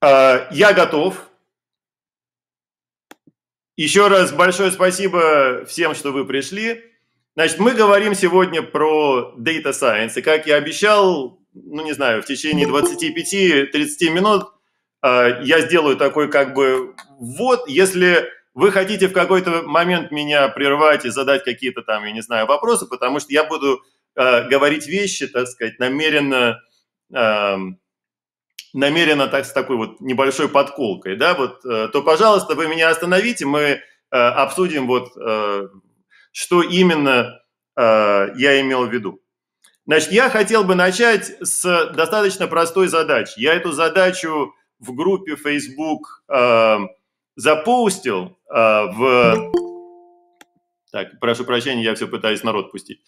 А, я готов. Еще раз большое спасибо всем, что вы пришли. Значит, мы говорим сегодня про Data Science. И как я обещал, ну не знаю, в течение 25-30 минут э, я сделаю такой как бы ввод. Если вы хотите в какой-то момент меня прервать и задать какие-то там, я не знаю, вопросы, потому что я буду э, говорить вещи, так сказать, намеренно, э, намеренно так, с такой вот небольшой подколкой, да, вот, э, то, пожалуйста, вы меня остановите, мы э, обсудим вот, э, что именно я имел в виду. Значит, я хотел бы начать с достаточно простой задачи. Я эту задачу в группе Facebook запостил в... Так, прошу прощения, я все пытаюсь народ пустить.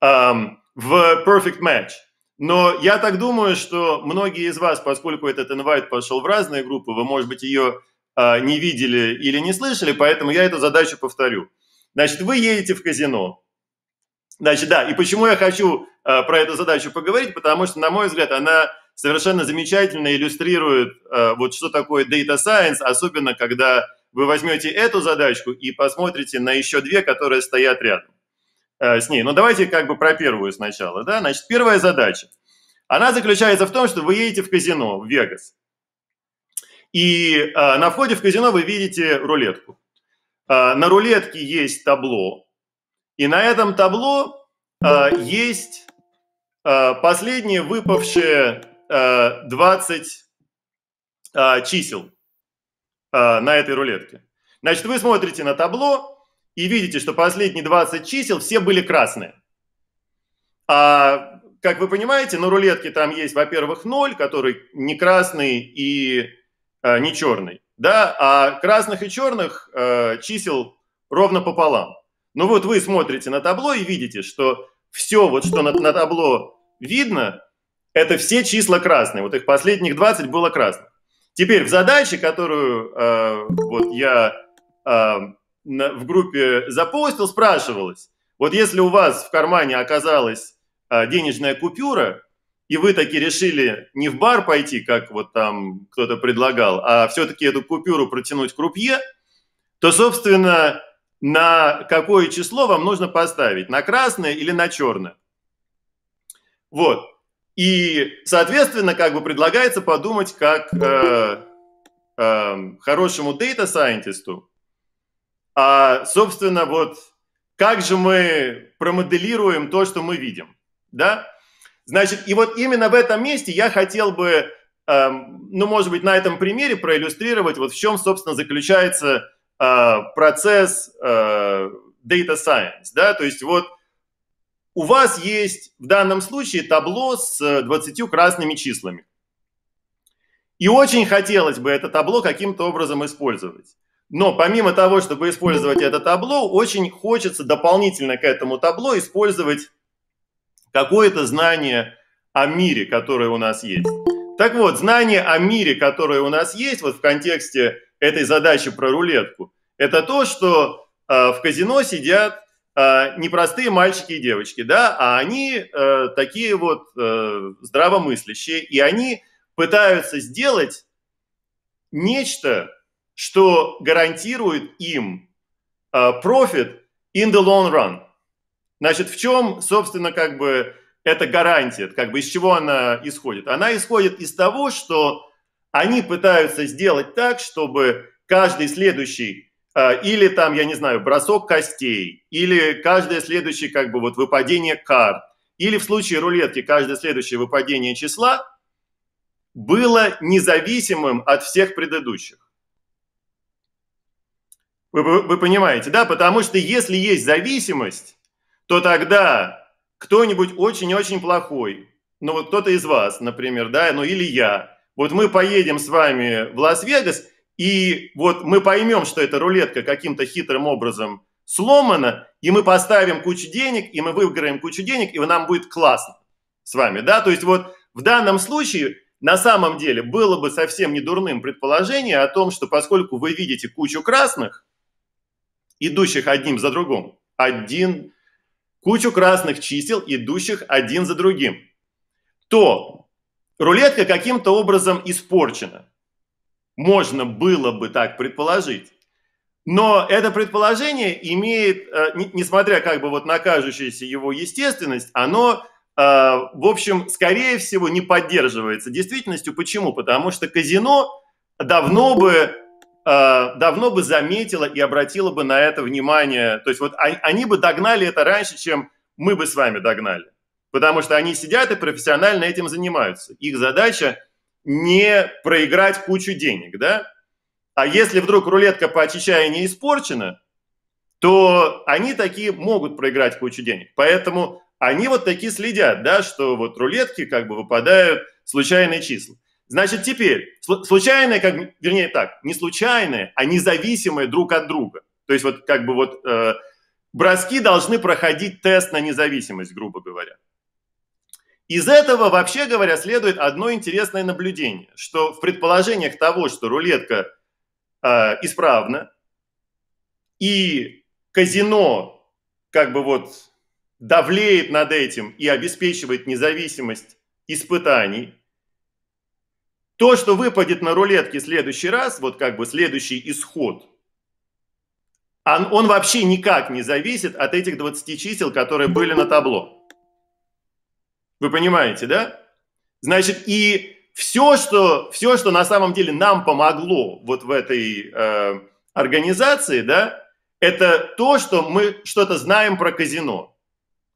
Э, в Perfect Match. Но я так думаю, что многие из вас, поскольку этот инвайт пошел в разные группы, вы, может быть, ее э, не видели или не слышали, поэтому я эту задачу повторю. Значит, вы едете в казино. Значит, да, и почему я хочу э, про эту задачу поговорить, потому что, на мой взгляд, она совершенно замечательно иллюстрирует э, вот что такое data science, особенно когда вы возьмете эту задачку и посмотрите на еще две, которые стоят рядом э, с ней. Но давайте как бы про первую сначала. Да? Значит, первая задача. Она заключается в том, что вы едете в казино, в Вегас. И э, на входе в казино вы видите рулетку. Э, на рулетке есть табло. И на этом табло э, есть э, последние выпавшие 20 э, э, чисел э, на этой рулетке. Значит, вы смотрите на табло и видите, что последние 20 чисел все были красные. А, как вы понимаете, на рулетке там есть, во-первых, 0, который не красный и э, не черный. Да? А красных и черных э, чисел ровно пополам. Ну вот вы смотрите на табло и видите, что все, вот что на, на табло видно, это все числа красные. Вот их последних 20 было красных. Теперь в задаче, которую э, вот я э, на, в группе запостил, спрашивалось, вот если у вас в кармане оказалась э, денежная купюра, и вы таки решили не в бар пойти, как вот там кто-то предлагал, а все-таки эту купюру протянуть к рупье, то, собственно, на какое число вам нужно поставить, на красное или на черное. Вот. И, соответственно, как бы предлагается подумать, как э, э, хорошему дейта-сайентисту, а, собственно, вот как же мы промоделируем то, что мы видим, да? Значит, и вот именно в этом месте я хотел бы, э, ну, может быть, на этом примере проиллюстрировать, вот в чем, собственно, заключается э, процесс э, data science, да, то есть вот у вас есть в данном случае табло с 20 э, красными числами. И очень хотелось бы это табло каким-то образом использовать. Но помимо того, чтобы использовать это табло, очень хочется дополнительно к этому табло использовать какое-то знание о мире, которое у нас есть. Так вот, знание о мире, которое у нас есть, вот в контексте этой задачи про рулетку, это то, что э, в казино сидят Э, не простые мальчики и девочки, да, а они э, такие вот э, здравомыслящие, и они пытаются сделать нечто, что гарантирует им э, профит in the long run. Значит, в чем, собственно, как бы эта гарантия, как бы из чего она исходит? Она исходит из того, что они пытаются сделать так, чтобы каждый следующий а, или там, я не знаю, бросок костей, или каждое следующее как бы вот выпадение карт, или в случае рулетки каждое следующее выпадение числа было независимым от всех предыдущих. Вы, вы, вы понимаете, да? Потому что если есть зависимость, то тогда кто-нибудь очень-очень плохой, ну вот кто-то из вас, например, да, ну или я, вот мы поедем с вами в Лас-Вегас – и вот мы поймем, что эта рулетка каким-то хитрым образом сломана, и мы поставим кучу денег, и мы выиграем кучу денег, и нам будет классно с вами, да? То есть вот в данном случае на самом деле было бы совсем не дурным предположение о том, что поскольку вы видите кучу красных, идущих одним за другим, один, кучу красных чисел, идущих один за другим, то рулетка каким-то образом испорчена. можно было бы так предположить. Но это предположение имеет, э, несмотря как бы вот на кажущуюся его естественность, оно, э, в общем, скорее всего, не поддерживается действительностью. Почему? Потому что казино давно бы, давно бы заметило и обратило бы на это внимание. То есть вот они бы догнали это раньше, чем мы бы с вами догнали. Потому что они сидят и профессионально этим занимаются. Их задача не проиграть кучу денег, да? А если вдруг рулетка по очищанию испорчена, то они такие могут проиграть кучу денег. Поэтому они вот такие следят, да, что вот рулетки как бы выпадают случайные числа. Значит, теперь случайные, как, вернее так, не случайные, а независимые друг от друга. То есть вот как бы вот э, броски должны проходить тест на независимость, грубо говоря. Из этого, вообще говоря, следует одно интересное наблюдение, что в предположениях того, что рулетка э, исправно, и казино как бы вот давлеет над этим и обеспечивает независимость испытаний, то, что выпадет на рулетке следующий раз, вот как бы следующий исход, он, он вообще никак не зависит от этих 20 чисел, которые были на табло. Вы понимаете, да? Значит, и все, что, все, что на самом деле нам помогло вот в этой э, организации, да, это то, что мы что-то знаем про казино.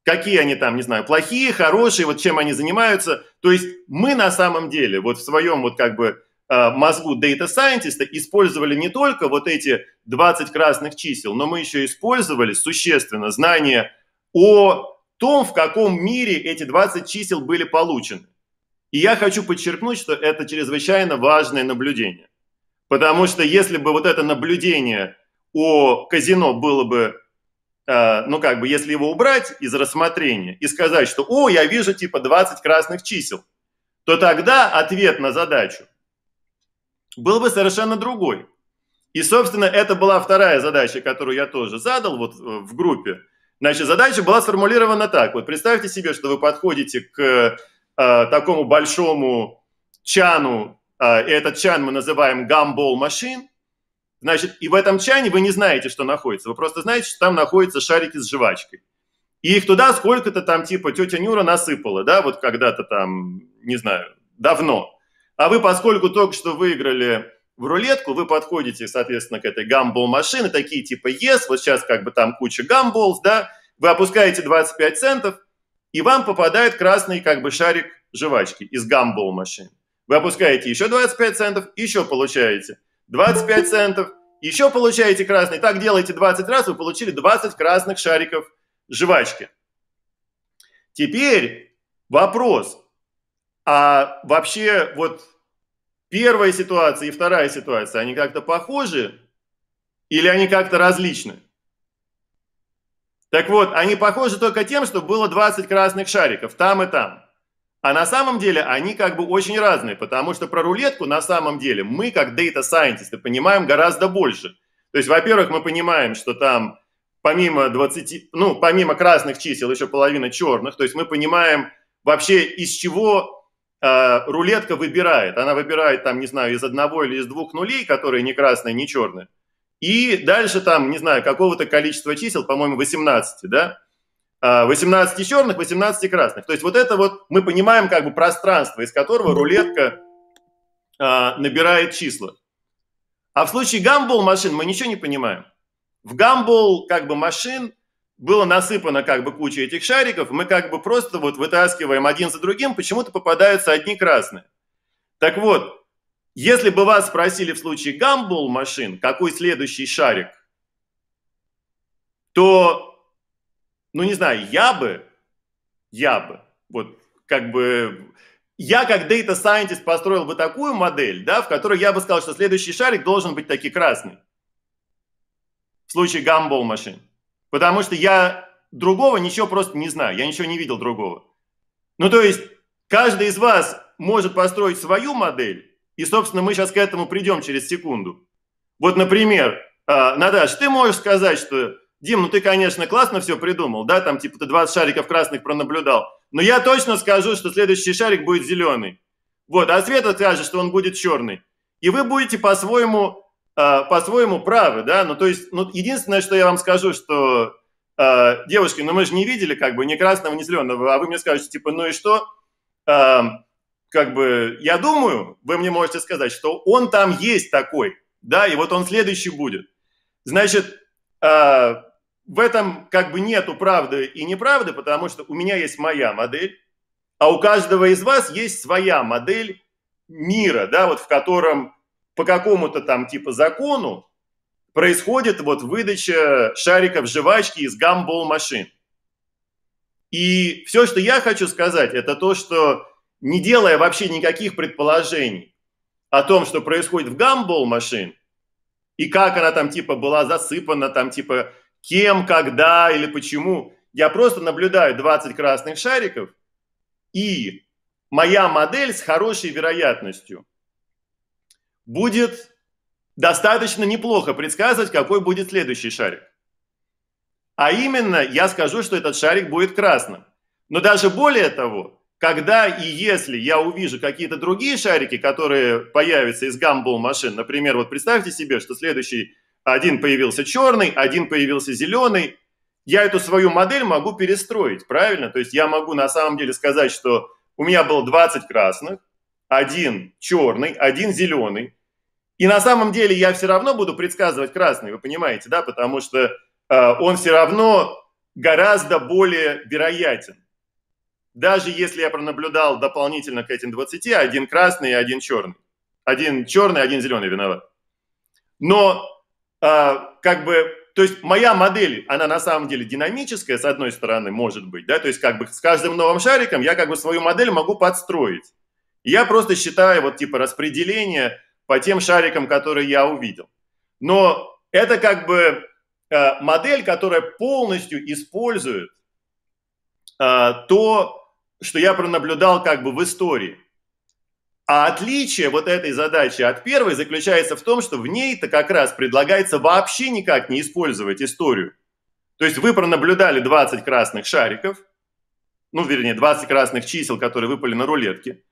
Какие они там, не знаю, плохие, хорошие, вот чем они занимаются. То есть мы на самом деле вот в своем вот как бы э, мозгу Scientist использовали не только вот эти 20 красных чисел, но мы еще использовали существенно знания о том, в каком мире эти 20 чисел были получены. И я хочу подчеркнуть, что это чрезвычайно важное наблюдение. Потому что если бы вот это наблюдение о казино было бы, ну как бы, если его убрать из рассмотрения и сказать, что, о, я вижу типа 20 красных чисел, то тогда ответ на задачу был бы совершенно другой. И, собственно, это была вторая задача, которую я тоже задал вот в группе. Значит, задача была сформулирована так. Вот представьте себе, что вы подходите к э, такому большому чану, э, и этот чан мы называем гамбол машин, значит, и в этом чане вы не знаете, что находится, вы просто знаете, что там находятся шарики с жвачкой. И их туда сколько-то там, типа, тетя Нюра насыпала, да, вот когда-то там, не знаю, давно. А вы, поскольку только что выиграли в рулетку, вы подходите, соответственно, к этой гамбол машины, такие типа yes, вот сейчас как бы там куча гамболс, да, вы опускаете 25 центов, и вам попадает красный как бы шарик жвачки из гамбол машин. Вы опускаете еще 25 центов, еще получаете 25 центов, еще получаете красный. Так делаете 20 раз, вы получили 20 красных шариков жвачки. Теперь вопрос. А вообще вот первая ситуация и вторая ситуация, они как-то похожи или они как-то различны? Так вот, они похожи только тем, что было 20 красных шариков там и там. А на самом деле они как бы очень разные, потому что про рулетку на самом деле мы, как scientists, понимаем гораздо больше. То есть, во-первых, мы понимаем, что там помимо 20, ну, помимо красных чисел еще половина черных, то есть мы понимаем вообще из чего э, рулетка выбирает. Она выбирает там, не знаю, из одного или из двух нулей, которые не красные, не черные. И дальше там, не знаю, какого-то количества чисел, по-моему, 18, да? 18 а, черных, 18 красных. То есть вот это вот мы понимаем как бы пространство, из которого рулетка а, набирает числа. А в случае гамбол машин мы ничего не понимаем. В гамбол как бы машин было насыпано как бы куча этих шариков, мы как бы просто вот вытаскиваем один за другим, почему-то попадаются одни красные. Так вот, если бы вас спросили в случае гамбол машин, какой следующий шарик, то, ну не знаю, я бы, я бы, вот как бы, я как data scientist построил бы такую модель, да, в которой я бы сказал, что следующий шарик должен быть таки красный. В случае гамбол машин. Потому что я другого ничего просто не знаю, я ничего не видел другого. Ну то есть каждый из вас может построить свою модель, и, собственно, мы сейчас к этому придем через секунду. Вот, например, а, Надаш, ты можешь сказать, что, Дим, ну ты, конечно, классно все придумал, да, там типа ты 20 шариков красных пронаблюдал, но я точно скажу, что следующий шарик будет зеленый. Вот, а Света скажет, что он будет черный. и вы будете по-своему э, по-своему правы, да, ну то есть, ну единственное, что я вам скажу, что э, девушки, ну мы же не видели как бы ни красного, ни зеленого, а вы мне скажете, типа, ну и что, э, как бы, я думаю, вы мне можете сказать, что он там есть такой, да, и вот он следующий будет. Значит, в этом как бы нету правды и неправды, потому что у меня есть моя модель, а у каждого из вас есть своя модель мира, да, вот в котором по какому-то там типа закону происходит вот выдача шариков жвачки из гамбол машин. И все, что я хочу сказать, это то, что не делая вообще никаких предположений о том, что происходит в гамбол машин, и как она там типа была засыпана, там типа кем, когда или почему, я просто наблюдаю 20 красных шариков, и моя модель с хорошей вероятностью будет достаточно неплохо предсказывать, какой будет следующий шарик. А именно, я скажу, что этот шарик будет красным. Но даже более того, когда и если я увижу какие-то другие шарики, которые появятся из гамбол машин, например, вот представьте себе, что следующий один появился черный, один появился зеленый, я эту свою модель могу перестроить, правильно? То есть я могу на самом деле сказать, что у меня было 20 красных, один черный, один зеленый, и на самом деле я все равно буду предсказывать красный, вы понимаете, да, потому что э, он все равно гораздо более вероятен даже если я пронаблюдал дополнительно к этим 20, один красный и один черный. Один черный, один зеленый виноват. Но как бы, то есть моя модель, она на самом деле динамическая, с одной стороны, может быть, да, то есть как бы с каждым новым шариком я как бы свою модель могу подстроить. я просто считаю вот типа распределение по тем шарикам, которые я увидел. Но это как бы э, модель, которая полностью использует э, то, что я пронаблюдал как бы в истории. А отличие вот этой задачи от первой заключается в том, что в ней-то как раз предлагается вообще никак не использовать историю. То есть вы пронаблюдали 20 красных шариков, ну, вернее, 20 красных чисел, которые выпали на рулетке,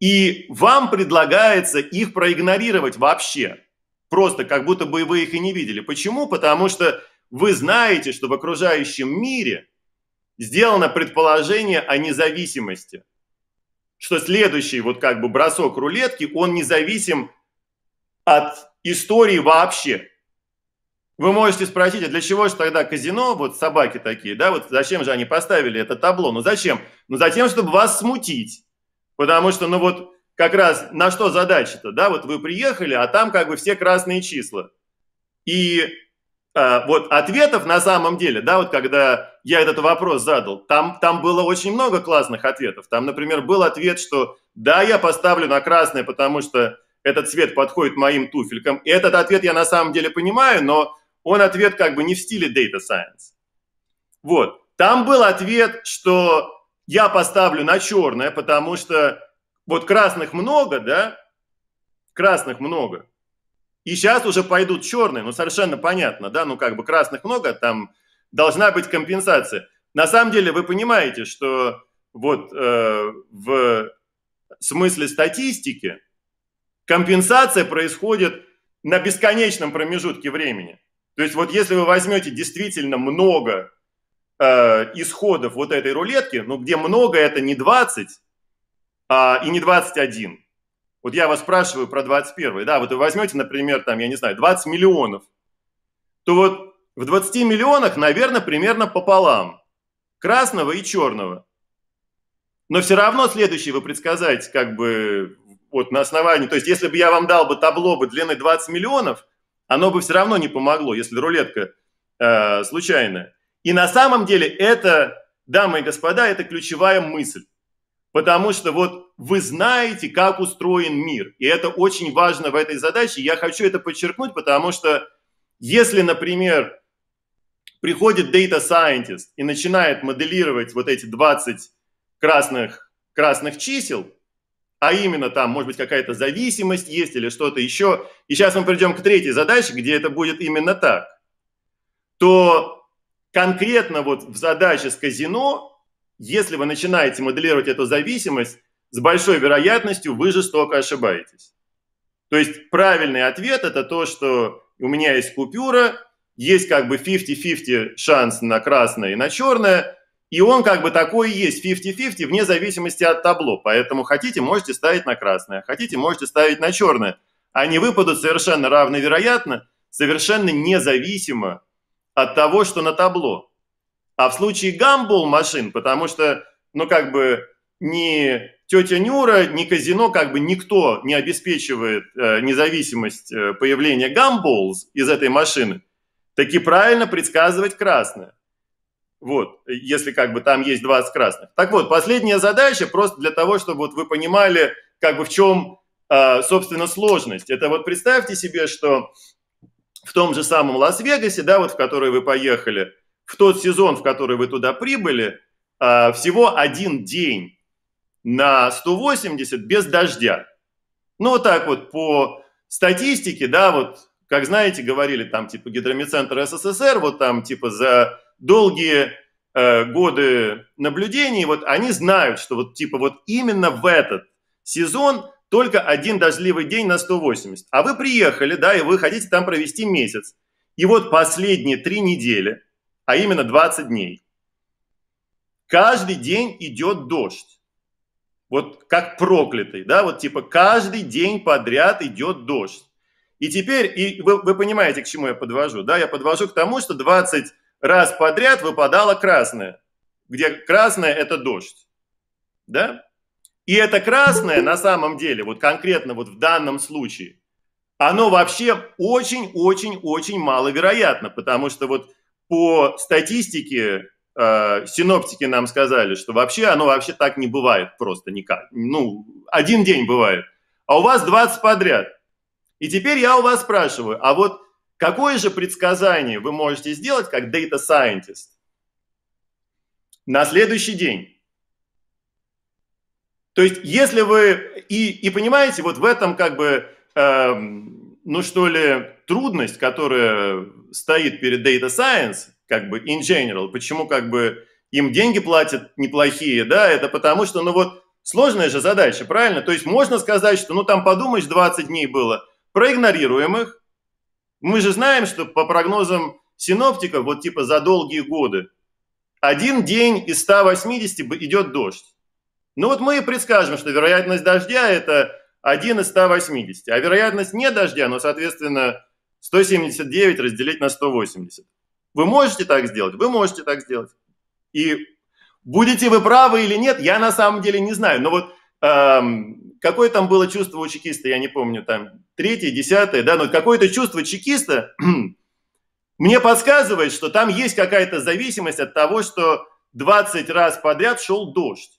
и вам предлагается их проигнорировать вообще. Просто как будто бы вы их и не видели. Почему? Потому что вы знаете, что в окружающем мире – сделано предположение о независимости, что следующий вот как бы бросок рулетки, он независим от истории вообще. Вы можете спросить, а для чего же тогда казино, вот собаки такие, да, вот зачем же они поставили это табло? Ну зачем? Ну затем, чтобы вас смутить. Потому что, ну вот, как раз на что задача-то, да, вот вы приехали, а там как бы все красные числа. И вот ответов на самом деле, да, вот когда я этот вопрос задал, там, там было очень много классных ответов. Там, например, был ответ, что да, я поставлю на красное, потому что этот цвет подходит моим туфелькам. И этот ответ я на самом деле понимаю, но он ответ как бы не в стиле data science. Вот. Там был ответ, что я поставлю на черное, потому что вот красных много, да, красных много, и сейчас уже пойдут черные, ну совершенно понятно, да, ну как бы красных много, там должна быть компенсация. На самом деле вы понимаете, что вот э, в смысле статистики компенсация происходит на бесконечном промежутке времени. То есть вот если вы возьмете действительно много э, исходов вот этой рулетки, ну где много это не 20 а, и не 21, вот я вас спрашиваю про 21 да, вот вы возьмете, например, там, я не знаю, 20 миллионов, то вот в 20 миллионах, наверное, примерно пополам красного и черного. Но все равно следующее вы предсказать как бы вот на основании, то есть если бы я вам дал бы табло бы длиной 20 миллионов, оно бы все равно не помогло, если рулетка э, случайная. И на самом деле это, дамы и господа, это ключевая мысль. Потому что вот вы знаете, как устроен мир. И это очень важно в этой задаче. Я хочу это подчеркнуть, потому что если, например, приходит data scientist и начинает моделировать вот эти 20 красных, красных чисел, а именно там, может быть, какая-то зависимость есть или что-то еще, и сейчас мы придем к третьей задаче, где это будет именно так, то конкретно вот в задаче с казино если вы начинаете моделировать эту зависимость, с большой вероятностью вы жестоко ошибаетесь. То есть правильный ответ это то, что у меня есть купюра, есть как бы 50-50 шанс на красное и на черное, и он как бы такой и есть 50-50 вне зависимости от табло. Поэтому хотите, можете ставить на красное, хотите, можете ставить на черное. Они выпадут совершенно равновероятно, совершенно независимо от того, что на табло. А в случае гамбол машин, потому что, ну как бы, ни тетя Нюра, ни казино, как бы никто не обеспечивает э, независимость э, появления гамболс из этой машины, таки правильно предсказывать красное. Вот, если как бы там есть 20 красных. Так вот, последняя задача просто для того, чтобы вот вы понимали, как бы в чем, э, собственно, сложность. Это вот представьте себе, что в том же самом Лас-Вегасе, да, вот в который вы поехали, в тот сезон, в который вы туда прибыли, э, всего один день на 180 без дождя. Ну, вот так вот по статистике, да, вот, как знаете, говорили там типа гидромедцентр СССР, вот там типа за долгие э, годы наблюдений, вот они знают, что вот типа вот именно в этот сезон только один дождливый день на 180. А вы приехали, да, и вы хотите там провести месяц. И вот последние три недели, а именно 20 дней, каждый день идет дождь. Вот как проклятый, да, вот типа каждый день подряд идет дождь. И теперь, и вы, вы понимаете, к чему я подвожу, да, я подвожу к тому, что 20 раз подряд выпадало красное, где красное – это дождь, да? И это красное на самом деле, вот конкретно вот в данном случае, оно вообще очень-очень-очень маловероятно, потому что вот по статистике э, синоптики нам сказали, что вообще оно вообще так не бывает просто никак. Ну, один день бывает, а у вас 20 подряд. И теперь я у вас спрашиваю, а вот какое же предсказание вы можете сделать как data scientist на следующий день? То есть, если вы и, и понимаете, вот в этом как бы, э, ну что ли, трудность, которая стоит перед data science, как бы in general, почему как бы им деньги платят неплохие, да, это потому что, ну вот, сложная же задача, правильно? То есть можно сказать, что, ну там подумаешь, 20 дней было, проигнорируем их. Мы же знаем, что по прогнозам синоптиков, вот типа за долгие годы, один день из 180 идет дождь. Ну вот мы и предскажем, что вероятность дождя это 1 из 180, а вероятность не дождя, ну, соответственно, 179 разделить на 180. Вы можете так сделать? Вы можете так сделать. И будете вы правы или нет, я на самом деле не знаю. Но вот эм, какое там было чувство у чекиста, я не помню, там третье, десятое, да, но какое-то чувство чекиста мне подсказывает, что там есть какая-то зависимость от того, что 20 раз подряд шел дождь.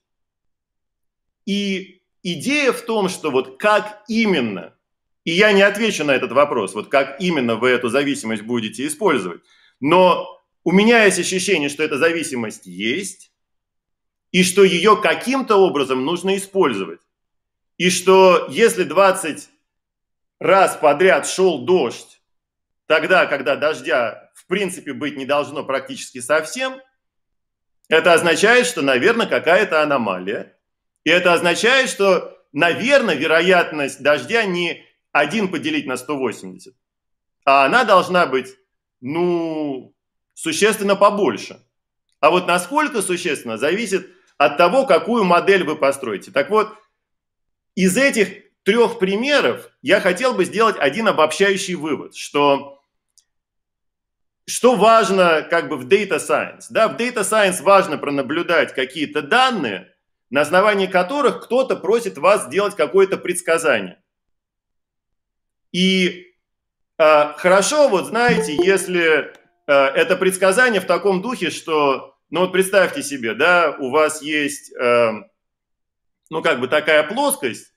И идея в том, что вот как именно, и я не отвечу на этот вопрос, вот как именно вы эту зависимость будете использовать, но у меня есть ощущение, что эта зависимость есть, и что ее каким-то образом нужно использовать. И что если 20 раз подряд шел дождь, тогда, когда дождя в принципе быть не должно практически совсем, это означает, что, наверное, какая-то аномалия. И это означает, что, наверное, вероятность дождя не 1 поделить на 180, а она должна быть, ну, существенно побольше. А вот насколько существенно, зависит от того, какую модель вы построите. Так вот, из этих трех примеров я хотел бы сделать один обобщающий вывод, что что важно как бы в Data Science. Да, в Data Science важно пронаблюдать какие-то данные, на основании которых кто-то просит вас сделать какое-то предсказание. И э, хорошо, вот знаете, если э, это предсказание в таком духе, что, ну вот представьте себе, да, у вас есть, э, ну как бы такая плоскость,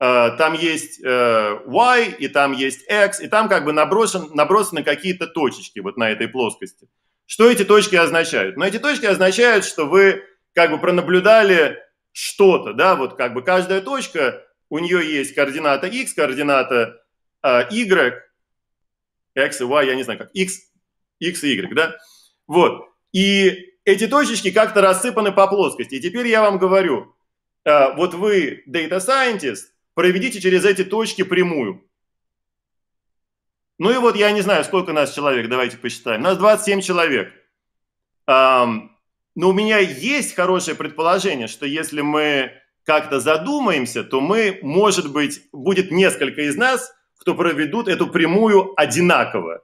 э, там есть э, y, и там есть x, и там как бы наброшен, набросаны какие-то точечки вот на этой плоскости. Что эти точки означают? Ну, эти точки означают, что вы как бы пронаблюдали что-то, да, вот как бы каждая точка, у нее есть координата x, координата э, y, x и y, я не знаю как, x, x и y, да, вот. И эти точечки как-то рассыпаны по плоскости. И теперь я вам говорю, э, вот вы, data scientist, проведите через эти точки прямую. Ну и вот я не знаю, сколько нас человек, давайте посчитаем. Нас 27 человек. Но у меня есть хорошее предположение, что если мы как-то задумаемся, то мы, может быть, будет несколько из нас, кто проведут эту прямую одинаково.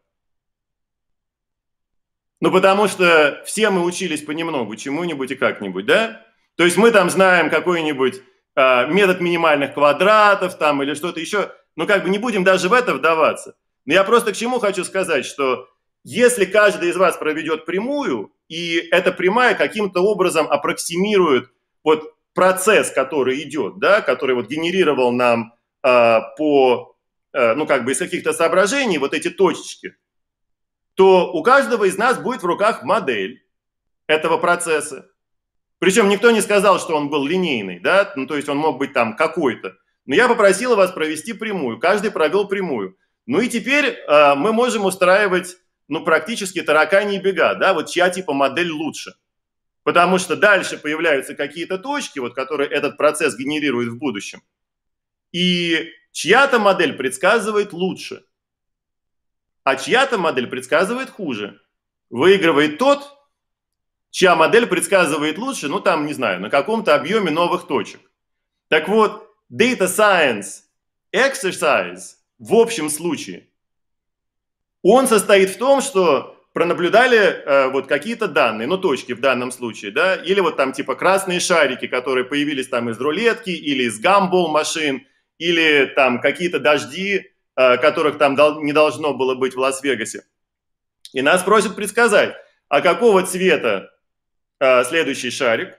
Ну, потому что все мы учились понемногу, чему-нибудь и как-нибудь, да? То есть мы там знаем какой-нибудь э, метод минимальных квадратов там или что-то еще, но как бы не будем даже в это вдаваться. Но я просто к чему хочу сказать, что если каждый из вас проведет прямую, и эта прямая каким-то образом аппроксимирует вот процесс, который идет, да, который вот генерировал нам э, по, э, ну как бы из каких-то соображений вот эти точечки, то у каждого из нас будет в руках модель этого процесса. Причем никто не сказал, что он был линейный, да, ну то есть он мог быть там какой-то. Но я попросил вас провести прямую, каждый провел прямую. Ну и теперь э, мы можем устраивать, ну практически таракани бега, да, вот чья типа модель лучше. Потому что дальше появляются какие-то точки, вот, которые этот процесс генерирует в будущем. И чья-то модель предсказывает лучше, а чья-то модель предсказывает хуже. Выигрывает тот, чья модель предсказывает лучше, ну там, не знаю, на каком-то объеме новых точек. Так вот, Data Science Exercise в общем случае, он состоит в том, что пронаблюдали э, вот какие-то данные, ну точки в данном случае, да, или вот там типа красные шарики, которые появились там из рулетки или из гамбол машин, или там какие-то дожди, э, которых там дол- не должно было быть в Лас-Вегасе. И нас просят предсказать, а какого цвета э, следующий шарик,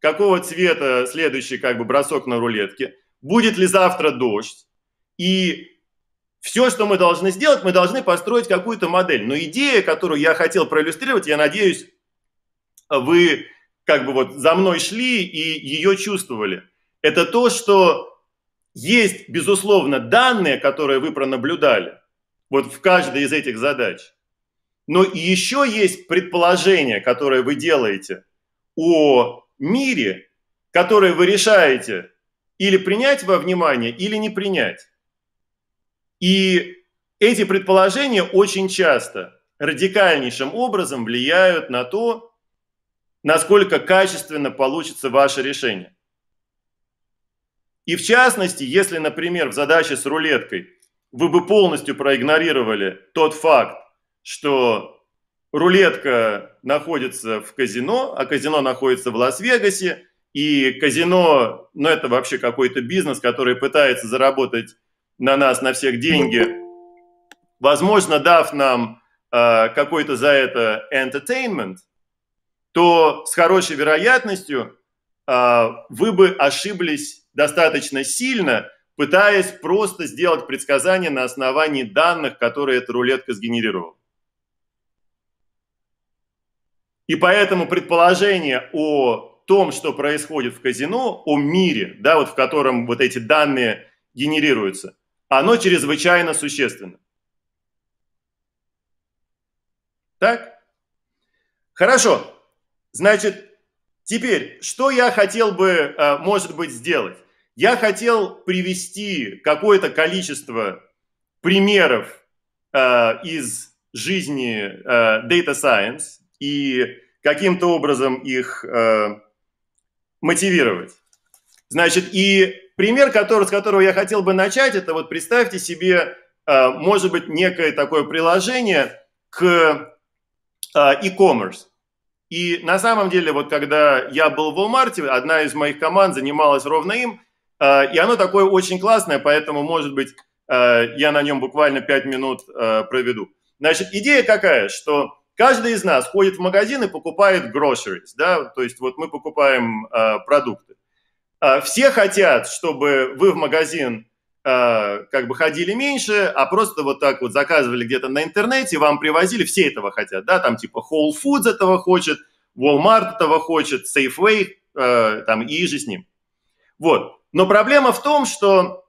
какого цвета следующий как бы бросок на рулетке, будет ли завтра дождь, и все, что мы должны сделать, мы должны построить какую-то модель. Но идея, которую я хотел проиллюстрировать, я надеюсь, вы как бы вот за мной шли и ее чувствовали. Это то, что есть, безусловно, данные, которые вы пронаблюдали, вот в каждой из этих задач. Но еще есть предположения, которые вы делаете о мире, которые вы решаете или принять во внимание, или не принять. И эти предположения очень часто радикальнейшим образом влияют на то, насколько качественно получится ваше решение. И в частности, если, например, в задаче с рулеткой вы бы полностью проигнорировали тот факт, что рулетка находится в казино, а казино находится в Лас-Вегасе, и казино, ну это вообще какой-то бизнес, который пытается заработать на нас, на всех деньги, возможно, дав нам э, какой-то за это entertainment, то с хорошей вероятностью э, вы бы ошиблись достаточно сильно, пытаясь просто сделать предсказание на основании данных, которые эта рулетка сгенерировала. И поэтому предположение о том, что происходит в казино, о мире, да, вот в котором вот эти данные генерируются, оно чрезвычайно существенно. Так? Хорошо. Значит, теперь, что я хотел бы, э, может быть, сделать? Я хотел привести какое-то количество примеров э, из жизни э, Data Science и каким-то образом их мотивировать. Значит, и Пример, который, с которого я хотел бы начать, это вот представьте себе, э, может быть, некое такое приложение к э, e-commerce. И на самом деле, вот когда я был в Walmart, одна из моих команд занималась ровно им, э, и оно такое очень классное, поэтому, может быть, я на нем буквально 5 минут проведу. Значит, идея какая, что каждый из нас ходит в магазин и покупает groceries, да, то есть вот мы покупаем продукты. А, все хотят, чтобы вы в магазин а, как бы ходили меньше, а просто вот так вот заказывали где-то на интернете, вам привозили, все этого хотят, да, там типа Whole Foods этого хочет, Walmart этого хочет, Safeway, э, там и же с ним. Вот. Но проблема в том, что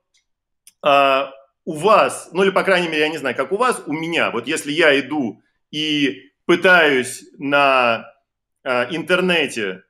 э, у вас, ну или по крайней мере, я не знаю, как у вас, у меня, вот если я иду и пытаюсь на э, интернете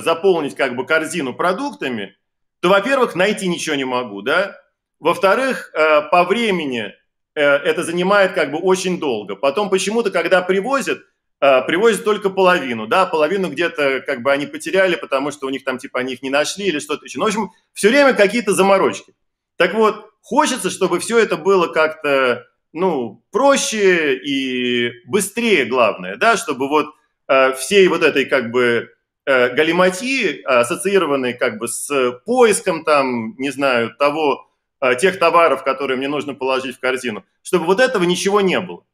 заполнить как бы корзину продуктами, то, во-первых, найти ничего не могу, да. Во-вторых, э, по времени это занимает как бы очень долго. Потом почему-то, когда привозят, э, привозят только половину, да, половину где-то как бы они потеряли, потому что у них там типа они их не нашли или что-то еще. Ну, в общем, все время какие-то заморочки. Так вот, хочется, чтобы все это было как-то, ну, проще и быстрее, главное, да, чтобы вот э, всей вот этой как бы э, галиматьи, ассоциированной как бы с поиском там, не знаю, того, э, тех товаров, которые мне нужно положить в корзину, чтобы вот этого ничего не было.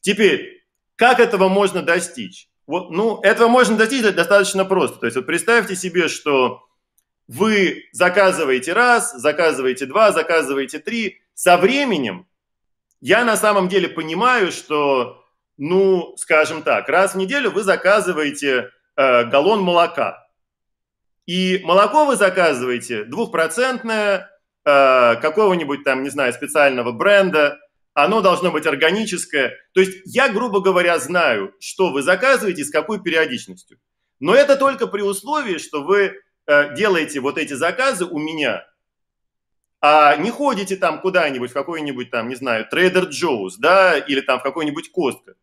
Теперь, как этого можно достичь? Вот, ну, этого можно достичь достаточно просто. То есть вот представьте себе, что вы заказываете раз, заказываете два, заказываете три. Со временем я на самом деле понимаю, что, ну, скажем так, раз в неделю вы заказываете э, галлон молока. И молоко вы заказываете двухпроцентное, э, какого-нибудь там, не знаю, специального бренда, оно должно быть органическое. То есть я, грубо говоря, знаю, что вы заказываете с какой периодичностью. Но это только при условии, что вы Э, делаете вот эти заказы у меня, а не ходите там куда-нибудь, в какой-нибудь там, не знаю, Trader Joe's, да, или там в какой-нибудь Костко,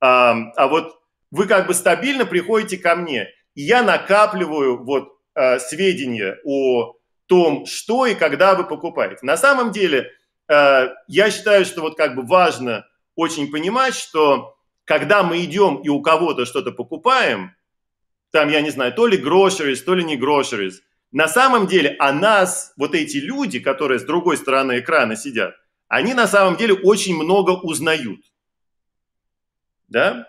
а, а вот вы как бы стабильно приходите ко мне, и я накапливаю вот а, сведения о том, что и когда вы покупаете. На самом деле, а, я считаю, что вот как бы важно очень понимать, что когда мы идем и у кого-то что-то покупаем, там, я не знаю, то ли groceries, то ли не groceries. На самом деле о нас, вот эти люди, которые с другой стороны экрана сидят, они на самом деле очень много узнают. Да?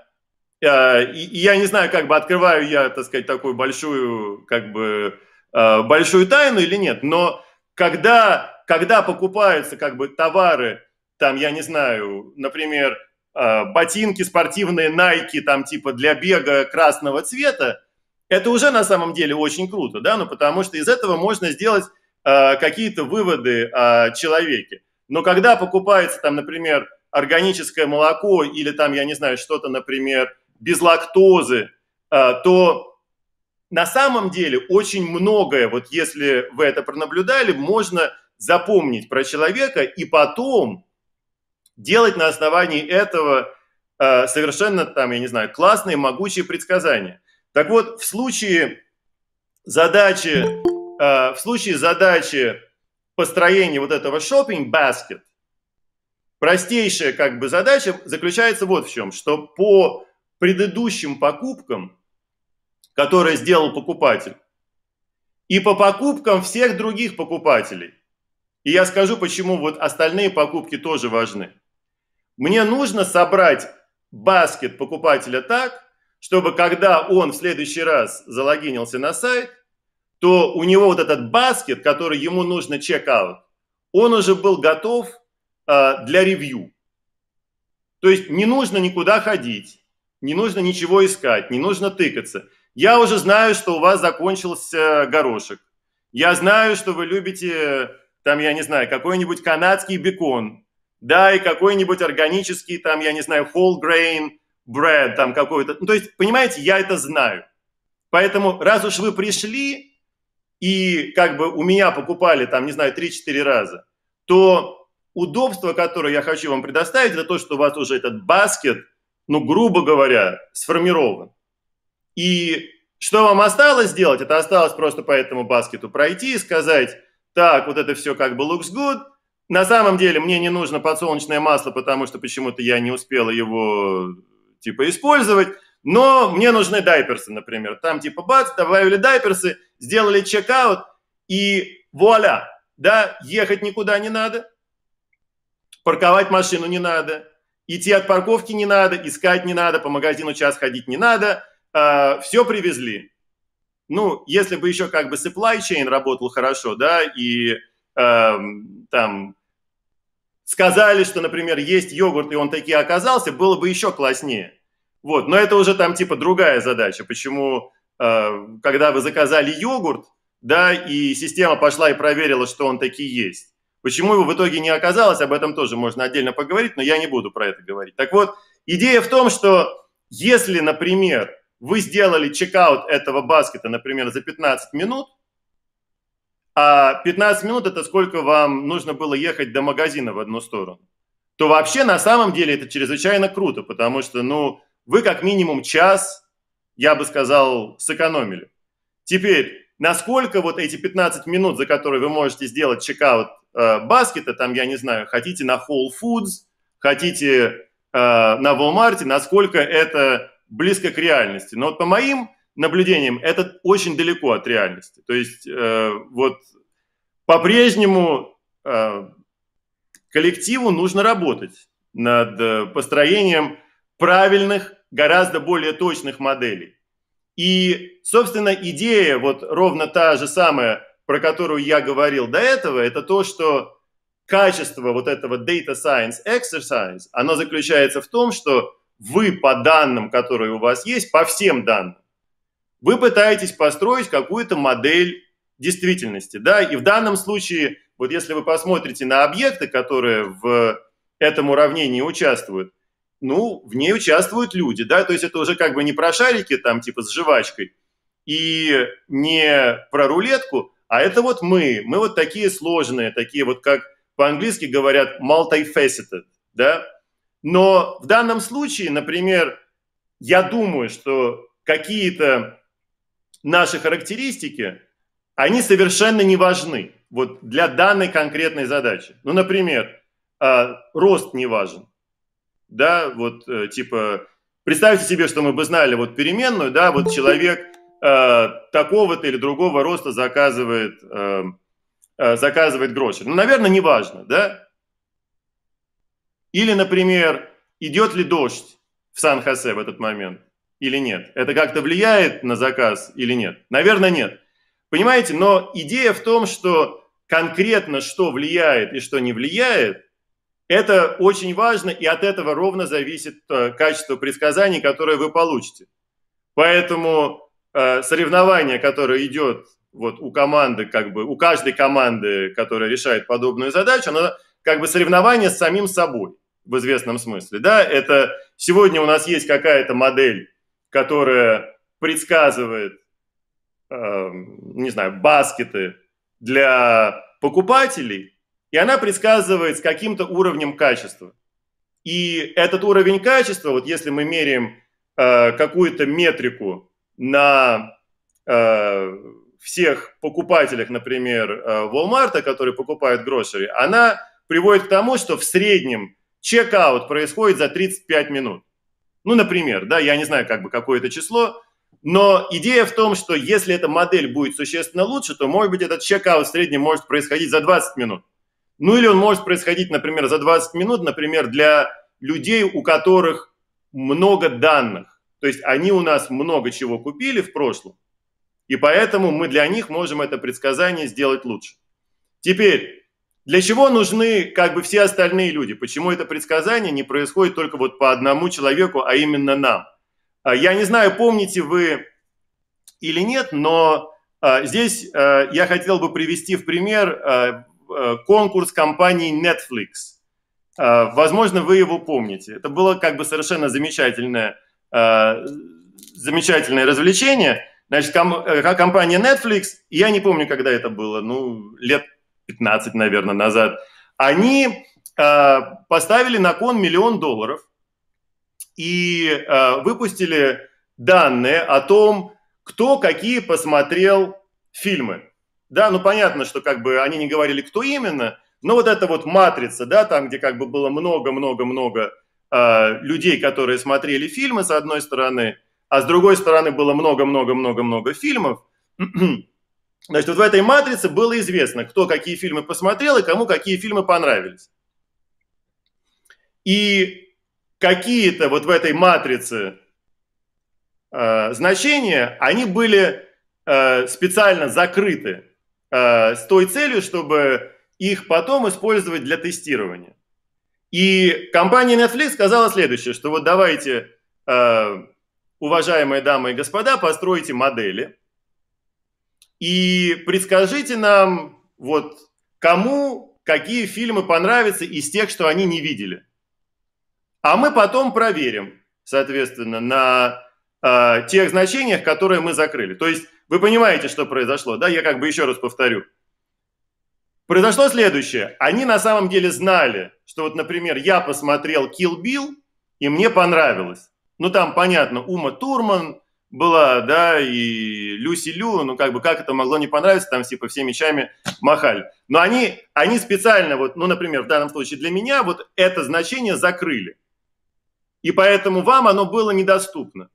И я не знаю, как бы открываю я, так сказать, такую большую, как бы, а, большую тайну или нет, но когда, когда покупаются как бы товары, там, я не знаю, например, а, ботинки спортивные Nike, там типа для бега красного цвета, это уже на самом деле очень круто, да, ну потому что из этого можно сделать э, какие-то выводы о человеке. Но когда покупается там, например, органическое молоко или там, я не знаю, что-то, например, без лактозы, э, то на самом деле очень многое, вот если вы это пронаблюдали, можно запомнить про человека и потом делать на основании этого э, совершенно там, я не знаю, классные, могучие предсказания. Так вот, в случае задачи, э, в случае задачи построения вот этого shopping basket, простейшая как бы задача заключается вот в чем, что по предыдущим покупкам, которые сделал покупатель, и по покупкам всех других покупателей, и я скажу, почему вот остальные покупки тоже важны. Мне нужно собрать баскет покупателя так, чтобы когда он в следующий раз залогинился на сайт, то у него вот этот баскет, который ему нужно чек-аут, он уже был готов э, для ревью. То есть не нужно никуда ходить, не нужно ничего искать, не нужно тыкаться. Я уже знаю, что у вас закончился горошек. Я знаю, что вы любите, там, я не знаю, какой-нибудь канадский бекон, да, и какой-нибудь органический, там, я не знаю, whole grain, bread там какой-то. Ну, то есть, понимаете, я это знаю. Поэтому, раз уж вы пришли и как бы у меня покупали там, не знаю, 3-4 раза, то удобство, которое я хочу вам предоставить, это то, что у вас уже этот баскет, ну, грубо говоря, сформирован. И что вам осталось сделать? Это осталось просто по этому баскету пройти и сказать, так, вот это все как бы looks good, на самом деле мне не нужно подсолнечное масло, потому что почему-то я не успела его типа использовать, но мне нужны дайперсы, например. Там типа бац, добавили дайперсы, сделали чекаут и вуаля, да, ехать никуда не надо, парковать машину не надо, идти от парковки не надо, искать не надо, по магазину час ходить не надо, э, все привезли. Ну, если бы еще как бы supply chain работал хорошо, да, и э, там сказали, что, например, есть йогурт, и он таки оказался, было бы еще класснее. Вот, но это уже там типа другая задача. Почему, э, когда вы заказали йогурт, да, и система пошла и проверила, что он таки есть. Почему его в итоге не оказалось, об этом тоже можно отдельно поговорить, но я не буду про это говорить. Так вот, идея в том, что если, например, вы сделали чекаут этого баскета, например, за 15 минут, а 15 минут – это сколько вам нужно было ехать до магазина в одну сторону. то вообще на самом деле это чрезвычайно круто, потому что, ну, вы как минимум час, я бы сказал, сэкономили. Теперь, насколько вот эти 15 минут, за которые вы можете сделать чекаут баскета, там, я не знаю, хотите на Whole Foods, хотите э, на Walmart, насколько это близко к реальности. Но вот по моим наблюдениям это очень далеко от реальности. То есть э, вот по-прежнему э, коллективу нужно работать над э, построением правильных, гораздо более точных моделей. И, собственно, идея вот ровно та же самая, про которую я говорил до этого, это то, что качество вот этого data science exercise, оно заключается в том, что вы по данным, которые у вас есть, по всем данным, вы пытаетесь построить какую-то модель действительности. Да? И в данном случае, вот если вы посмотрите на объекты, которые в этом уравнении участвуют, ну, в ней участвуют люди, да, то есть это уже как бы не про шарики там типа с жвачкой и не про рулетку, а это вот мы, мы вот такие сложные, такие вот как по-английски говорят multifaceted, да, но в данном случае, например, я думаю, что какие-то наши характеристики, они совершенно не важны вот для данной конкретной задачи. Ну, например, э, рост не важен. Да, вот э, типа, представьте себе, что мы бы знали вот переменную, да, вот человек э, такого-то или другого роста заказывает, э, э, заказывает гроши. Ну, наверное, не важно, да? Или, например, идет ли дождь в Сан-Хосе в этот момент или нет? Это как-то влияет на заказ или нет? Наверное, нет. Понимаете, но идея в том, что конкретно что влияет и что не влияет, это очень важно, и от этого ровно зависит качество предсказаний, которое вы получите. Поэтому э, соревнование, которое идет вот у команды, как бы у каждой команды, которая решает подобную задачу, оно как бы соревнование с самим собой в известном смысле. Да? Это сегодня у нас есть какая-то модель, которая предсказывает, э, не знаю, баскеты для покупателей, и она предсказывает с каким-то уровнем качества. И этот уровень качества, вот если мы меряем э, какую-то метрику на э, всех покупателях, например, э, Walmart, которые покупают грошери, она приводит к тому, что в среднем чек-аут происходит за 35 минут. Ну, например, да, я не знаю, как бы какое это число, но идея в том, что если эта модель будет существенно лучше, то, может быть, этот чек-аут в среднем может происходить за 20 минут. Ну, или он может происходить, например, за 20 минут, например, для людей, у которых много данных. То есть они у нас много чего купили в прошлом, и поэтому мы для них можем это предсказание сделать лучше. Теперь, для чего нужны как бы все остальные люди? Почему это предсказание не происходит только вот по одному человеку, а именно нам? А, я не знаю, помните вы или нет, но а, здесь а, я хотел бы привести в пример конкурс компании Netflix. Возможно, вы его помните. Это было как бы совершенно замечательное, замечательное развлечение. Значит, компания Netflix, я не помню, когда это было, ну, лет 15, наверное, назад, они э, поставили на кон миллион долларов и э, выпустили данные о том, кто какие посмотрел фильмы. Да, ну понятно, что как бы они не говорили, кто именно, но вот эта вот матрица, да, там, где как бы было много-много-много э, людей, которые смотрели фильмы, с одной стороны, а с другой стороны было много-много-много-много фильмов, Значит, вот в этой матрице было известно, кто какие фильмы посмотрел и кому какие фильмы понравились. И какие-то вот в этой матрице э, значения, они были э, специально закрыты э, с той целью, чтобы их потом использовать для тестирования. И компания Netflix сказала следующее, что вот давайте, э, уважаемые дамы и господа, постройте модели – и предскажите нам, вот, кому какие фильмы понравятся из тех, что они не видели. А мы потом проверим, соответственно, на э, тех значениях, которые мы закрыли. То есть вы понимаете, что произошло, да? Я как бы еще раз повторю. Произошло следующее. Они на самом деле знали, что вот, например, я посмотрел Kill Bill, и мне понравилось. Ну, там, понятно, Ума Турман была, да, и Люси Лю, ну, как бы, как это могло не понравиться, там, типа, все мечами махали. Но они, они специально, вот, ну, например, в данном случае для меня, вот это значение закрыли. И поэтому вам оно было недоступно.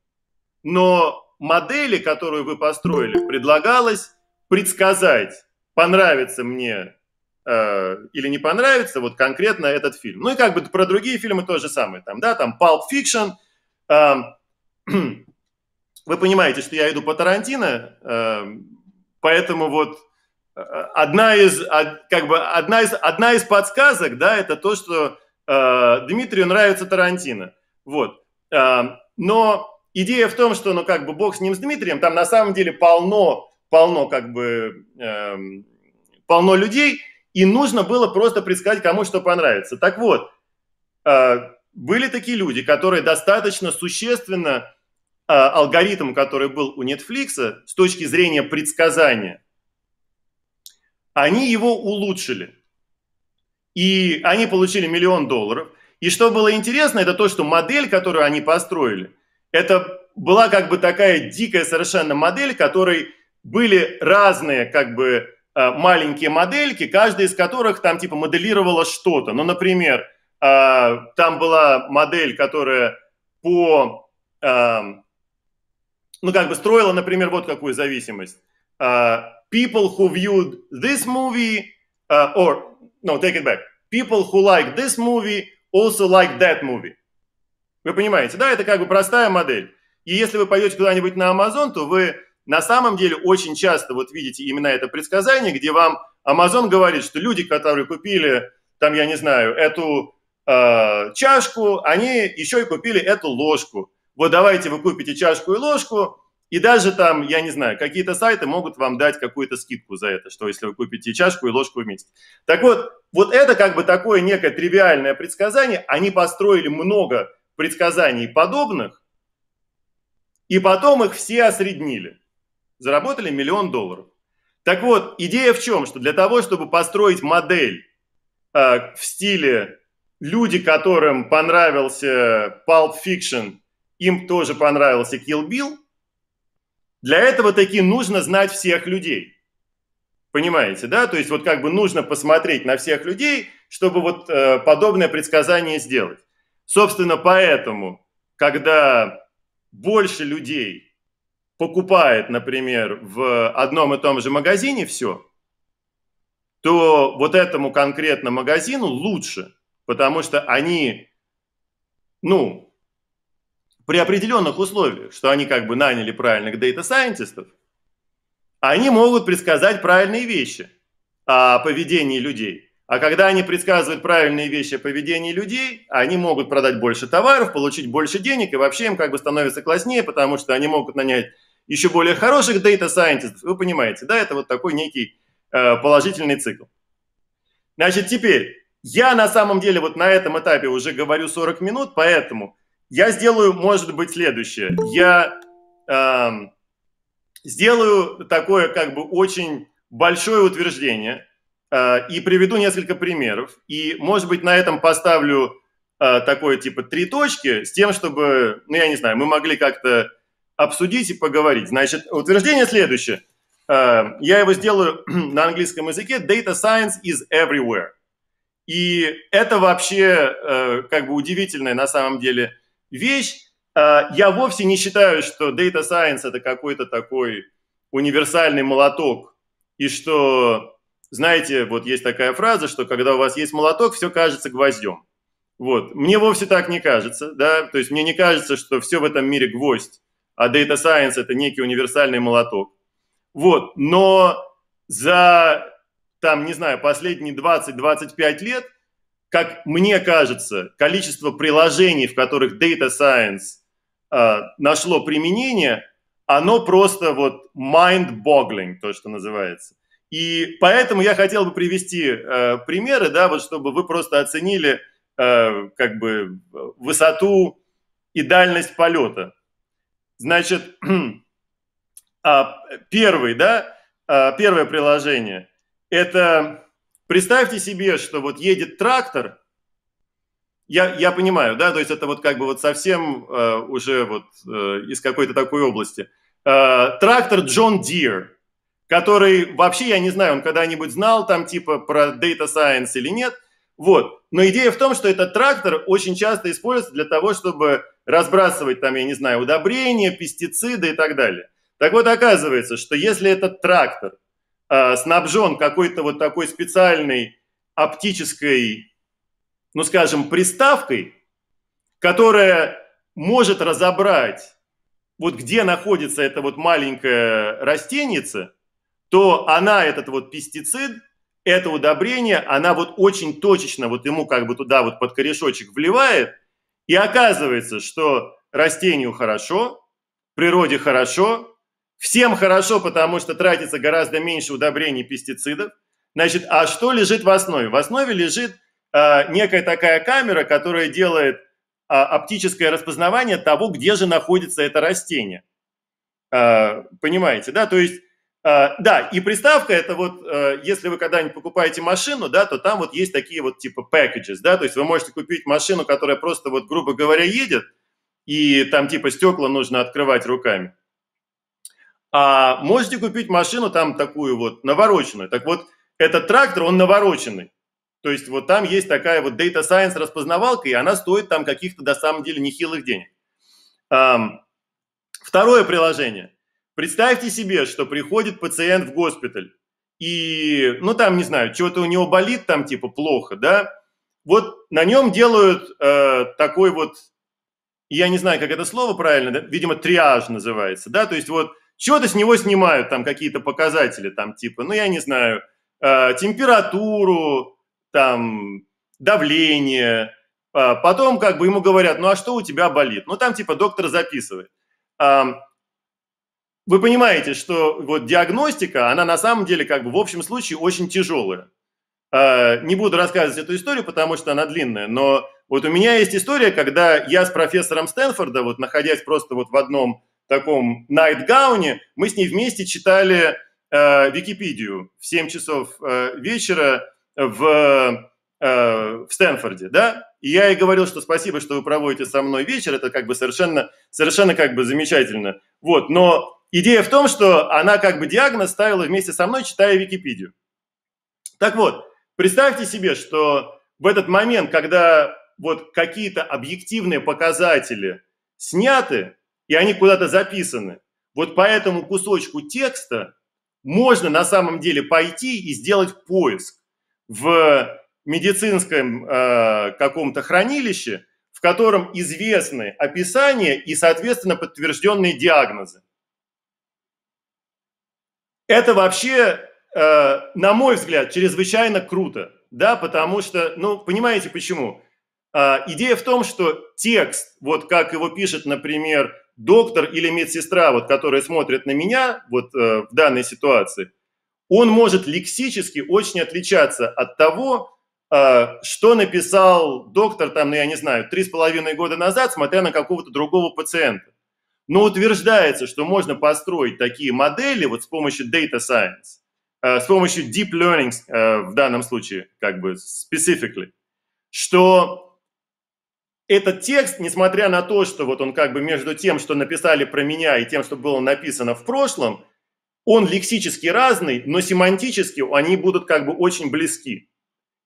Но модели, которую вы построили, предлагалось предсказать, понравится мне или не понравится вот конкретно этот фильм. Ну и как бы про другие фильмы то же самое. Там, да, там Pulp Fiction. Э, вы понимаете, что я иду по Тарантино, э, поэтому вот э, одна из, как бы одна из, одна из подсказок, да, это то, что э, Дмитрию нравится Тарантино. Вот. Э, но идея в том, что, ну, как бы бог с ним, с Дмитрием, там на самом деле полно, полно, как бы, э, полно людей, и нужно было просто предсказать, кому что понравится. Так вот, э, были такие люди, которые достаточно существенно э, алгоритм, который был у Netflix с точки зрения предсказания, они его улучшили. И они получили миллион долларов. И что было интересно, это то, что модель, которую они построили, это была как бы такая дикая совершенно модель, которой были разные как бы маленькие модельки, каждая из которых там типа моделировала что-то. Ну, например, э, там была модель, которая по, э, ну, как бы строила, например, вот какую зависимость. People who viewed this movie, or, no, take it back. People who like this movie also like that movie. Вы понимаете, да, это как бы простая модель. И если вы пойдете куда-нибудь на Amazon, то вы на самом деле очень часто вот видите именно это предсказание, где вам Amazon говорит, что люди, которые купили, там, я не знаю, эту э, чашку, они еще и купили эту ложку. Вот давайте вы купите чашку и ложку, и даже там, я не знаю, какие-то сайты могут вам дать какую-то скидку за это, что если вы купите чашку и ложку вместе. Так вот, вот это как бы такое некое тривиальное предсказание. Они построили много предсказаний подобных, и потом их все осреднили заработали миллион долларов. Так вот, идея в чем? Что для того, чтобы построить модель э, в стиле люди, которым понравился Pulp Fiction, им тоже понравился Kill Bill, для этого таки нужно знать всех людей. Понимаете, да? То есть вот как бы нужно посмотреть на всех людей, чтобы вот э, подобное предсказание сделать. Собственно, поэтому, когда больше людей покупает, например, в одном и том же магазине все, то вот этому конкретно магазину лучше, потому что они, ну, при определенных условиях, что они как бы наняли правильных дейта-сайентистов, они могут предсказать правильные вещи о поведении людей. А когда они предсказывают правильные вещи о поведении людей, они могут продать больше товаров, получить больше денег, и вообще им как бы становится класснее, потому что они могут нанять еще более хороших scientists. Вы понимаете, да, это вот такой некий э, положительный цикл. Значит, теперь, я на самом деле вот на этом этапе уже говорю 40 минут, поэтому я сделаю, может быть, следующее. Я э, сделаю такое как бы очень большое утверждение э, и приведу несколько примеров. И, может быть, на этом поставлю э, такое типа три точки с тем, чтобы, ну, я не знаю, мы могли как-то обсудить и поговорить. Значит, утверждение следующее. Э, я его сделаю на английском языке. Data science is everywhere. И это вообще э, как бы удивительная на самом деле вещь. Э, я вовсе не считаю, что data science это какой-то такой универсальный молоток. И что, знаете, вот есть такая фраза, что когда у вас есть молоток, все кажется гвоздем. Вот. Мне вовсе так не кажется, да, то есть мне не кажется, что все в этом мире гвоздь а Data Science – это некий универсальный молоток. Вот, но за, там, не знаю, последние 20-25 лет, как мне кажется, количество приложений, в которых Data Science э, нашло применение, оно просто вот mind-boggling, то, что называется. И поэтому я хотел бы привести э, примеры, да, вот чтобы вы просто оценили э, как бы высоту и дальность полета. Значит, а, первый, да, а, первое приложение – это представьте себе, что вот едет трактор, я, я понимаю, да, то есть это вот как бы вот совсем э, уже вот э, из какой-то такой области. Трактор Джон Дир, который вообще, я не знаю, он когда-нибудь знал там типа про Data Science или нет, вот. Но идея в том, что этот трактор очень часто используется для того, чтобы разбрасывать там, я не знаю, удобрения, пестициды и так далее. Так вот, оказывается, что если этот трактор э, снабжен какой-то вот такой специальной оптической, ну скажем, приставкой, которая может разобрать, вот где находится эта вот маленькая растеница, то она, этот вот пестицид, это удобрение, она вот очень точечно вот ему как бы туда вот под корешочек вливает, и оказывается, что растению хорошо, природе хорошо, всем хорошо, потому что тратится гораздо меньше удобрений пестицидов. Значит, а что лежит в основе? В основе лежит э, некая такая камера, которая делает э, оптическое распознавание того, где же находится это растение. Э, понимаете, да? То есть да, и приставка это вот, uh, если вы когда-нибудь покупаете машину, да, то там вот есть такие вот типа packages, да, то есть вы можете купить машину, которая просто вот, грубо говоря, едет, и там типа стекла нужно открывать руками. А можете купить машину там такую вот навороченную. Так вот, этот трактор, он навороченный. То есть вот там есть такая вот Data Science распознавалка, и она стоит там каких-то, до самом деле, нехилых денег. Второе приложение. Представьте себе, что приходит пациент в госпиталь, и, ну, там, не знаю, что-то у него болит, там, типа, плохо, да, вот на нем делают э, такой вот, я не знаю, как это слово правильно, да? видимо, триаж называется, да, то есть вот что-то с него снимают, там, какие-то показатели, там, типа, ну, я не знаю, э, температуру, там, давление, э, потом, как бы, ему говорят, ну, а что у тебя болит? Ну, там, типа, доктор записывает. Вы понимаете, что вот диагностика, она на самом деле как бы в общем случае очень тяжелая. А, не буду рассказывать эту историю, потому что она длинная, но вот у меня есть история, когда я с профессором Стэнфорда, вот находясь просто вот в одном таком найтгауне, мы с ней вместе читали э, Википедию в 7 часов э, вечера в, э, в Стэнфорде, да, и я ей говорил, что спасибо, что вы проводите со мной вечер, это как бы совершенно, совершенно как бы замечательно, вот, но Идея в том, что она как бы диагноз ставила вместе со мной, читая Википедию. Так вот, представьте себе, что в этот момент, когда вот какие-то объективные показатели сняты, и они куда-то записаны, вот по этому кусочку текста можно на самом деле пойти и сделать поиск в медицинском э, каком-то хранилище, в котором известны описания и, соответственно, подтвержденные диагнозы. Это вообще, э, на мой взгляд, чрезвычайно круто, да, потому что, ну, понимаете почему? Э, идея в том, что текст, вот как его пишет, например, доктор или медсестра, вот, которые смотрят на меня вот э, в данной ситуации, он может лексически очень отличаться от того, э, что написал доктор, там, ну, я не знаю, три с половиной года назад, смотря на какого-то другого пациента. Но утверждается, что можно построить такие модели вот с помощью data science, э, с помощью deep learning э, в данном случае, как бы specifically, что этот текст, несмотря на то, что вот он как бы между тем, что написали про меня и тем, что было написано в прошлом, он лексически разный, но семантически они будут как бы очень близки.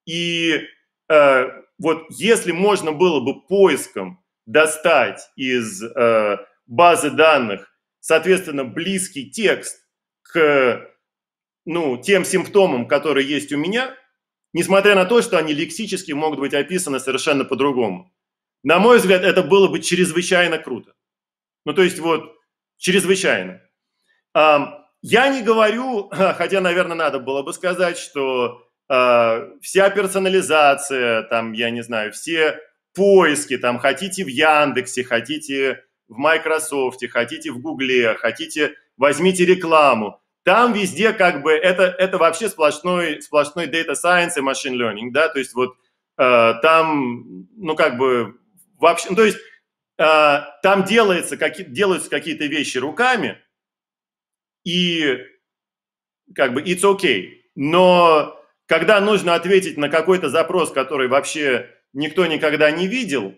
И э, вот если можно было бы поиском достать из э, базы данных, соответственно, близкий текст к ну, тем симптомам, которые есть у меня, несмотря на то, что они лексически могут быть описаны совершенно по-другому. На мой взгляд, это было бы чрезвычайно круто. Ну, то есть вот чрезвычайно. Я не говорю, хотя, наверное, надо было бы сказать, что а, вся персонализация, там, я не знаю, все поиски, там, хотите в Яндексе, хотите в Microsoft, хотите в Гугле, хотите, возьмите рекламу. Там везде как бы это, это вообще сплошной, сплошной data science и machine learning, да, то есть вот э, там, ну как бы вообще, ну, то есть э, там делается, какие, делаются какие-то вещи руками, и как бы it's okay, но когда нужно ответить на какой-то запрос, который вообще никто никогда не видел,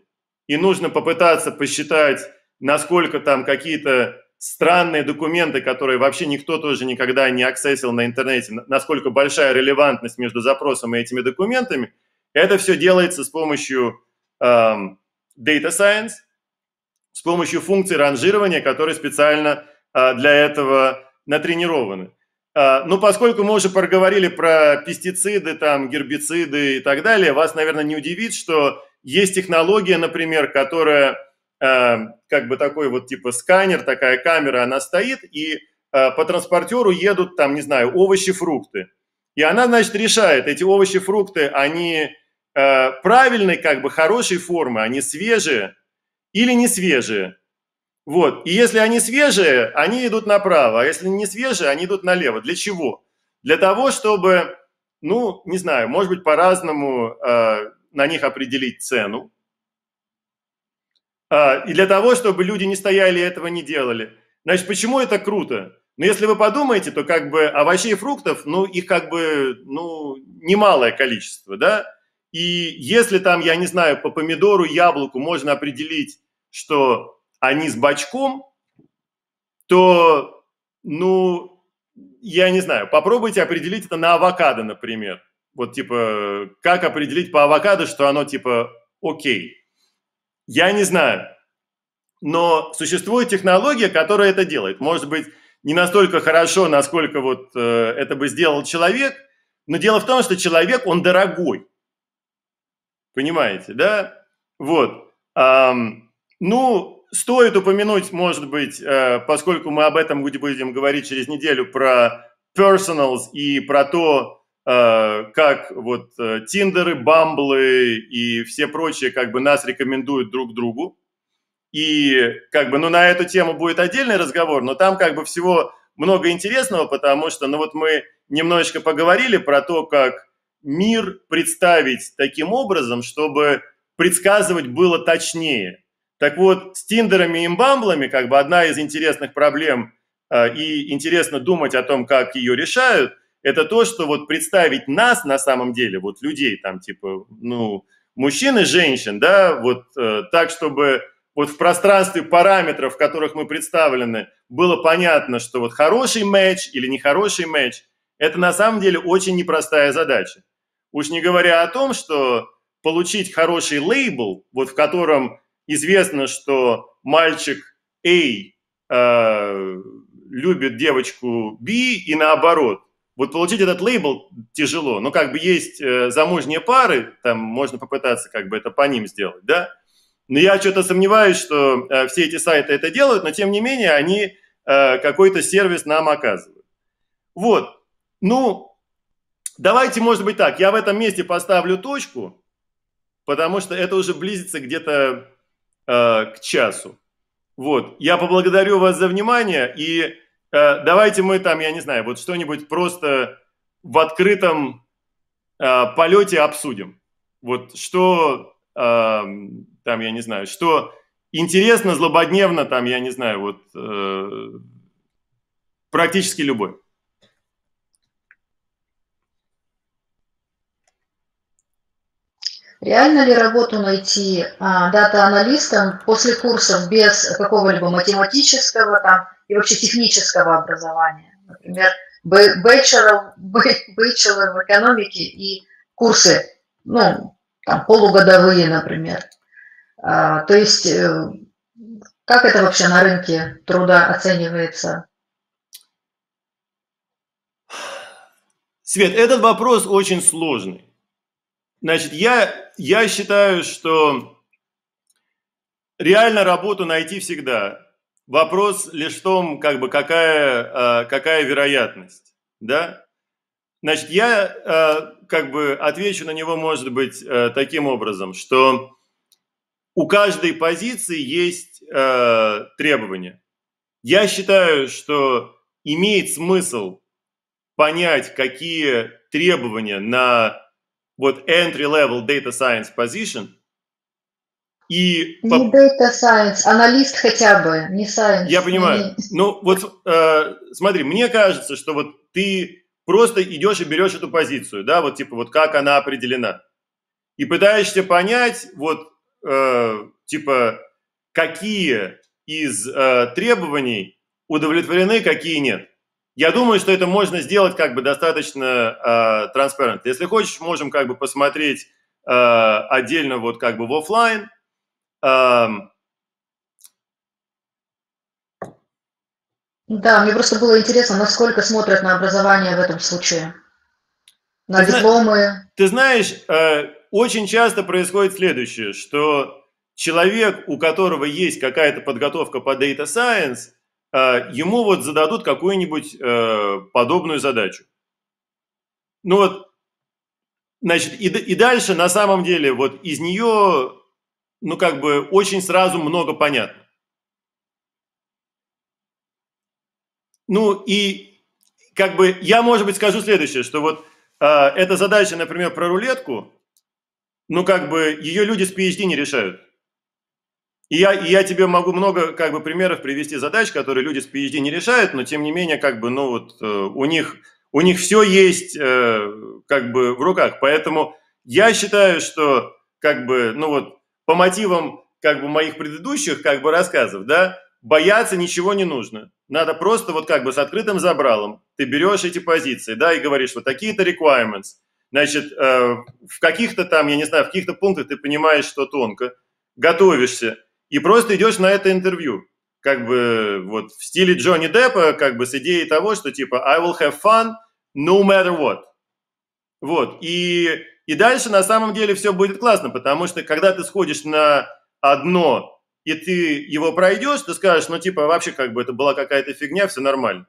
и нужно попытаться посчитать, насколько там какие-то странные документы, которые вообще никто тоже никогда не аксессил на интернете, насколько большая релевантность между запросом и этими документами, это все делается с помощью эм, Data Science, с помощью функций ранжирования, которые специально э, для этого натренированы. Э, ну, поскольку мы уже проговорили про пестициды, там, гербициды и так далее, вас, наверное, не удивит, что есть технология, например, которая как бы такой вот типа сканер, такая камера, она стоит, и э, по транспортеру едут там, не знаю, овощи, фрукты. И она, значит, решает, эти овощи, фрукты, они э, правильной, как бы хорошей формы, они свежие или не свежие. Вот. И если они свежие, они идут направо, а если не свежие, они идут налево. Для чего? Для того, чтобы, ну, не знаю, может быть, по-разному э, на них определить цену. А, и для того, чтобы люди не стояли и этого не делали. Значит, почему это круто? Но ну, если вы подумаете, то как бы овощей и фруктов, ну, их как бы, ну, немалое количество, да? И если там, я не знаю, по помидору, яблоку можно определить, что они с бачком, то, ну, я не знаю, попробуйте определить это на авокадо, например. Вот типа, как определить по авокадо, что оно типа окей? Я не знаю. Но существует технология, которая это делает. Может быть, не настолько хорошо, насколько вот э, это бы сделал человек, но дело в том, что человек, он дорогой. Понимаете, да? Вот. Эм, ну, стоит упомянуть, может быть, э, поскольку мы об этом будем говорить через неделю, про personals и про то, как вот э, Тиндеры, Бамблы и все прочие как бы нас рекомендуют друг другу. И как бы, ну, на эту тему будет отдельный разговор, но там как бы всего много интересного, потому что, ну, вот мы немножечко поговорили про то, как мир представить таким образом, чтобы предсказывать было точнее. Так вот, с Тиндерами и Бамблами как бы одна из интересных проблем, э, и интересно думать о том, как ее решают, это то, что вот представить нас на самом деле, вот людей там типа, ну, мужчин и женщин, да, вот э, так, чтобы вот в пространстве параметров, в которых мы представлены, было понятно, что вот хороший матч или нехороший матч, это на самом деле очень непростая задача. Уж не говоря о том, что получить хороший лейбл, вот в котором известно, что мальчик A э, любит девочку B и наоборот, вот получить этот лейбл тяжело, но как бы есть э, замужние пары, там можно попытаться как бы это по ним сделать, да. Но я что-то сомневаюсь, что э, все эти сайты это делают, но тем не менее они э, какой-то сервис нам оказывают. Вот, ну, давайте, может быть, так, я в этом месте поставлю точку, потому что это уже близится где-то э, к часу. Вот, я поблагодарю вас за внимание и давайте мы там, я не знаю, вот что-нибудь просто в открытом э, полете обсудим. Вот что э, там, я не знаю, что интересно, злободневно, там, я не знаю, вот э, практически любой. Реально ли работу найти а, дата-аналистом после курсов без какого-либо математического там, и вообще технического образования? Например, бэчелор, в экономике и курсы, ну, там, полугодовые, например. А, то есть, э, как это вообще на рынке труда оценивается? Свет, этот вопрос очень сложный. Значит, я, я считаю, что реально работу найти всегда. Вопрос лишь в том, как бы какая, а, какая вероятность, да? Значит, я а, как бы отвечу на него, может быть, а, таким образом, что у каждой позиции есть требования. Я считаю, что имеет смысл понять, какие требования на вот entry-level data science position. И не data science, аналист хотя бы, не science. Я понимаю. Не... Ну вот э, смотри, мне кажется, что вот ты просто идешь и берешь эту позицию, да, вот типа вот как она определена. И пытаешься понять, вот, э, типа, какие из э, требований удовлетворены, какие нет. Я думаю, что это можно сделать как бы достаточно э, транспарентно. Если хочешь, можем как бы посмотреть э, отдельно вот как бы в офлайн. Да, мне просто было интересно, насколько смотрят на образование в этом случае. На ты дипломы. Ты знаешь, э, очень часто происходит следующее, что человек, у которого есть какая-то подготовка по Data Science – ему вот зададут какую-нибудь э, подобную задачу. Ну вот, значит, и, и дальше на самом деле вот из нее, ну как бы очень сразу много понятно. Ну и как бы я, может быть, скажу следующее, что вот э, эта задача, например, про рулетку, ну как бы ее люди с PhD не решают. И я, и я тебе могу много как бы примеров привести задач, которые люди с PhD не решают, но тем не менее как бы ну вот э, у них у них все есть э, как бы в руках, поэтому я считаю, что как бы ну вот по мотивам как бы моих предыдущих как бы рассказов, да, бояться ничего не нужно. Надо просто вот как бы с открытым забралом ты берешь эти позиции, да, и говоришь вот такие-то requirements, значит, э, в каких-то там, я не знаю, в каких-то пунктах ты понимаешь, что тонко, готовишься, и просто идешь на это интервью. Как бы вот в стиле Джонни Деппа, как бы с идеей того, что типа I will have fun no matter what. Вот. И, и дальше на самом деле все будет классно, потому что когда ты сходишь на одно, и ты его пройдешь, ты скажешь, ну типа вообще как бы это была какая-то фигня, все нормально.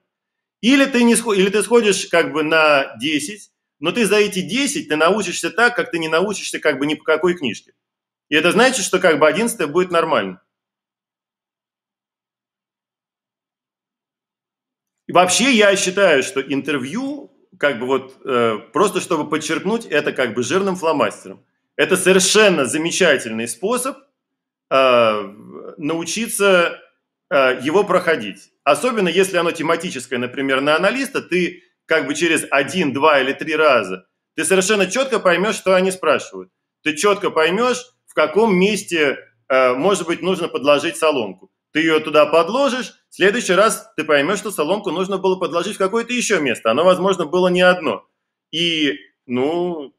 Или ты, не, или ты сходишь как бы на 10, но ты за эти 10 ты научишься так, как ты не научишься как бы ни по какой книжке. И это значит, что как бы 11 будет нормально. И вообще я считаю, что интервью, как бы вот э, просто чтобы подчеркнуть, это как бы жирным фломастером. Это совершенно замечательный способ э, научиться э, его проходить. Особенно если оно тематическое, например, на аналиста, ты как бы через один, два или три раза, ты совершенно четко поймешь, что они спрашивают. Ты четко поймешь, в каком месте, э, может быть, нужно подложить соломку. Ты ее туда подложишь, в следующий раз ты поймешь, что соломку нужно было подложить в какое-то еще место. Оно, возможно, было не одно. И, ну,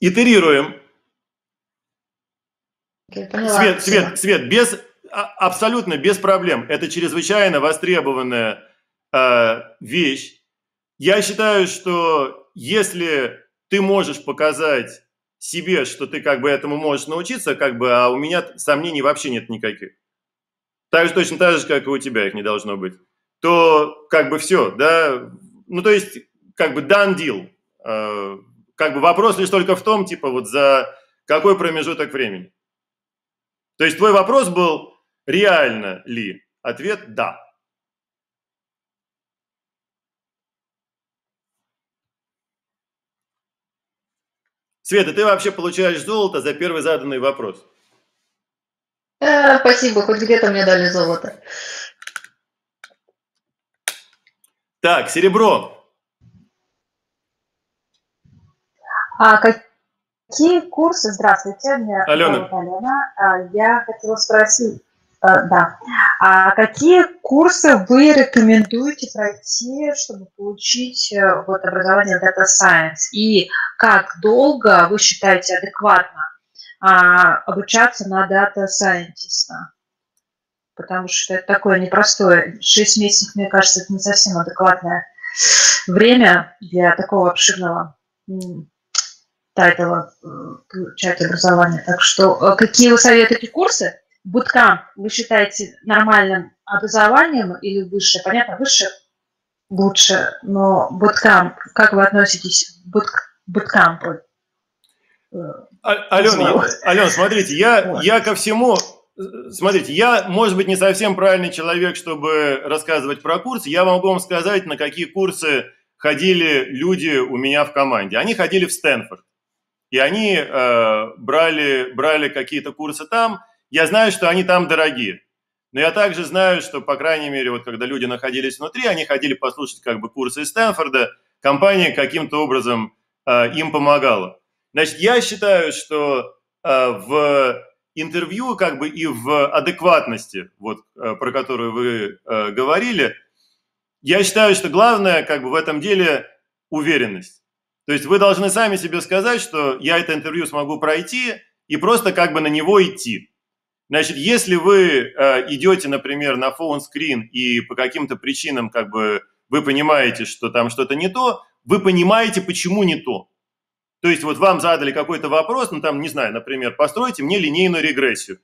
итерируем. Свет, свет, свет, без, а, абсолютно без проблем. Это чрезвычайно востребованная э, вещь. Я считаю, что если ты можешь показать себе, что ты как бы этому можешь научиться, как бы, а у меня сомнений вообще нет никаких. Так же точно так же, как и у тебя их не должно быть. То как бы все, да, ну то есть как бы done deal. Э, как бы вопрос лишь только в том, типа вот за какой промежуток времени. То есть твой вопрос был, реально ли? Ответ – да. Света, ты вообще получаешь золото за первый заданный вопрос. А, спасибо, хоть где-то мне дали золото. Так, серебро. А какие курсы, здравствуйте, меня Алена. Алена. А, я хотела спросить, да. А какие курсы вы рекомендуете пройти, чтобы получить э, вот образование Data Science? И как долго вы считаете адекватно а, обучаться на Data Scientist? Потому что это такое непростое. Шесть месяцев, мне кажется, это не совсем адекватное время для такого обширного тайтла э, получать образование. Так что какие вы советуете курсы? Буткамп вы считаете нормальным образованием или высшее? Понятно, выше лучше, но буткамп, как вы относитесь к буткампу? Алена, Алена, смотрите, я, вот. я ко всему, смотрите, я, может быть, не совсем правильный человек, чтобы рассказывать про курсы. Я могу вам сказать, на какие курсы ходили люди у меня в команде. Они ходили в Стэнфорд, и они э, брали, брали какие-то курсы там, я знаю, что они там дорогие. Но я также знаю, что, по крайней мере, вот когда люди находились внутри, они ходили послушать как бы курсы из Стэнфорда, компания каким-то образом э, им помогала. Значит, я считаю, что э, в интервью как бы и в адекватности, вот э, про которую вы э, говорили, я считаю, что главное как бы в этом деле уверенность. То есть вы должны сами себе сказать, что я это интервью смогу пройти и просто как бы на него идти. Значит, если вы э, идете, например, на фоун-скрин и по каким-то причинам как бы вы понимаете, что там что-то не то, вы понимаете, почему не то. То есть вот вам задали какой-то вопрос, ну там, не знаю, например, постройте мне линейную регрессию.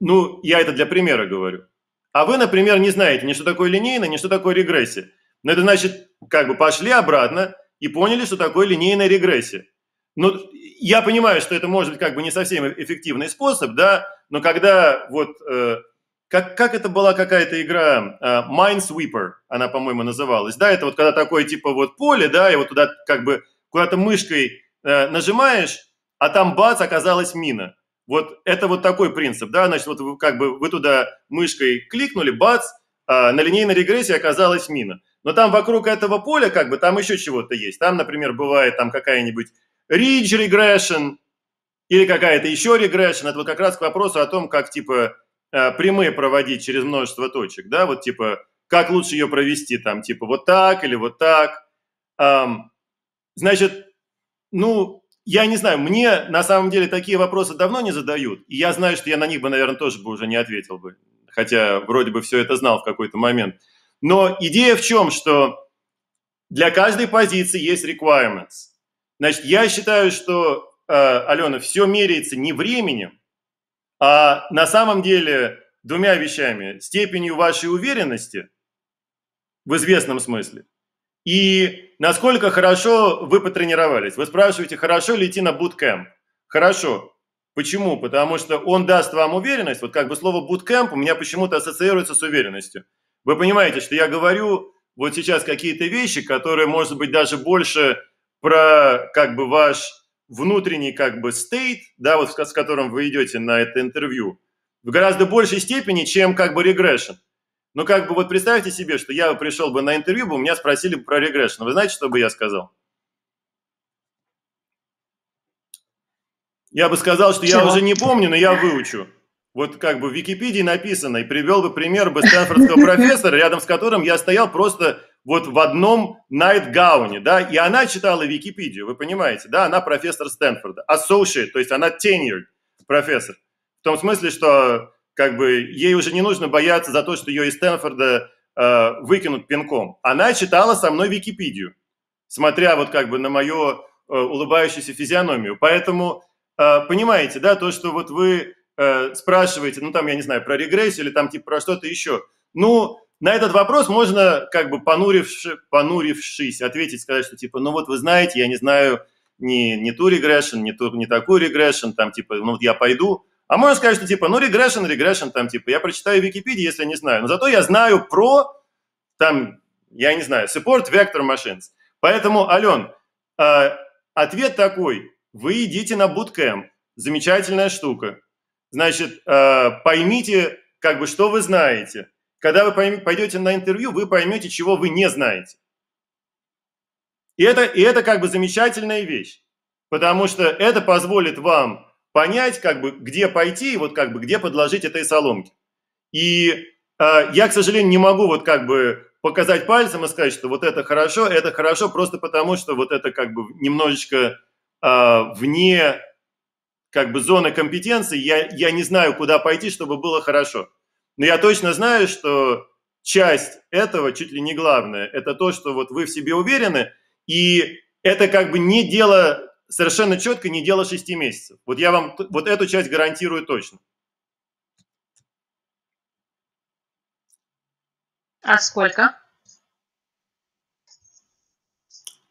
Ну, я это для примера говорю. А вы, например, не знаете ни что такое линейная, ни что такое регрессия. Но это значит, как бы пошли обратно и поняли, что такое линейная регрессия. Ну, я понимаю, что это может быть как бы не совсем эффективный способ, да, но когда вот, э, как, как это была какая-то игра, э, Minesweeper, она, по-моему, называлась, да, это вот когда такое типа вот поле, да, и вот туда как бы куда-то мышкой э, нажимаешь, а там бац, оказалась мина. Вот это вот такой принцип, да, значит, вот вы, как бы вы туда мышкой кликнули, бац, э, на линейной регрессии оказалась мина. Но там вокруг этого поля как бы там еще чего-то есть. Там, например, бывает там какая-нибудь Ridge regression или какая-то еще regression, это вот как раз к вопросу о том, как типа э, прямые проводить через множество точек, да, вот типа как лучше ее провести, там типа вот так или вот так. Значит, ну, я не знаю, мне на самом деле такие вопросы давно не задают, и я знаю, что я на них бы, наверное, тоже бы уже не ответил бы, хотя вроде бы все это знал в какой-то момент. Но идея в чем, что для каждой позиции есть requirements. Значит, я считаю, что, э, Алена, все меряется не временем, а на самом деле двумя вещами. Степенью вашей уверенности в известном смысле и насколько хорошо вы потренировались. Вы спрашиваете, хорошо ли идти на буткэмп? Хорошо. Почему? Потому что он даст вам уверенность. Вот как бы слово буткэмп у меня почему-то ассоциируется с уверенностью. Вы понимаете, что я говорю вот сейчас какие-то вещи, которые, может быть, даже больше про как бы ваш внутренний как бы стейт, да, вот с которым вы идете на это интервью, в гораздо большей степени, чем как бы регрессион. Ну, как бы вот представьте себе, что я пришел бы на интервью, бы у меня спросили бы про регрессион. Вы знаете, что бы я сказал? Я бы сказал, что Чего? я уже не помню, но я выучу. Вот как бы в Википедии написано, и привел бы пример бы Стэнфордского профессора, рядом с которым я стоял просто вот в одном найтгауне, да, и она читала Википедию, вы понимаете, да, она профессор Стэнфорда, associate, то есть она tenured профессор, в том смысле, что как бы ей уже не нужно бояться за то, что ее из Стэнфорда э, выкинут пинком. Она читала со мной Википедию, смотря вот как бы на мою э, улыбающуюся физиономию. Поэтому, э, понимаете, да, то, что вот вы э, спрашиваете, ну там, я не знаю, про регрессию или там типа про что-то еще, ну, на этот вопрос можно, как бы понуривши, понурившись, ответить, сказать, что типа, ну вот вы знаете, я не знаю ни, ни ту регрессион, ни, ту, ни такую регрессион, там типа, ну вот я пойду. А можно сказать, что типа, ну регрессион, регрессион, там типа, я прочитаю в Википедии, если не знаю. Но зато я знаю про, там, я не знаю, support vector machines. Поэтому, Ален, э, ответ такой, вы идите на bootcamp, замечательная штука. Значит, э, поймите, как бы, что вы знаете – когда вы пойдете на интервью, вы поймете, чего вы не знаете. И это, и это как бы замечательная вещь, потому что это позволит вам понять, как бы, где пойти и вот как бы, где подложить этой соломки. И э, я, к сожалению, не могу вот как бы показать пальцем и сказать, что вот это хорошо, это хорошо, просто потому что вот это как бы немножечко э, вне как бы зоны компетенции, я, я не знаю, куда пойти, чтобы было хорошо. Но я точно знаю, что часть этого, чуть ли не главное, это то, что вот вы в себе уверены, и это как бы не дело, совершенно четко не дело шести месяцев. Вот я вам вот эту часть гарантирую точно. А сколько?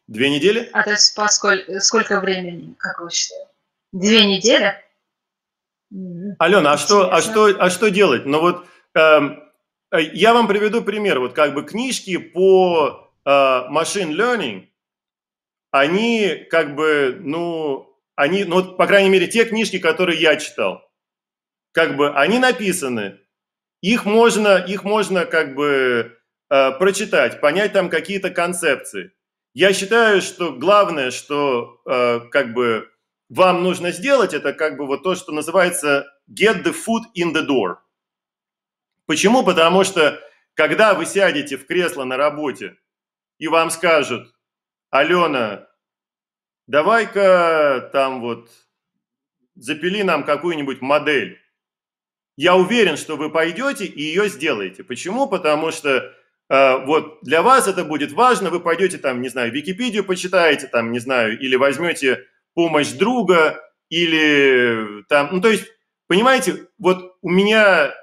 Две недели? А то есть по сколько, сколько времени, как вы считаете? Две недели? Алена, а что, а, что, а что делать? Ну вот я вам приведу пример. Вот как бы книжки по э, machine learning, они как бы, ну, они, ну, вот, по крайней мере, те книжки, которые я читал, как бы они написаны, их можно, их можно как бы э, прочитать, понять там какие-то концепции. Я считаю, что главное, что э, как бы вам нужно сделать, это как бы вот то, что называется get the foot in the door. Почему? Потому что когда вы сядете в кресло на работе и вам скажут, Алена, давай-ка там вот запили нам какую-нибудь модель. Я уверен, что вы пойдете и ее сделаете. Почему? Потому что э, вот для вас это будет важно. Вы пойдете там, не знаю, Википедию почитаете, там, не знаю, или возьмете помощь друга, или там, ну то есть, понимаете, вот у меня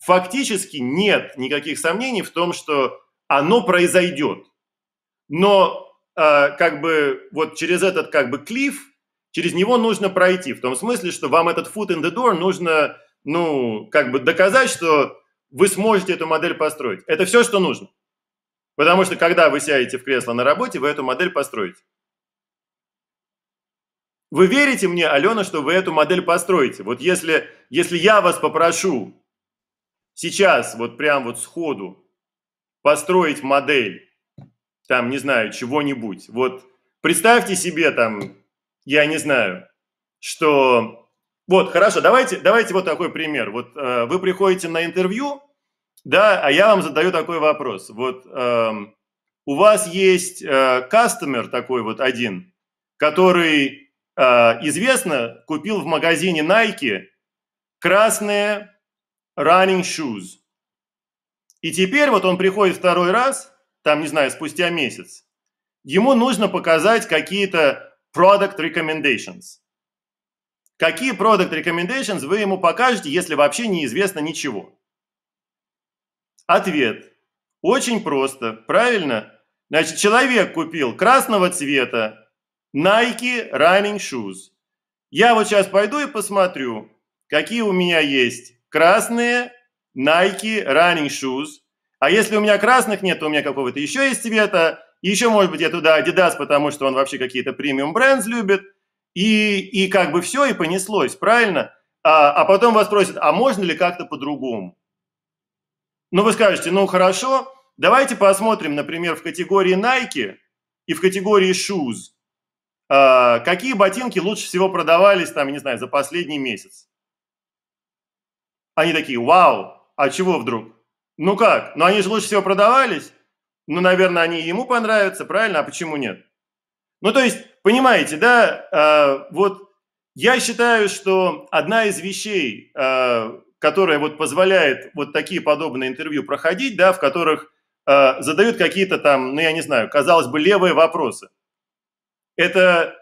фактически нет никаких сомнений в том, что оно произойдет. Но э, как бы вот через этот как бы клифф через него нужно пройти, в том смысле, что вам этот foot in the door нужно, ну, как бы доказать, что вы сможете эту модель построить. Это все, что нужно. Потому что когда вы сядете в кресло на работе, вы эту модель построите. Вы верите мне, Алена, что вы эту модель построите? Вот если, если я вас попрошу сейчас, вот прям вот сходу, построить модель, там, не знаю, чего-нибудь, вот представьте себе там я не знаю, что... Вот, хорошо, давайте, давайте вот такой пример. Вот э, вы приходите на интервью, да, а я вам задаю такой вопрос. Вот э, у вас есть э, кастомер такой вот один, который, э, известно, купил в магазине Nike красные running shoes. И теперь вот он приходит второй раз, там, не знаю, спустя месяц, ему нужно показать какие-то Product Recommendations. Какие Product Recommendations вы ему покажете, если вообще неизвестно ничего? Ответ. Очень просто, правильно? Значит, человек купил красного цвета Nike Running Shoes. Я вот сейчас пойду и посмотрю, какие у меня есть красные Nike Running Shoes. А если у меня красных нет, то у меня какого-то еще есть цвета. Еще, может быть, я туда Adidas, потому что он вообще какие-то премиум брендс любит. И, и как бы все, и понеслось, правильно? А, а потом вас спросят, а можно ли как-то по-другому? Ну, вы скажете, ну, хорошо, давайте посмотрим, например, в категории Nike и в категории Shoes, а, какие ботинки лучше всего продавались, там, не знаю, за последний месяц. Они такие, вау, а чего вдруг? Ну как? Ну они же лучше всего продавались ну, наверное, они ему понравятся, правильно? А почему нет? Ну, то есть, понимаете, да, э, вот я считаю, что одна из вещей, э, которая вот позволяет вот такие подобные интервью проходить, да, в которых э, задают какие-то там, ну, я не знаю, казалось бы, левые вопросы. Это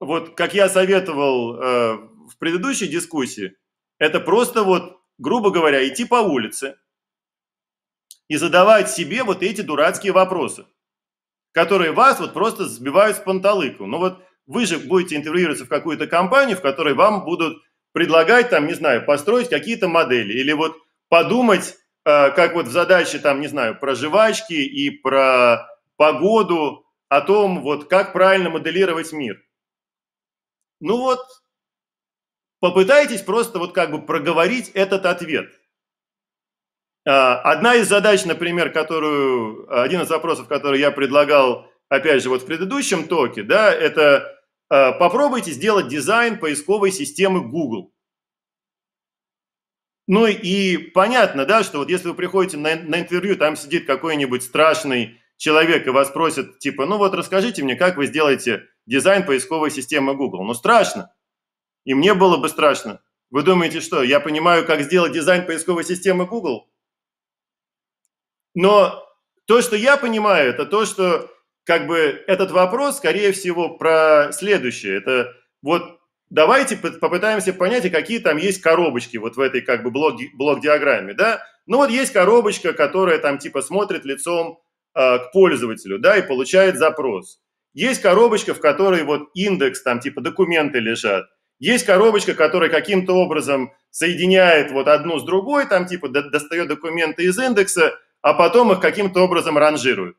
вот, как я советовал э, в предыдущей дискуссии, это просто вот, грубо говоря, идти по улице, и задавать себе вот эти дурацкие вопросы, которые вас вот просто сбивают с панталыку. Ну вот вы же будете интервьюироваться в какую-то компанию, в которой вам будут предлагать, там, не знаю, построить какие-то модели или вот подумать, э, как вот в задаче, там, не знаю, про жвачки и про погоду, о том, вот как правильно моделировать мир. Ну вот, попытайтесь просто вот как бы проговорить этот ответ – а, одна из задач, например, которую, один из вопросов, который я предлагал, опять же, вот в предыдущем токе, да, это а, попробуйте сделать дизайн поисковой системы Google. Ну и понятно, да, что вот если вы приходите на, на интервью, там сидит какой-нибудь страшный человек и вас просит, типа, ну вот расскажите мне, как вы сделаете дизайн поисковой системы Google. Ну страшно. И мне было бы страшно. Вы думаете, что я понимаю, как сделать дизайн поисковой системы Google? Но то, что я понимаю, это то, что как бы этот вопрос, скорее всего, про следующее. Это вот давайте попытаемся понять, какие там есть коробочки вот в этой как бы блок-диаграмме, да? Ну вот есть коробочка, которая там типа смотрит лицом э, к пользователю, да, и получает запрос. Есть коробочка, в которой вот индекс, там типа документы лежат. Есть коробочка, которая каким-то образом соединяет вот одну с другой, там типа достает документы из индекса, а потом их каким-то образом ранжируют.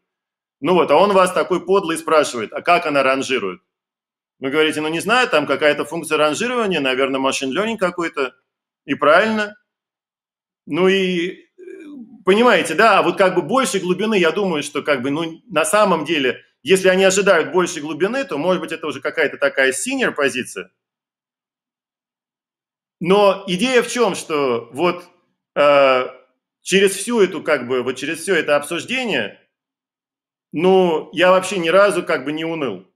Ну вот, а он вас такой подлый спрашивает, а как она ранжирует? Вы говорите, ну не знаю, там какая-то функция ранжирования, наверное, машин learning какой-то. и правильно. Ну и понимаете, да, а вот как бы больше глубины, я думаю, что как бы, ну, на самом деле, если они ожидают больше глубины, то, может быть, это уже какая-то такая senior позиция. Но идея в чем, что вот э, через всю эту, как бы, вот через все это обсуждение, ну, я вообще ни разу как бы не уныл.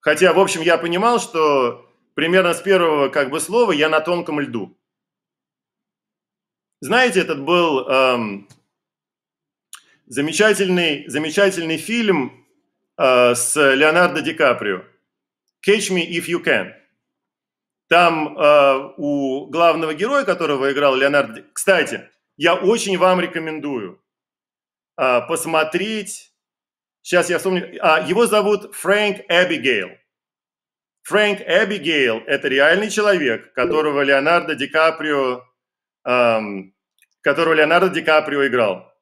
Хотя, в общем, я понимал, что примерно с первого как бы слова я на тонком льду. Знаете, этот был эм, замечательный, замечательный фильм э, с Леонардо Ди Каприо «Catch me if you can». Там э, у главного героя, которого играл Леонардо... Кстати, я очень вам рекомендую э, посмотреть... Сейчас я вспомню. А, его зовут Фрэнк Эбигейл. Фрэнк Эбигейл – это реальный человек, которого Леонардо Ди Каприо, эм, которого Леонардо Ди Каприо играл.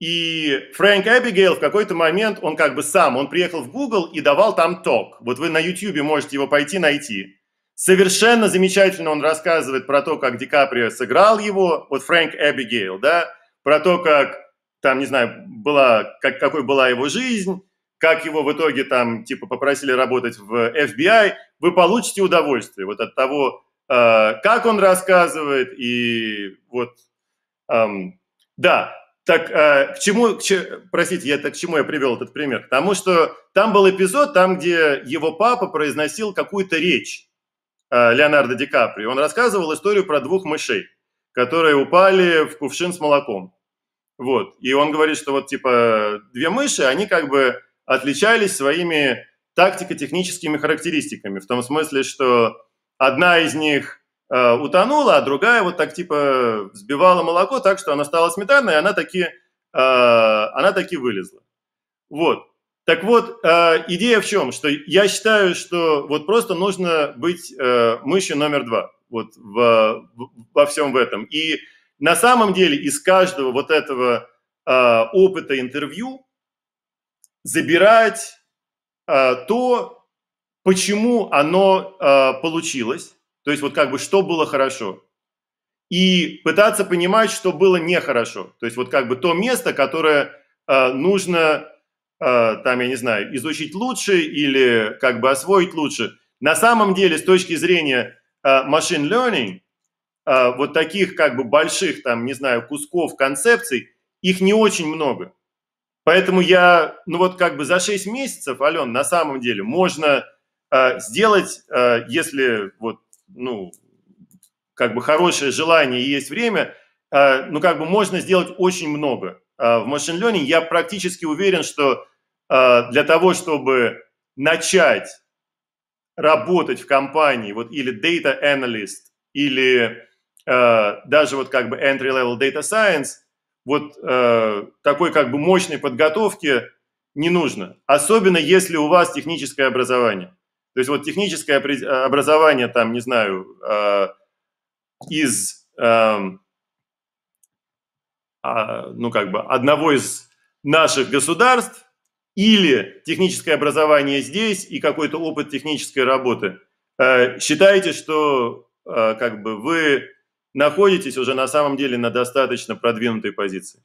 И Фрэнк Эбигейл в какой-то момент, он как бы сам, он приехал в Google и давал там ток. Вот вы на YouTube можете его пойти найти. Совершенно замечательно он рассказывает про то, как Ди Каприо сыграл его, вот Фрэнк Эбигейл, да, про то, как там, не знаю, была, как, какой была его жизнь, как его в итоге там, типа, попросили работать в FBI, вы получите удовольствие вот от того, э, как он рассказывает, и вот, эм, да, так, э, к чему, к, простите, я, так, к чему я привел этот пример? К тому, что там был эпизод, там, где его папа произносил какую-то речь э, Леонардо Ди Каприо. Он рассказывал историю про двух мышей, которые упали в кувшин с молоком. Вот. И он говорит, что вот типа две мыши, они как бы отличались своими тактико-техническими характеристиками. В том смысле, что одна из них утонула, а другая вот так типа взбивала молоко так, что она стала сметанной, и она таки, э, она таки вылезла. Вот. Так вот, э, идея в чем? Что я считаю, что вот просто нужно быть э, мышью номер два вот в, во всем в этом. И на самом деле из каждого вот этого э, опыта интервью забирать э, то, почему оно э, получилось, то есть вот как бы что было хорошо, и пытаться понимать, что было нехорошо, то есть вот как бы то место, которое э, нужно э, там, я не знаю, изучить лучше или как бы освоить лучше. На самом деле, с точки зрения э, machine learning, э, вот таких как бы больших там, не знаю, кусков концепций, их не очень много. Поэтому я, ну вот как бы за 6 месяцев, Ален, на самом деле можно э, сделать, э, если вот, ну, как бы хорошее желание и есть время, э, ну как бы можно сделать очень много. Э, в Machine Learning я практически уверен, что э, для того, чтобы начать работать в компании, вот или Data Analyst, или даже вот как бы Entry Level Data Science – вот такой как бы мощной подготовки не нужно. Особенно если у вас техническое образование. То есть вот техническое образование там, не знаю, э, из, э, э, ну как бы одного из наших государств или техническое образование здесь и какой-то опыт технической работы. Э, считайте, что э, как бы вы находитесь уже на самом деле на достаточно продвинутой позиции.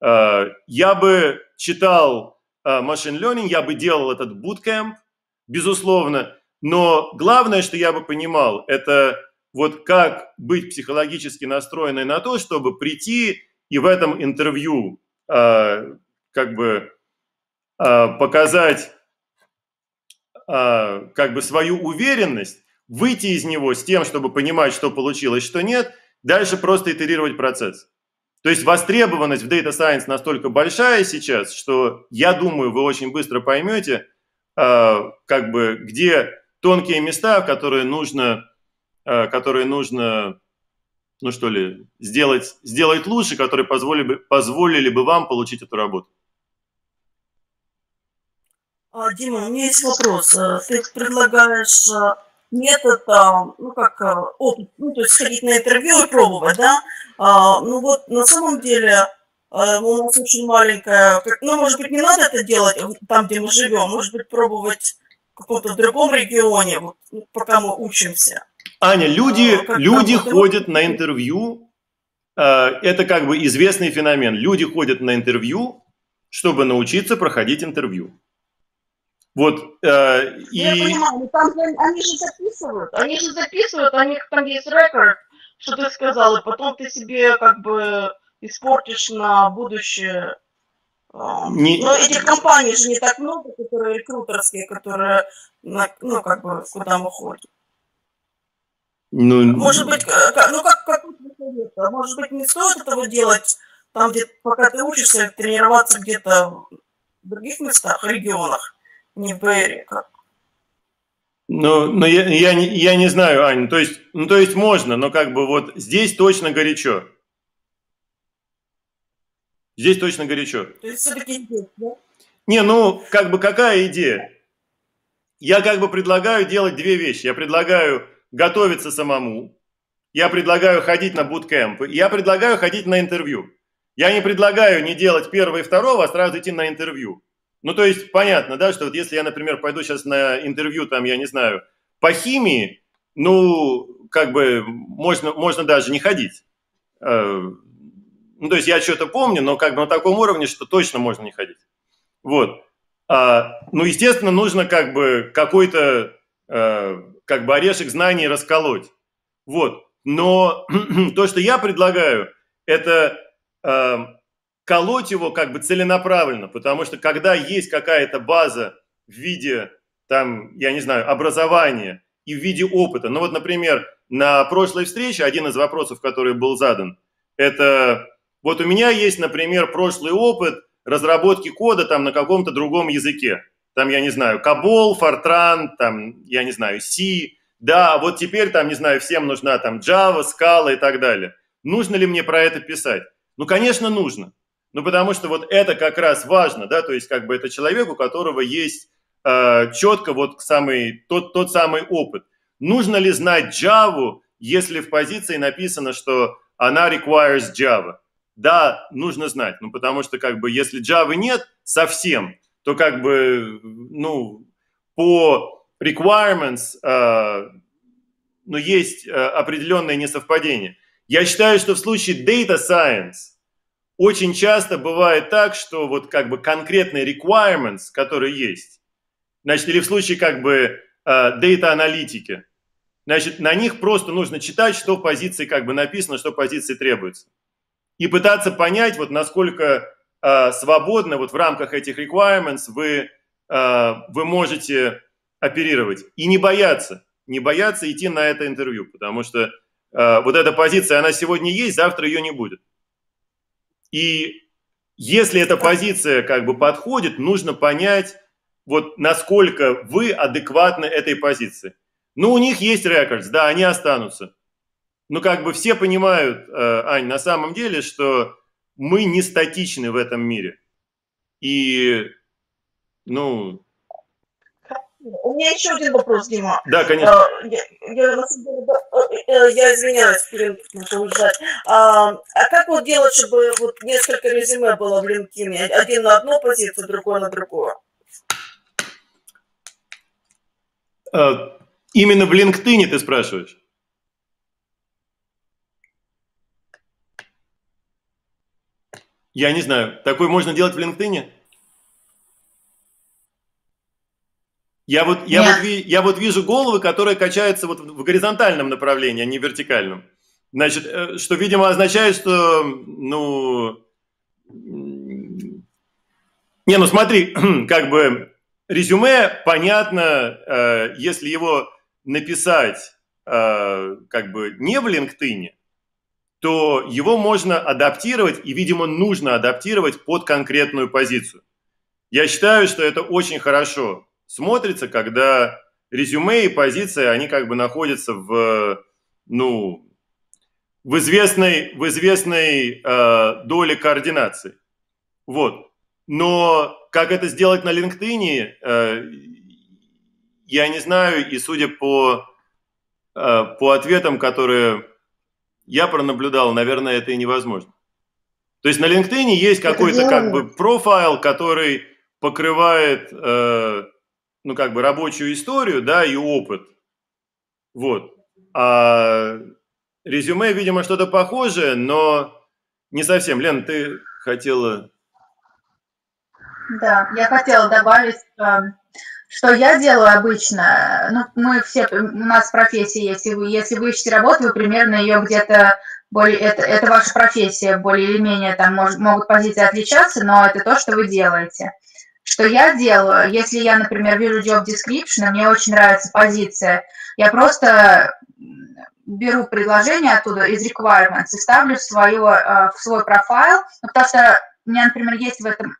А, я бы читал а, machine learning, я бы делал этот bootcamp, безусловно, но главное, что я бы понимал, это вот как быть психологически настроенной на то, чтобы прийти и в этом интервью а, как бы показать как бы свою уверенность, выйти из него с тем, чтобы понимать, что получилось, что нет – Дальше просто итерировать процесс. То есть востребованность в Data Science настолько большая сейчас, что я думаю, вы очень быстро поймете, э, как бы, где тонкие места, которые нужно, э, которые нужно, ну что ли, сделать, сделать лучше, которые позволили бы, позволили бы вам получить эту работу. А, Дима, у меня есть вопрос. Э, ты предлагаешь метод, ну, как э, опыт, ну, то есть сходить на интервью и пробовать, да. А, ну, вот на самом деле э, у нас очень маленькая, ну, может быть, не надо это делать там, где мы живем, может быть, пробовать в каком-то другом регионе, вот, ну, пока мы учимся. Аня, люди, а, люди ходят на интервью, э, это как бы известный феномен. Люди ходят на интервью, чтобы научиться проходить интервью. Вот, э, и... Я понимаю, там они же записывают, они же записывают, у них там есть рекорд, что ты сказал, и потом ты себе как бы испортишь на будущее. Не... Но этих компаний же не так много, которые рекрутерские, которые, ну, как бы, куда мы ходим. Ну, может быть, ну как, как а может быть, не стоит этого делать там, где пока ты учишься, тренироваться где-то в других местах, регионах, не в Бэре, как ну, но я, я, не, я не знаю, Аня, то есть, ну, то есть можно, но как бы вот здесь точно горячо. Здесь точно горячо. То есть все-таки да? Не, ну, как бы какая идея? Я как бы предлагаю делать две вещи. Я предлагаю готовиться самому, я предлагаю ходить на буткемпы, я предлагаю ходить на интервью. Я не предлагаю не делать первого и второго, а сразу идти на интервью. Ну, то есть, понятно, да, что вот если я, например, пойду сейчас на интервью, там, я не знаю, по химии, ну, как бы можно, можно даже не ходить. Ну, то есть я что-то помню, но как бы на таком уровне, что точно можно не ходить. Вот. А, ну, естественно, нужно как бы какой-то э, как бы орешек знаний расколоть. Вот. Но то, что я предлагаю, это э, колоть его как бы целенаправленно, потому что когда есть какая-то база в виде, там, я не знаю, образования и в виде опыта. Ну вот, например, на прошлой встрече один из вопросов, который был задан, это вот у меня есть, например, прошлый опыт разработки кода там на каком-то другом языке. Там, я не знаю, Кабол, Fortran, там, я не знаю, C. Да, вот теперь там, не знаю, всем нужна там Java, Scala и так далее. Нужно ли мне про это писать? Ну, конечно, нужно. Ну, потому что вот это как раз важно, да, то есть как бы это человек, у которого есть э, четко вот самый, тот, тот самый опыт. Нужно ли знать Java, если в позиции написано, что она requires Java? Да, нужно знать, ну, потому что как бы если Java нет совсем, то как бы, ну, по requirements, э, ну, есть э, определенное несовпадение. Я считаю, что в случае data science – очень часто бывает так, что вот как бы конкретные requirements, которые есть, значит, или в случае как бы uh, data аналитики, значит, на них просто нужно читать, что в позиции как бы написано, что в позиции требуется. И пытаться понять, вот насколько uh, свободно вот в рамках этих requirements вы, uh, вы можете оперировать. И не бояться, не бояться идти на это интервью, потому что uh, вот эта позиция, она сегодня есть, завтра ее не будет. И если эта позиция как бы подходит, нужно понять, вот насколько вы адекватны этой позиции. Ну, у них есть рекордс, да, они останутся. Но как бы все понимают, э, Ань, на самом деле, что мы не статичны в этом мире. И, ну, у меня еще один вопрос, Дима. Да, конечно. А, я, я, э, э, я извиняюсь, уезжать. А, а как вот делать, чтобы вот несколько резюме было в LinkedIn? Один на одну позицию, другой на другую? А, именно в LinkedIn ты спрашиваешь? Я не знаю. Такой можно делать в LinkedIn? Я вот, я, вот, я вот вижу головы, которые качаются вот в горизонтальном направлении, а не в вертикальном. Значит, э, что, видимо, означает, что, ну... Не, ну смотри, как бы резюме, понятно, э, если его написать э, как бы не в LinkedIn, то его можно адаптировать и, видимо, нужно адаптировать под конкретную позицию. Я считаю, что это очень хорошо смотрится, когда резюме и позиции, они как бы находятся в, ну, в известной, в известной э, доле координации. Вот. Но как это сделать на LinkedIn, э, я не знаю, и судя по, э, по ответам, которые я пронаблюдал, наверное, это и невозможно. То есть на LinkedIn есть какой-то как бы профайл, который покрывает э, ну, как бы рабочую историю, да, и опыт. Вот. А резюме, видимо, что-то похожее, но не совсем. Лен, ты хотела... Да, я хотела добавить, эм, что я делаю обычно. Ну, мы все, у нас профессия. Если вы, если вы ищете работу, вы примерно ее где-то более, это, это ваша профессия, более или менее, там может, могут позиции отличаться, но это то, что вы делаете. Что я делаю, если я, например, вижу job description, мне очень нравится позиция, я просто беру предложение оттуда из requirements и ставлю свое, э, в свой профайл, ну, потому что у меня, например, есть в этом,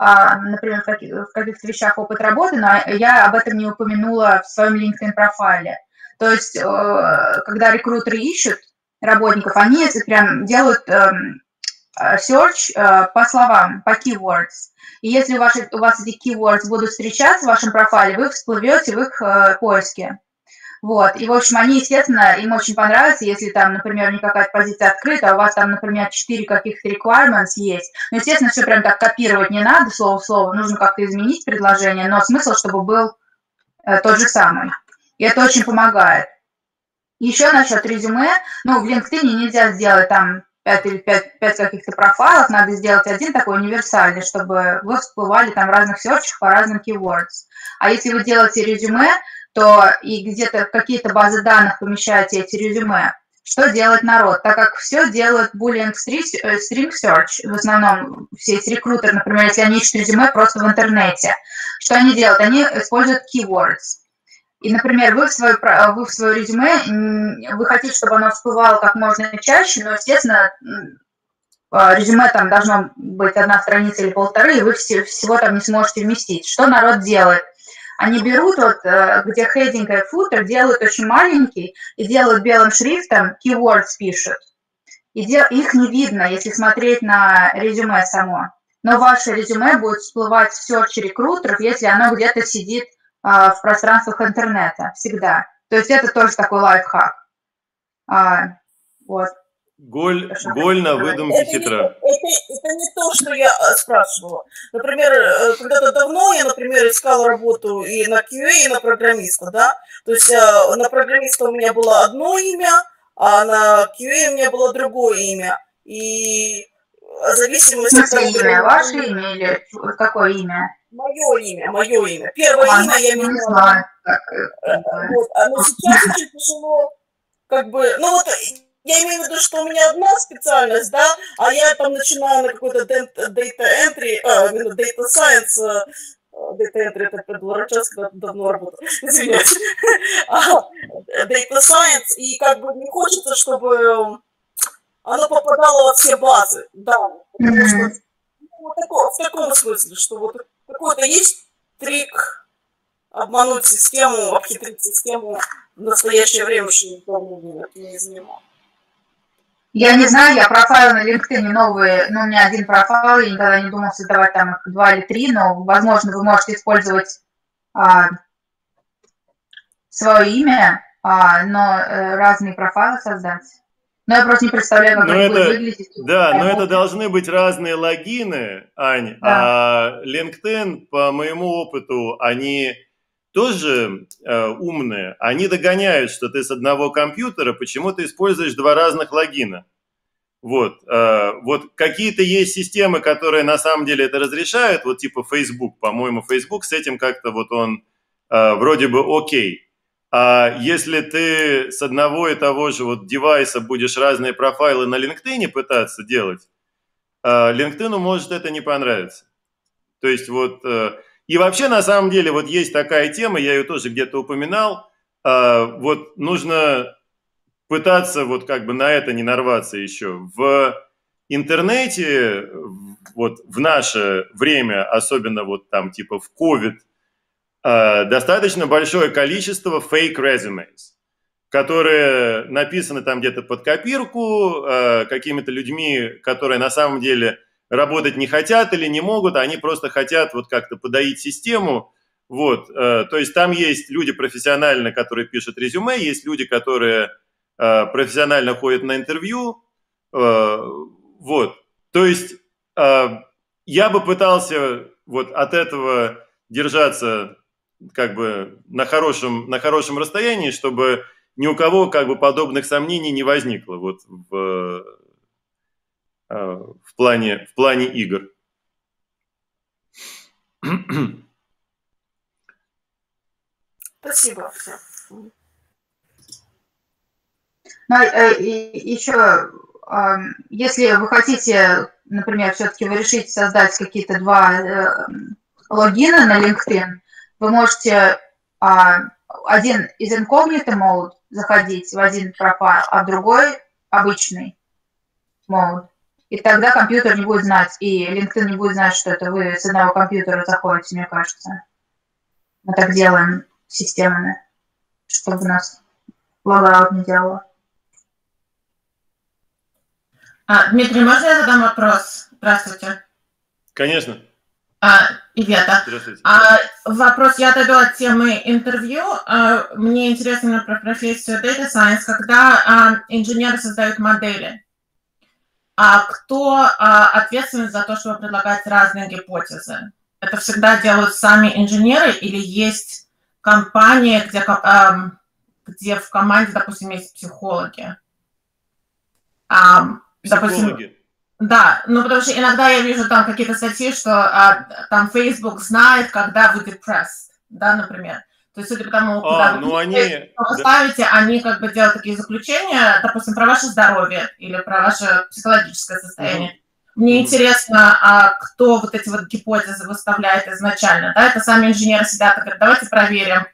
э, э, например, в каких-то вещах опыт работы, но я об этом не упомянула в своем LinkedIn профайле. То есть, когда рекрутеры ищут работников, они прям делают эм, search по словам, по keywords. И если у вас, у вас эти keywords будут встречаться в вашем профайле, вы всплывете в их поиске. Вот. И, в общем, они, естественно, им очень понравится, если там, например, не какая-то позиция открыта, а у вас там, например, четыре каких-то requirements есть. Ну, естественно, все прям так копировать не надо, слово в слово, нужно как-то изменить предложение, но смысл, чтобы был э, тот же самый. И это очень помогает. Еще насчет резюме, ну, в LinkedIn нельзя сделать там 5 или 5, 5 каких-то профайлов, надо сделать один такой универсальный, чтобы вы всплывали там в разных серчах по разным keywords. А если вы делаете резюме, то и где-то какие-то базы данных помещаете эти резюме, что делает народ? Так как все делают э, String Search, в основном все эти рекрутеры, например, если они ищут резюме просто в интернете, что они делают? Они используют keywords. И, например, вы в, свое, вы в свое резюме, вы хотите, чтобы оно всплывало как можно чаще, но, естественно, а, резюме там должно быть одна страница или полторы, и вы всего там не сможете вместить. Что народ делает? Они берут вот, э, где хеддинг и футер, делают очень маленький и делают белым шрифтом, keywords пишут. И дел, их не видно, если смотреть на резюме само. Но ваше резюме будет всплывать в серче рекрутеров, если оно где-то сидит а, в пространствах интернета всегда. То есть это тоже такой лайфхак. А, вот. Голь, голь на выдумке хитра. Это, это не то, что я э, спрашивала. Например, э, когда-то давно я, например, искала работу и на QA, и на программиста, да? То есть э, на программиста у меня было одно имя, а на QA у меня было другое имя. И зависимость от того... имя? Ваше имя или какое имя? Мое имя, мое имя. Первое а, имя я меняла. Не знаю. Вот. Но сейчас очень тяжело, как бы, ну вот я имею в виду, что у меня одна специальность, да, а я там начинаю на какой-то data entry, а, data science, э, data entry, это когда давно работаю, извиняюсь, а, data science, и как бы не хочется, чтобы оно попадало во все базы, да, потому что ну, вот такого, в таком смысле, что вот какой-то есть трик обмануть систему, обхитрить систему в настоящее время, что никому не занимал. Я не знаю, я профайл на LinkedIn новые, ну, у меня один профайл, я никогда не думал создавать там их два или три, но, возможно, вы можете использовать а, свое имя, а, но э, разные профайлы создать. Но я просто не представляю, как но это, будет выглядеть. Да, но это должны быть разные логины, Ань, да. а LinkedIn, по моему опыту, они тоже э, умные, они догоняют, что ты с одного компьютера почему-то используешь два разных логина. Вот, э, вот какие-то есть системы, которые на самом деле это разрешают, вот типа Facebook, по-моему, Facebook с этим как-то вот он э, вроде бы окей. А если ты с одного и того же вот девайса будешь разные профайлы на LinkedIn пытаться делать, э, LinkedIn может это не понравиться. То есть вот э, и вообще, на самом деле, вот есть такая тема, я ее тоже где-то упоминал, а, вот нужно пытаться вот как бы на это не нарваться еще. В интернете, вот в наше время, особенно вот там типа в COVID, а, достаточно большое количество fake resumes, которые написаны там где-то под копирку а, какими-то людьми, которые на самом деле – работать не хотят или не могут, они просто хотят вот как-то подоить систему. Вот, э, то есть там есть люди профессионально, которые пишут резюме, есть люди, которые э, профессионально ходят на интервью. Э, вот, то есть я бы пытался вот от этого держаться как бы на хорошем, на хорошем расстоянии, чтобы ни у кого как бы подобных сомнений не возникло вот в, в, плане, в плане игр. Спасибо. Ну, э, еще, если вы хотите, например, все-таки вы решите создать какие-то два э, логина на LinkedIn, вы можете а, один из incognito mode заходить в один профайл, а другой обычный mode. И тогда компьютер не будет знать, и LinkedIn не будет знать, что это вы с одного компьютера заходите, мне кажется. Мы так делаем системами, чтобы нас логаут не делало. А, Дмитрий, можно я задам вопрос? Здравствуйте. Конечно. А, Ивета. Здравствуйте. А, вопрос я дойду от темы интервью. А, мне интересно про профессию Data Science, когда а, инженеры создают модели. А кто а, ответственен за то, чтобы предлагать разные гипотезы? Это всегда делают сами инженеры или есть компания, где, где в команде, допустим, есть психологи? А, допустим, психологи? Да, ну потому что иногда я вижу там какие-то статьи, что а, там Facebook знает, когда вы depressed, да, например. То есть, судя по тому, куда а, вы, ну они... вы ставите, они как бы делают такие заключения, допустим, про ваше здоровье или про ваше психологическое состояние. Mm-hmm. Мне интересно, а кто вот эти вот гипотезы выставляет изначально, да, это сами инженеры сидят и говорят, давайте проверим,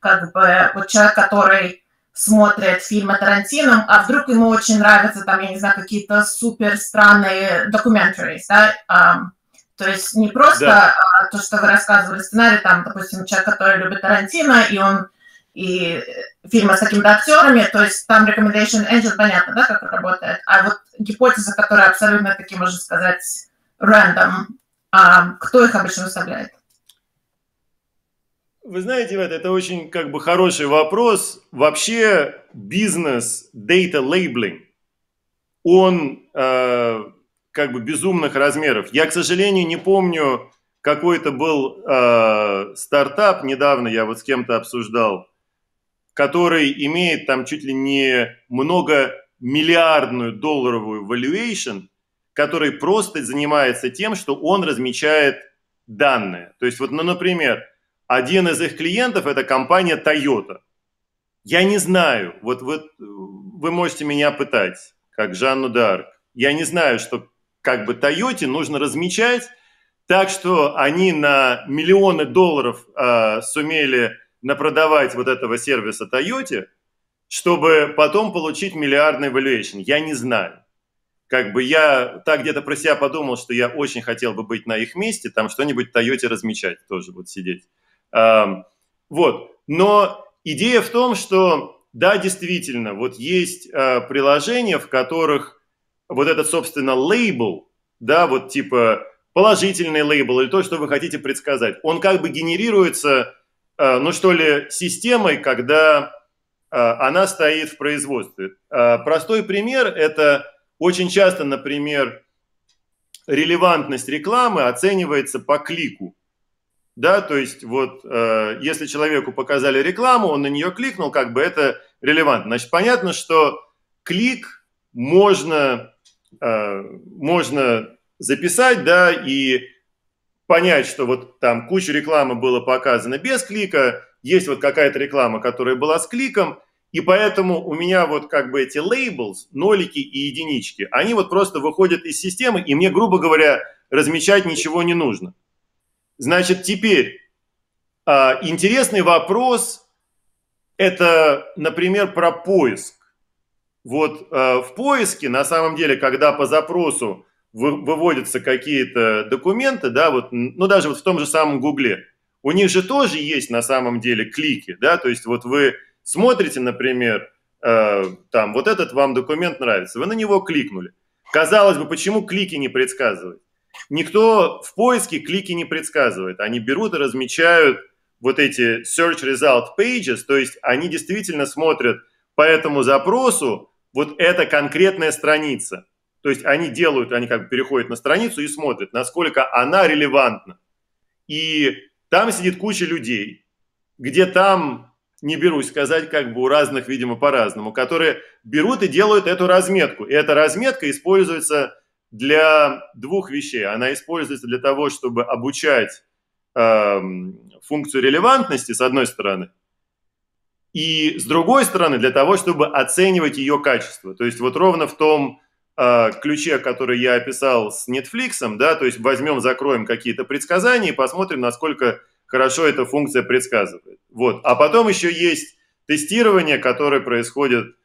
как бы, вот человек, который смотрит фильмы Тарантино, а вдруг ему очень нравятся там, я не знаю, какие-то супер странные documentaries, да, то есть не просто да. а, то, что вы рассказывали сценарий, там, допустим, человек, который любит Тарантино, и он и фильмы с такими актерами, то есть там recommendation engine понятно, да, как работает, а вот гипотеза, которая абсолютно такие, можно сказать, random, а, кто их обычно выставляет? Вы знаете, это очень как бы хороший вопрос. Вообще бизнес data labeling, он э, как бы безумных размеров. Я, к сожалению, не помню, какой это был э, стартап, недавно я вот с кем-то обсуждал, который имеет там чуть ли не много миллиардную долларовую valuation, который просто занимается тем, что он размечает данные. То есть вот, ну, например, один из их клиентов – это компания Toyota. Я не знаю, вот, вот вы можете меня пытать, как Жанну Д'Арк. Я не знаю, что как бы Toyota нужно размечать так, что они на миллионы долларов э, сумели напродавать вот этого сервиса Toyota, чтобы потом получить миллиардный valuation. Я не знаю. Как бы я так где-то про себя подумал, что я очень хотел бы быть на их месте, там что-нибудь Toyota размечать тоже, вот сидеть. Вот. Но идея в том, что да, действительно, вот есть э, приложения, в которых вот этот, собственно, лейбл, да, вот типа положительный лейбл или то, что вы хотите предсказать, он как бы генерируется, э, ну что ли, системой, когда э, она стоит в производстве. Э, простой пример – это очень часто, например, релевантность рекламы оценивается по клику. Да, то есть вот если человеку показали рекламу, он на нее кликнул, как бы это релевантно. Значит, понятно, что клик можно, можно записать, да, и понять, что вот там куча рекламы было показано без клика, есть вот какая-то реклама, которая была с кликом, и поэтому у меня вот как бы эти labels, нолики и единички, они вот просто выходят из системы, и мне, грубо говоря, размечать ничего не нужно. Значит, теперь а, интересный вопрос – это, например, про поиск. Вот а, в поиске, на самом деле, когда по запросу выводятся какие-то документы, да, вот, ну даже вот в том же самом Гугле, у них же тоже есть на самом деле клики, да, то есть вот вы смотрите, например, э, там, вот этот вам документ нравится, вы на него кликнули. Казалось бы, почему клики не предсказывать? Никто в поиске клики не предсказывает. Они берут и размечают вот эти search result pages, то есть они действительно смотрят по этому запросу вот эта конкретная страница. То есть они делают, они как бы переходят на страницу и смотрят, насколько она релевантна. И там сидит куча людей, где там не берусь сказать, как бы у разных, видимо, по-разному, которые берут и делают эту разметку. И эта разметка используется для двух вещей. Она используется для того, чтобы обучать э, функцию релевантности, с одной стороны, и с другой стороны, для того, чтобы оценивать ее качество. То есть вот ровно в том э, ключе, который я описал с Netflix, да, то есть возьмем, закроем какие-то предсказания и посмотрим, насколько хорошо эта функция предсказывает. Вот. А потом еще есть тестирование, которое происходит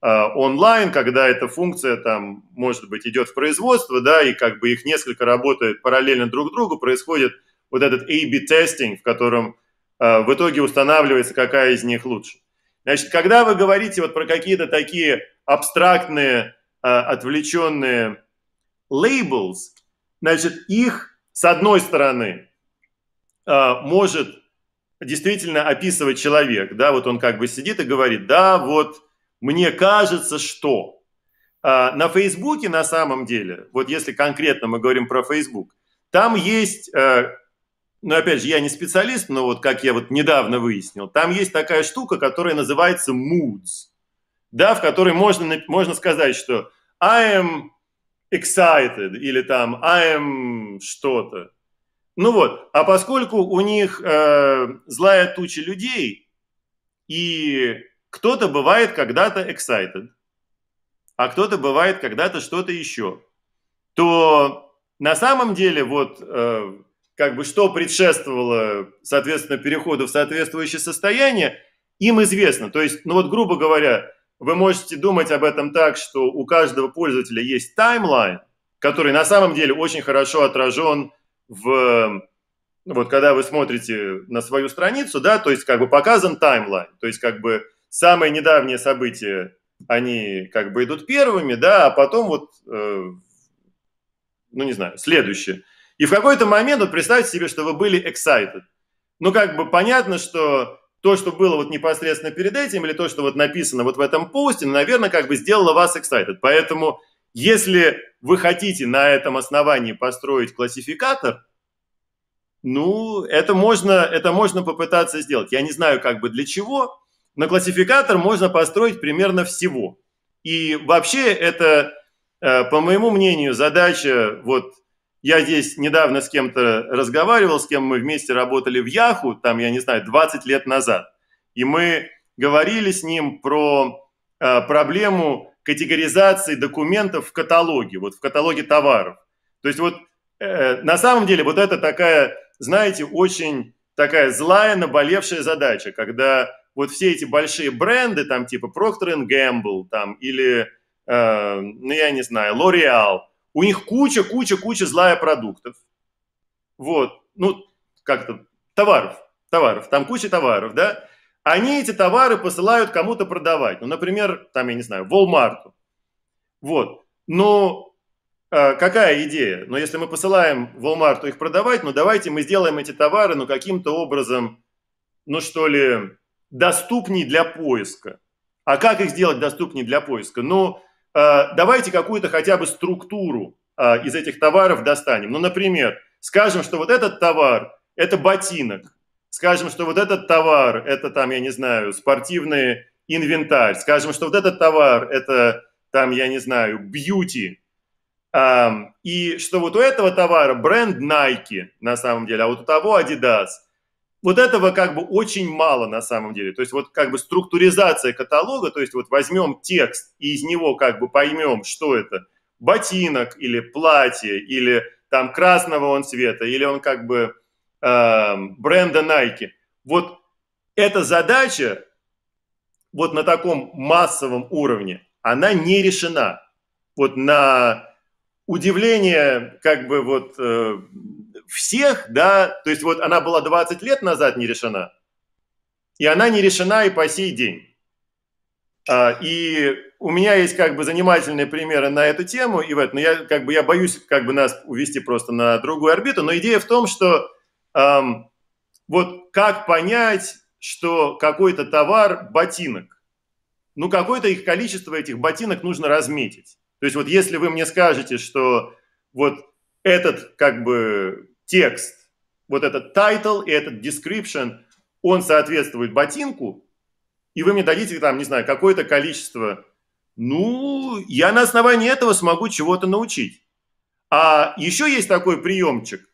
э, онлайн, когда эта функция там, может быть, идет в производство, да, и как бы их несколько работает параллельно друг другу, происходит вот этот A-B тестинг, в котором в итоге устанавливается, какая из них лучше. Значит, когда вы говорите вот про какие-то такие абстрактные, э, отвлеченные labels, значит, их, с одной стороны, э, может действительно описывать человек, да, вот он как бы сидит и говорит, да, вот мне кажется, что. А на Фейсбуке на самом деле, вот если конкретно мы говорим про Фейсбук, там есть, э, ну опять же, я не специалист, но вот как я вот недавно выяснил, там есть такая штука, которая называется moods, да, в которой можно, можно сказать, что I am excited или там I am что-то. Ну вот, а поскольку у них э, злая туча людей, и кто-то бывает когда-то excited, а кто-то бывает когда-то что-то еще, то на самом деле вот э, как бы что предшествовало, соответственно, переходу в соответствующее состояние, им известно. То есть, ну вот, грубо говоря, вы можете думать об этом так, что у каждого пользователя есть таймлайн, который на самом деле очень хорошо отражен в ну, вот когда вы смотрите на свою страницу, да, то есть как бы показан таймлайн, то есть как бы самые недавние события, они как бы идут первыми, да, а потом вот, э, ну не знаю, следующее. И в какой-то момент, вот представьте себе, что вы были excited. Ну как бы понятно, что то, что было вот непосредственно перед этим, или то, что вот написано вот в этом посте, наверное, как бы сделало вас excited. Поэтому если вы хотите на этом основании построить классификатор, ну, это можно, это можно попытаться сделать. Я не знаю, как бы для чего, но классификатор можно построить примерно всего. И вообще это, э, по моему мнению, задача, вот я здесь недавно с кем-то разговаривал, с кем мы вместе работали в Яху, там, я не знаю, 20 лет назад. И мы говорили с ним про э, проблему категоризации документов в каталоге, вот в каталоге товаров. То есть вот э, на самом деле вот это такая, знаете, очень такая злая, наболевшая задача, когда вот все эти большие бренды, там типа Procter Gamble, там, или, э, ну я не знаю, L'Oreal, у них куча, куча, куча злая продуктов. Вот, ну, как-то товаров, товаров, там куча товаров, да, они эти товары посылают кому-то продавать. Ну, например, там, я не знаю, Walmart. Вот. Но э, какая идея? Но если мы посылаем Walmart их продавать, ну, давайте мы сделаем эти товары, ну, каким-то образом, ну, что ли, доступней для поиска. А как их сделать доступней для поиска? Ну, давайте какую-то хотя бы структуру э, из этих товаров достанем. Ну, например, скажем, что вот этот товар – это ботинок скажем, что вот этот товар, это там, я не знаю, спортивный инвентарь, скажем, что вот этот товар, это там, я не знаю, бьюти, и что вот у этого товара бренд Nike на самом деле, а вот у того Adidas. Вот этого как бы очень мало на самом деле. То есть вот как бы структуризация каталога, то есть вот возьмем текст и из него как бы поймем, что это. Ботинок или платье, или там красного он цвета, или он как бы Эм, бренда Nike. Вот эта задача вот на таком массовом уровне, она не решена. Вот на удивление как бы вот э, всех, да, то есть вот она была 20 лет назад не решена, и она не решена и по сей день. А, и у меня есть как бы занимательные примеры на эту тему, и вот, но я как бы я боюсь как бы нас увести просто на другую орбиту, но идея в том, что эм, вот как понять, что какой-то товар ботинок? Ну, какое-то их количество этих ботинок нужно разметить. То есть вот если вы мне скажете, что вот этот как бы текст, вот этот title и этот description, он соответствует ботинку, и вы мне дадите там, не знаю, какое-то количество, ну, я на основании этого смогу чего-то научить. А еще есть такой приемчик,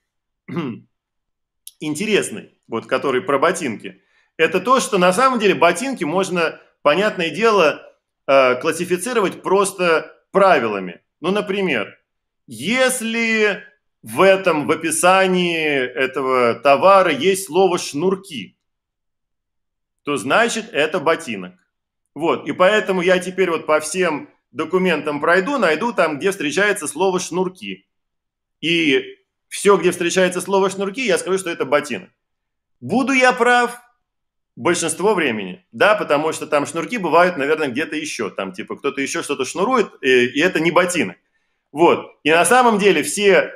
интересный, вот который про ботинки. Это то, что на самом деле ботинки можно, понятное дело, э, классифицировать просто правилами. Ну, например, если в этом, в описании этого товара есть слово «шнурки», то значит это ботинок. Вот, и поэтому я теперь вот по всем документам пройду, найду там, где встречается слово «шнурки». И все, где встречается слово «шнурки», я скажу, что это ботинок. Буду я прав? Большинство времени, да, потому что там шнурки бывают, наверное, где-то еще, там типа кто-то еще что-то шнурует, и, это не ботинок. Вот, и на самом деле все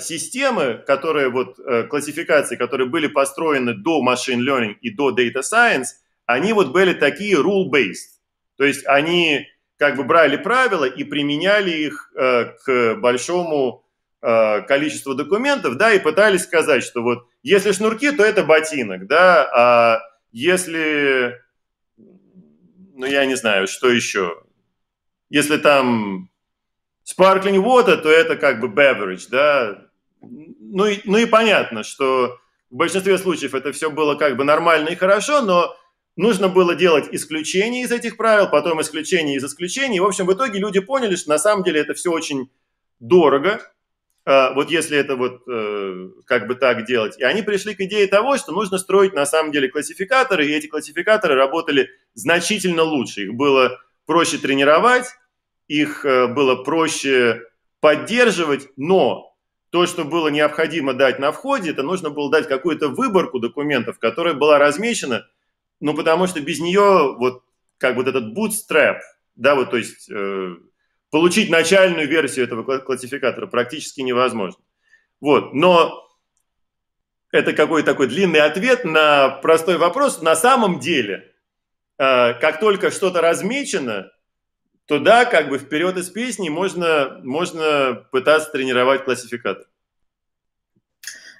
системы, которые вот, э, классификации, которые были построены до machine learning и до data science, они вот были такие rule-based, то есть они как бы брали правила и применяли их э, к большому э, количеству документов, да, и пытались сказать, что вот если шнурки, то это ботинок, да, а если, ну я не знаю, что еще, если там sparkling water, то это как бы beverage, да, ну и, ну и понятно, что в большинстве случаев это все было как бы нормально и хорошо, но Нужно было делать исключения из этих правил, потом исключения из исключений. В общем, в итоге люди поняли, что на самом деле это все очень дорого, а, вот если это вот э, как бы так делать. И они пришли к идее того, что нужно строить на самом деле классификаторы, и эти классификаторы работали значительно лучше. Их было проще тренировать, их э, было проще поддерживать, но то, что было необходимо дать на входе, это нужно было дать какую-то выборку документов, которая была размечена ну, потому что без нее вот как вот этот bootstrap, да, вот, то есть э, получить начальную версию этого классификатора практически невозможно. Вот, но это какой-то такой длинный ответ на простой вопрос. На самом деле, э, как только что-то размечено, то да, как бы вперед из песни можно, можно пытаться тренировать классификатор.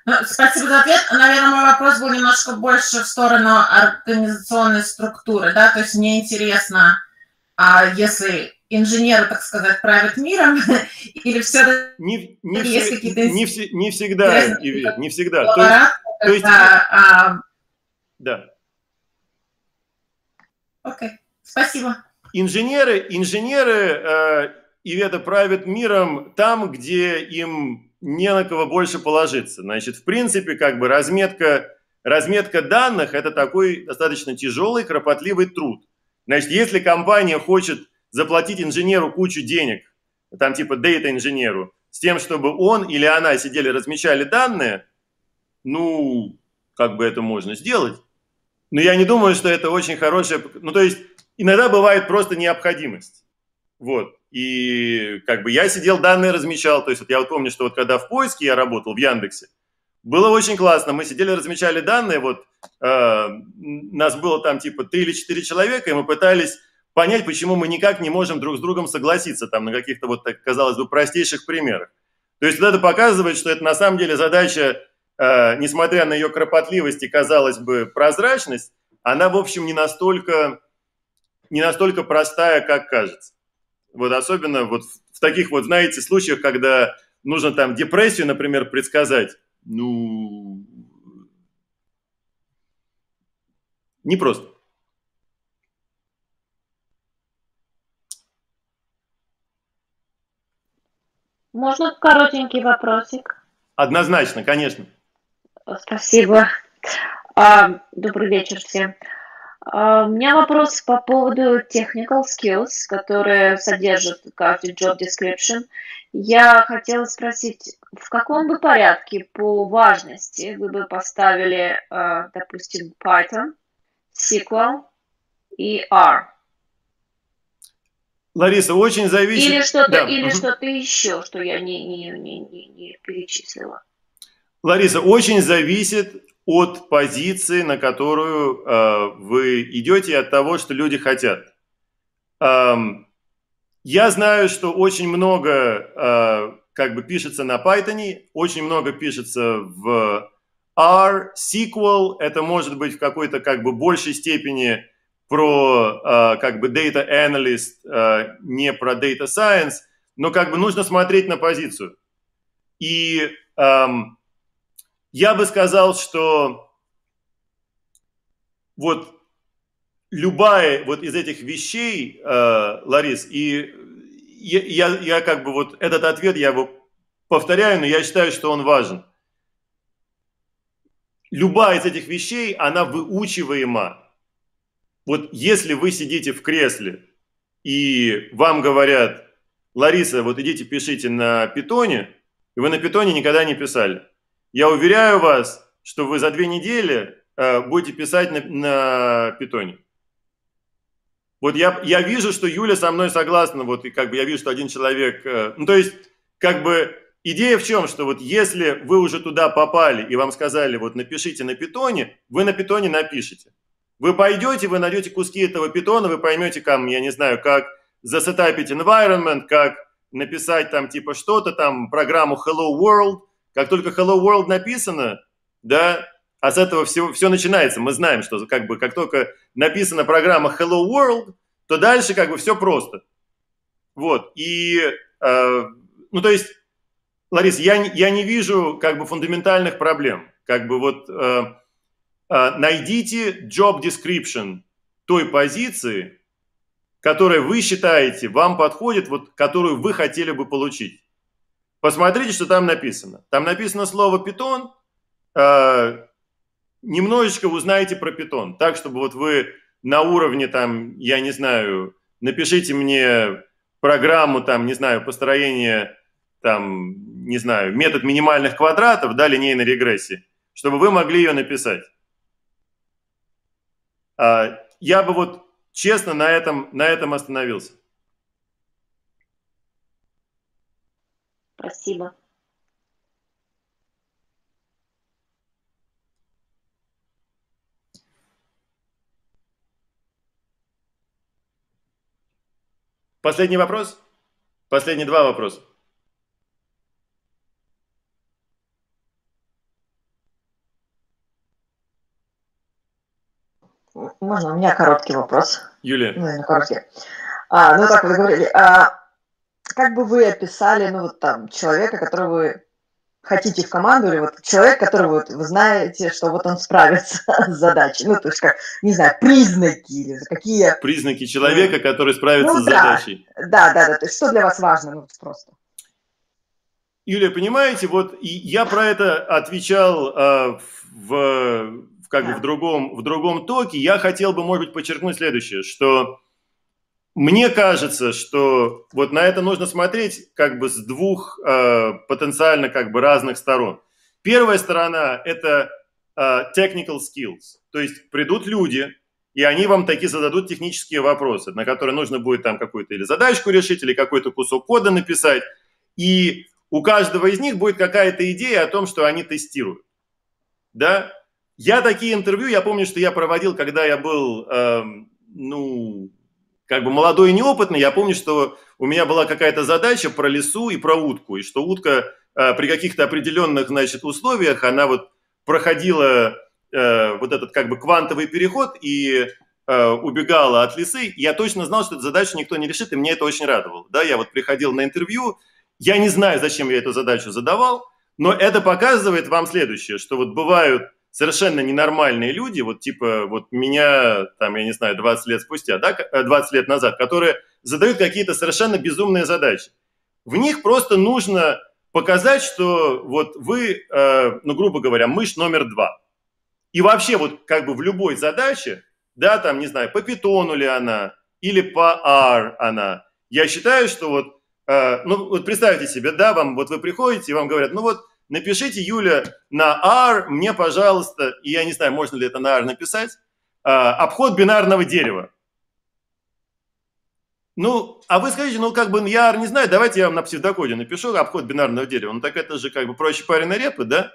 Ну, спасибо за ответ. Наверное, мой вопрос был немножко больше в сторону организационной структуры, да, то есть мне интересно, а если инженеры, так сказать, правят миром, или все не, не есть какие-то... Не, вс не всегда, Ивет, не всегда. То есть, то есть, а, да. Окей, спасибо. Инженеры, инженеры э, Ивета правят миром там, где им не на кого больше положиться. Значит, в принципе, как бы разметка, разметка данных – это такой достаточно тяжелый, кропотливый труд. Значит, если компания хочет заплатить инженеру кучу денег, там типа дейта-инженеру, с тем, чтобы он или она сидели, размечали данные, ну, как бы это можно сделать. Но я не думаю, что это очень хорошее... Ну, то есть, иногда бывает просто необходимость. Вот. И как бы я сидел, данные размечал. То есть вот я вот помню, что вот когда в поиске я работал в Яндексе, было очень классно. Мы сидели, размечали данные. Вот э, нас было там типа три или четыре человека, и мы пытались понять, почему мы никак не можем друг с другом согласиться там на каких-то вот, так, казалось бы, простейших примерах. То есть вот это показывает, что это на самом деле задача, э, несмотря на ее кропотливость и, казалось бы, прозрачность, она, в общем, не настолько, не настолько простая, как кажется. Вот особенно вот в таких вот, знаете, случаях, когда нужно там депрессию, например, предсказать, ну, непросто. Можно коротенький вопросик? Однозначно, конечно. Спасибо. А, добрый вечер всем. А, у меня вопрос по поводу technical skills, которые содержат каждый job description. Я хотела спросить, в каком бы порядке по важности вы бы поставили, а, допустим, Python, SQL и R? Лариса, очень зависит... Или что-то, да. или угу. что-то еще, что я не, не, не, не, не перечислила. Лариса, очень зависит от позиции, на которую э, вы идете, от того, что люди хотят. Эм, я знаю, что очень много э, как бы пишется на Python, очень много пишется в R, SQL. Это может быть в какой-то как бы большей степени про э, как бы data analyst, э, не про data science, но как бы нужно смотреть на позицию. И эм, я бы сказал, что вот любая вот из этих вещей, э, Ларис, и я, я, я как бы вот этот ответ я его повторяю, но я считаю, что он важен. Любая из этих вещей, она выучиваема вот если вы сидите в кресле и вам говорят, Лариса, вот идите пишите на питоне, и вы на питоне никогда не писали. Я уверяю вас, что вы за две недели э, будете писать на, на питоне. Вот я, я вижу, что Юля со мной согласна, вот и как бы я вижу, что один человек, э, ну то есть как бы идея в чем, что вот если вы уже туда попали и вам сказали, вот напишите на питоне, вы на питоне напишите. Вы пойдете, вы найдете куски этого питона, вы поймете, как, я не знаю, как засетапить environment, как написать там типа что-то там, программу Hello World. Как только Hello World написано, да, а с этого все, все начинается. Мы знаем, что как бы как только написана программа Hello World, то дальше как бы все просто. Вот. И, э, ну то есть, Ларис, я, я не вижу как бы фундаментальных проблем. Как бы вот э, а, найдите job description той позиции, которая вы считаете вам подходит, вот, которую вы хотели бы получить. Посмотрите, что там написано. Там написано слово питон. Э, немножечко узнаете про питон. Так, чтобы вот вы на уровне, там, я не знаю, напишите мне программу, там, не знаю, построение, там, не знаю, метод минимальных квадратов, да, линейной регрессии, чтобы вы могли ее написать. А, я бы вот честно на этом, на этом остановился. Спасибо. Последний вопрос? Последние два вопроса. Можно, у меня короткий вопрос. Юлия. Ну, короткий. А, ну, так вы говорили, а, как бы вы описали, ну, вот там, человека, которого вы хотите в команду, или вот человек, которого вот, вы знаете, что вот он справится с задачей. Ну, то есть, как, не знаю, признаки или какие... Признаки человека, который справится ну, с да, задачей. Да, да, да. То есть, что для вас важно? Ну, просто. Юлия, понимаете, вот я про это отвечал э, в как бы в другом, в другом токе, я хотел бы, может быть, подчеркнуть следующее, что мне кажется, что вот на это нужно смотреть как бы с двух э, потенциально как бы разных сторон. Первая сторона – это э, technical skills, то есть придут люди, и они вам такие зададут технические вопросы, на которые нужно будет там какую-то или задачку решить, или какой-то кусок кода написать, и у каждого из них будет какая-то идея о том, что они тестируют. Да? Я такие интервью, я помню, что я проводил, когда я был, э, ну, как бы молодой и неопытный. Я помню, что у меня была какая-то задача про лесу и про утку, и что утка э, при каких-то определенных, значит, условиях, она вот проходила э, вот этот как бы квантовый переход и э, убегала от лисы. Я точно знал, что эту задачу никто не решит, и мне это очень радовало. Да, я вот приходил на интервью, я не знаю, зачем я эту задачу задавал, но это показывает вам следующее, что вот бывают совершенно ненормальные люди, вот типа вот меня, там, я не знаю, 20 лет спустя, да, 20 э, лет назад, которые задают какие-то совершенно безумные задачи. В них просто нужно показать, что вот вы, э, ну, грубо говоря, мышь номер два. И вообще вот как бы в любой задаче, да, там, не знаю, по питону ли она, или по R она, я считаю, что вот, э, ну, вот представьте себе, да, вам, вот вы приходите, и вам говорят, ну вот, напишите, Юля, на R мне, пожалуйста, и я не знаю, можно ли это на R написать, а, обход бинарного дерева. Ну, а вы скажите, ну, как бы я не знаю, давайте я вам на псевдокоде напишу обход бинарного дерева. Ну, так это же как бы проще пареной репы, да?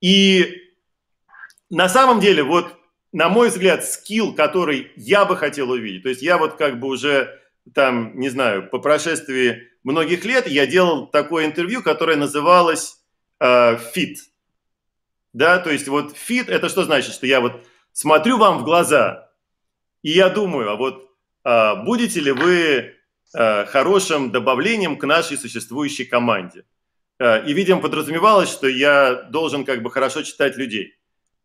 И на самом деле, вот, на мой взгляд, скилл, который я бы хотел увидеть, то есть я вот как бы уже там, не знаю, по прошествии многих лет я делал такое интервью, которое называлось э, «Fit». Да, то есть вот «Fit» – это что значит? Что я вот смотрю вам в глаза, и я думаю, а вот а, будете ли вы а, хорошим добавлением к нашей существующей команде? А, и, видимо, подразумевалось, что я должен как бы хорошо читать людей.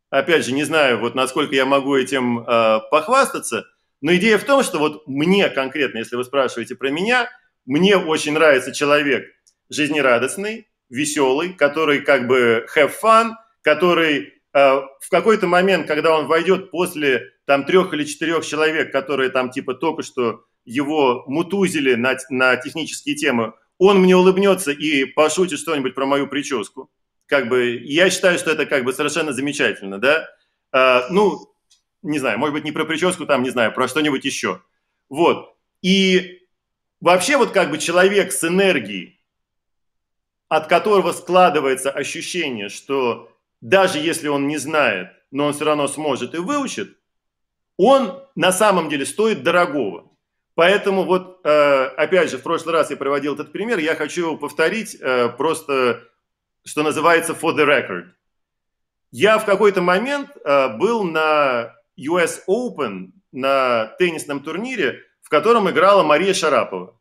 Опять же, не знаю, вот насколько я могу этим а, похвастаться, но идея в том, что вот мне конкретно, если вы спрашиваете про меня, мне очень нравится человек жизнерадостный, веселый, который как бы have fun, который э, в какой-то момент, когда он войдет после там трех или четырех человек, которые там типа только что его мутузили на, на технические темы, он мне улыбнется и пошутит что-нибудь про мою прическу. Как бы, я считаю, что это как бы совершенно замечательно, да. Э, ну, не знаю, может быть, не про прическу, там, не знаю, про что-нибудь еще. Вот. И вообще вот как бы человек с энергией, от которого складывается ощущение, что даже если он не знает, но он все равно сможет и выучит, он на самом деле стоит дорогого. Поэтому вот, э, опять же, в прошлый раз я приводил этот пример, я хочу повторить э, просто, что называется, for the record. Я в какой-то момент э, был на US Open на теннисном турнире, в котором играла Мария Шарапова.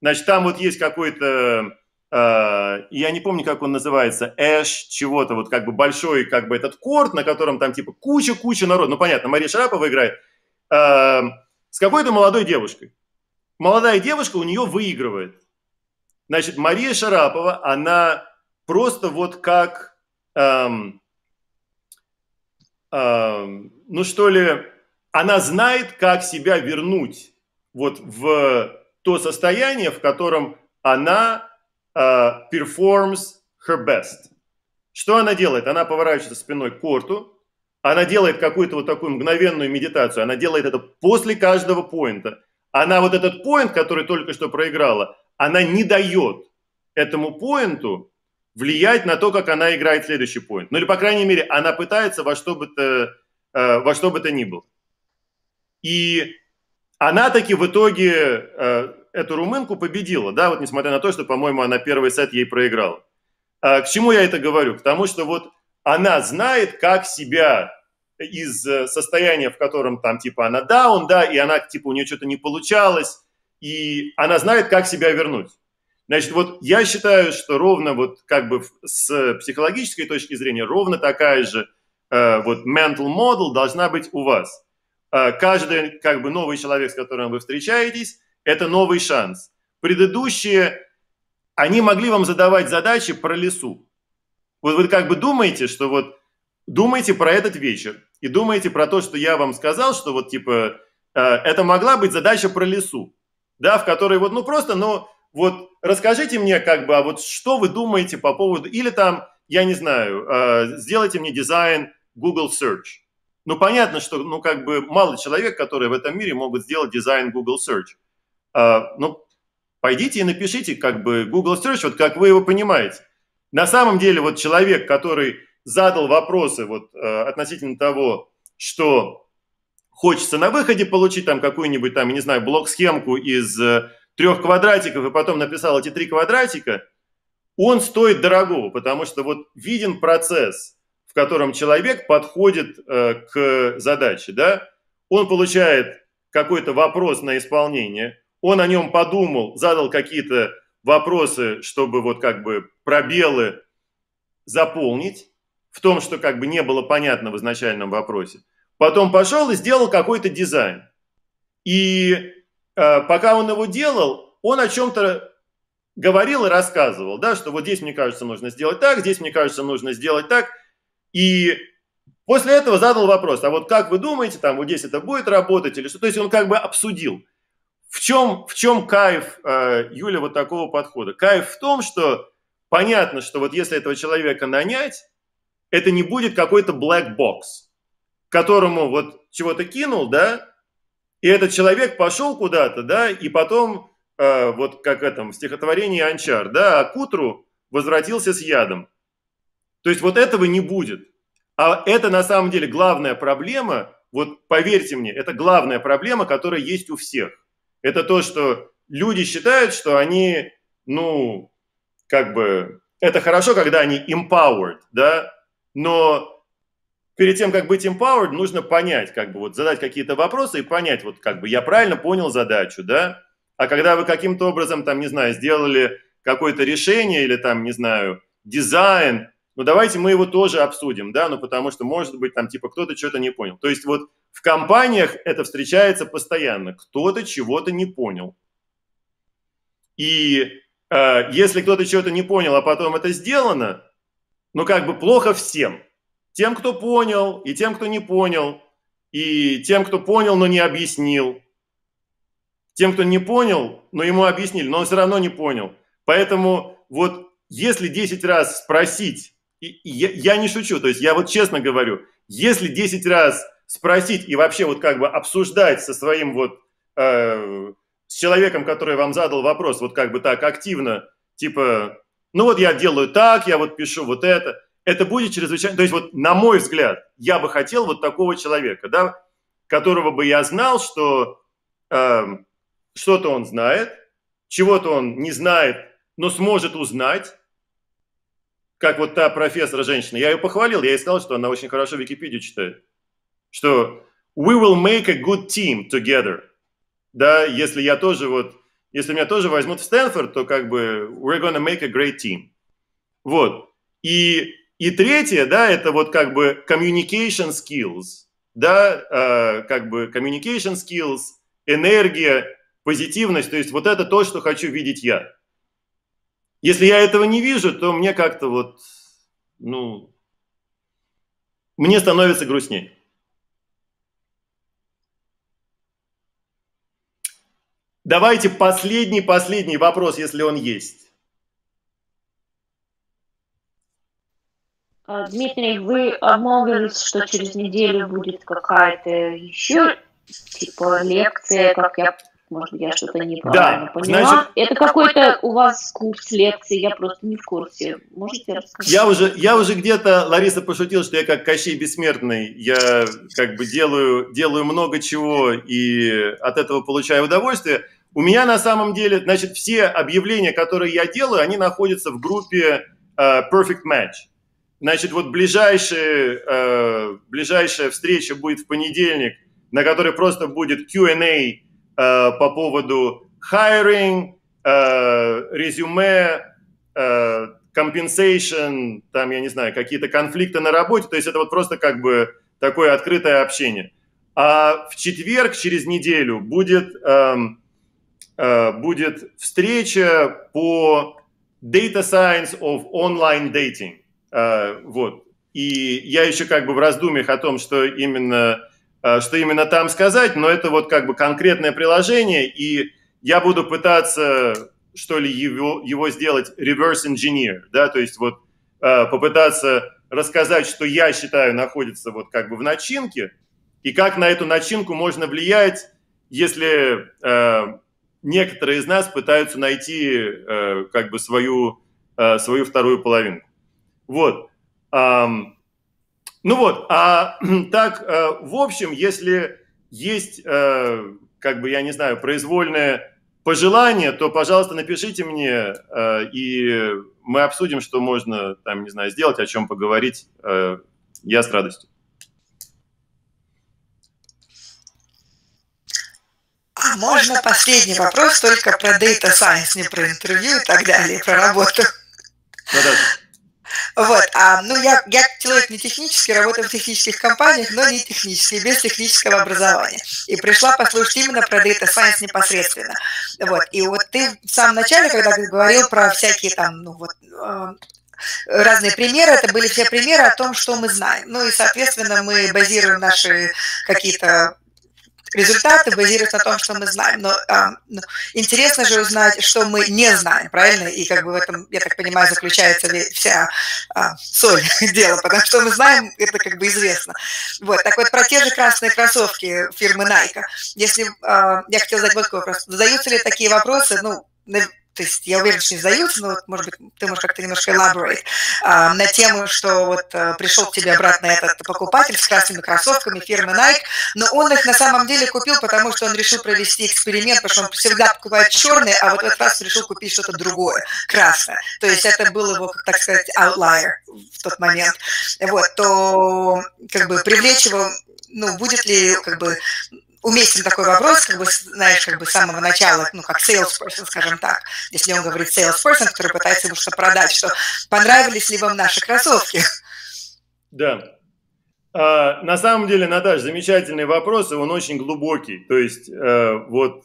Значит, там вот есть какой-то, э, я не помню, как он называется, Эш чего-то, вот как бы большой как бы этот корт, на котором там типа куча-куча народу. Ну, понятно, Мария Шарапова играет э, с какой-то молодой девушкой. Молодая девушка у нее выигрывает. Значит, Мария Шарапова, она просто вот как... Эм, ну что ли, она знает, как себя вернуть вот в то состояние, в котором она uh, performs her best. Что она делает? Она поворачивается спиной к корту, она делает какую-то вот такую мгновенную медитацию, она делает это после каждого поинта. Она вот этот поинт, который только что проиграла, она не дает этому поинту влиять на то, как она играет следующий поинт. Ну или, по крайней мере, она пытается во что бы то, э, во что бы то ни было. И она таки в итоге э, эту румынку победила, да, вот несмотря на то, что, по-моему, она первый сет ей проиграла. А к чему я это говорю? К тому, что вот она знает, как себя из э, состояния, в котором там типа она даун, да, и она типа у нее что-то не получалось, и она знает, как себя вернуть. Значит, вот я считаю, что ровно вот как бы с психологической точки зрения ровно такая же э, вот mental model должна быть у вас. Э, каждый как бы новый человек, с которым вы встречаетесь, это новый шанс. Предыдущие, они могли вам задавать задачи про лесу. Вот вы как бы думаете, что вот думаете про этот вечер и думаете про то, что я вам сказал, что вот типа э, это могла быть задача про лесу, да, в которой вот ну просто, ну вот расскажите мне, как бы, а вот что вы думаете по поводу, или там, я не знаю, э, сделайте мне дизайн Google Search. Ну, понятно, что, ну, как бы, мало человек, которые в этом мире могут сделать дизайн Google Search. Э, ну, пойдите и напишите, как бы, Google Search, вот как вы его понимаете. На самом деле, вот человек, который задал вопросы вот э, относительно того, что хочется на выходе получить там какую-нибудь там, не знаю, блок-схемку из трех квадратиков и потом написал эти три квадратика, он стоит дорогого, потому что вот виден процесс, в котором человек подходит э, к задаче, да, он получает какой-то вопрос на исполнение, он о нем подумал, задал какие-то вопросы, чтобы вот как бы пробелы заполнить в том, что как бы не было понятно в изначальном вопросе. Потом пошел и сделал какой-то дизайн. И Э, пока он его делал, он о чем-то говорил и рассказывал, да, что вот здесь, мне кажется, нужно сделать так, здесь, мне кажется, нужно сделать так. И после этого задал вопрос, а вот как вы думаете, там вот здесь это будет работать или что? То есть он как бы обсудил. В чем, в чем кайф, э, Юля, вот такого подхода? Кайф в том, что понятно, что вот если этого человека нанять, это не будет какой-то black box, которому вот чего-то кинул, да, и этот человек пошел куда-то, да, и потом, э, вот как этом стихотворении Анчар, да, а к утру возвратился с ядом. То есть вот этого не будет. А это на самом деле главная проблема, вот поверьте мне, это главная проблема, которая есть у всех. Это то, что люди считают, что они, ну, как бы, это хорошо, когда они empowered, да, но перед тем, как быть empowered, нужно понять, как бы вот задать какие-то вопросы и понять, вот как бы я правильно понял задачу, да? А когда вы каким-то образом, там, не знаю, сделали какое-то решение или там, не знаю, дизайн, ну давайте мы его тоже обсудим, да, ну потому что, может быть, там типа кто-то что-то не понял. То есть вот в компаниях это встречается постоянно, кто-то чего-то не понял. И э, если кто-то чего-то не понял, а потом это сделано, ну как бы плохо всем. Тем, кто понял, и тем, кто не понял, и тем, кто понял, но не объяснил. Тем, кто не понял, но ему объяснили, но он все равно не понял. Поэтому вот если 10 раз спросить, и, я, я не шучу, то есть я вот честно говорю, если 10 раз спросить и вообще вот как бы обсуждать со своим вот, э, с человеком, который вам задал вопрос, вот как бы так активно, типа, ну вот я делаю так, я вот пишу вот это, это будет чрезвычайно, то есть вот на мой взгляд, я бы хотел вот такого человека, да, которого бы я знал, что э, что-то он знает, чего-то он не знает, но сможет узнать, как вот та профессор женщина. Я ее похвалил, я ей сказал, что она очень хорошо Википедию читает. Что we will make a good team together. Да, если я тоже вот, если меня тоже возьмут в Стэнфорд, то как бы we're gonna make a great team. Вот. И, и третье, да, это вот как бы communication skills. Да, э, как бы communication skills, энергия, позитивность, то есть вот это то, что хочу видеть я. Если я этого не вижу, то мне как-то вот, ну, мне становится грустнее. Давайте последний, последний вопрос, если он есть. А, Дмитрий, вы обмолвились, что через неделю будет какая-то еще типа лекция, как я может, я что-то неправильно да, поняла. Значит, это какой-то у вас курс лекций, я просто не в курсе. Можете рассказать? Я уже, я уже где-то, Лариса пошутила, что я как Кощей Бессмертный, я как бы делаю, делаю много чего и от этого получаю удовольствие. У меня на самом деле, значит, все объявления, которые я делаю, они находятся в группе uh, Perfect Match. Значит, вот ближайшая, uh, ближайшая встреча будет в понедельник, на которой просто будет Q&A Э, по поводу hiring, э, резюме, э, compensation, там, я не знаю, какие-то конфликты на работе. То есть это вот просто как бы такое открытое общение. А в четверг, через неделю, будет, эм, э, будет встреча по Data Science of Online Dating. Э, вот. И я еще как бы в раздумьях о том, что именно Э, что именно там сказать, но это вот как бы конкретное приложение, и я буду пытаться, что ли, его, его сделать reverse engineer, да, то есть вот э, попытаться рассказать, что я считаю находится вот как бы в начинке, и как на эту начинку можно влиять, если э, некоторые из нас пытаются найти э, как бы свою, э, свою вторую половинку. Вот. Um, ну вот, а так, э, в общем, если есть, э, как бы, я не знаю, произвольное пожелание, то, пожалуйста, напишите мне, э, и мы обсудим, что можно, там, не знаю, сделать, о чем поговорить. Я с радостью. А можно последний вопрос только про Data Science, не про интервью и так далее, про работу? Ну, да. Вот, а, ну я, я человек не технический, работаю в технических компаниях, но не технический, без технического образования. И пришла послушать именно про Data Science непосредственно. Вот, и вот ты в самом начале, когда ты говорил про всякие там, ну вот, э, разные примеры, это были все примеры о том, что мы знаем. Ну и, соответственно, мы базируем наши какие-то результаты базируются на том, что мы знаем. Но а, ну, интересно же узнать, что мы не знаем, правильно? И как бы в этом, я так понимаю, заключается вся а, соль дела, потому что мы знаем, это как бы известно. Вот, так вот, про те же красные кроссовки фирмы Nike. Если, а, я хотела задать вот такой вопрос. Задаются ли такие вопросы, ну, то есть я уверена, что не сдаются, но, вот, может быть, ты можешь как-то немножко elaborate, а, на тему, что вот а, пришел к тебе обратно этот покупатель с красными кроссовками фирмы Nike, но он их на самом деле купил, потому что он решил провести эксперимент, потому что он всегда покупает черные, а вот в этот раз решил купить что-то другое, красное. То есть это был его, так сказать, outlier в тот момент. Вот, то как бы привлечь его ну, будет ли, как бы, уместен такой вопрос, как бы, знаешь, как бы с самого начала, ну, как salesperson, скажем так, если он говорит salesperson, который пытается ему что-то продать, что понравились ли вам наши кроссовки? Да. А, на самом деле, Наташ, замечательный вопрос, и он очень глубокий. То есть, э, вот,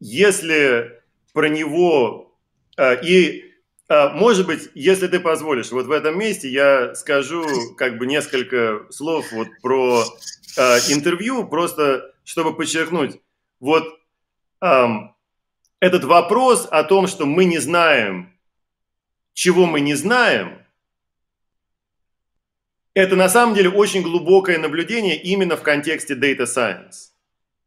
если про него э, и э, может быть, если ты позволишь, вот в этом месте я скажу как бы несколько слов вот про э, интервью, просто чтобы подчеркнуть, вот эм, этот вопрос о том, что мы не знаем, чего мы не знаем, это на самом деле очень глубокое наблюдение именно в контексте Data Science.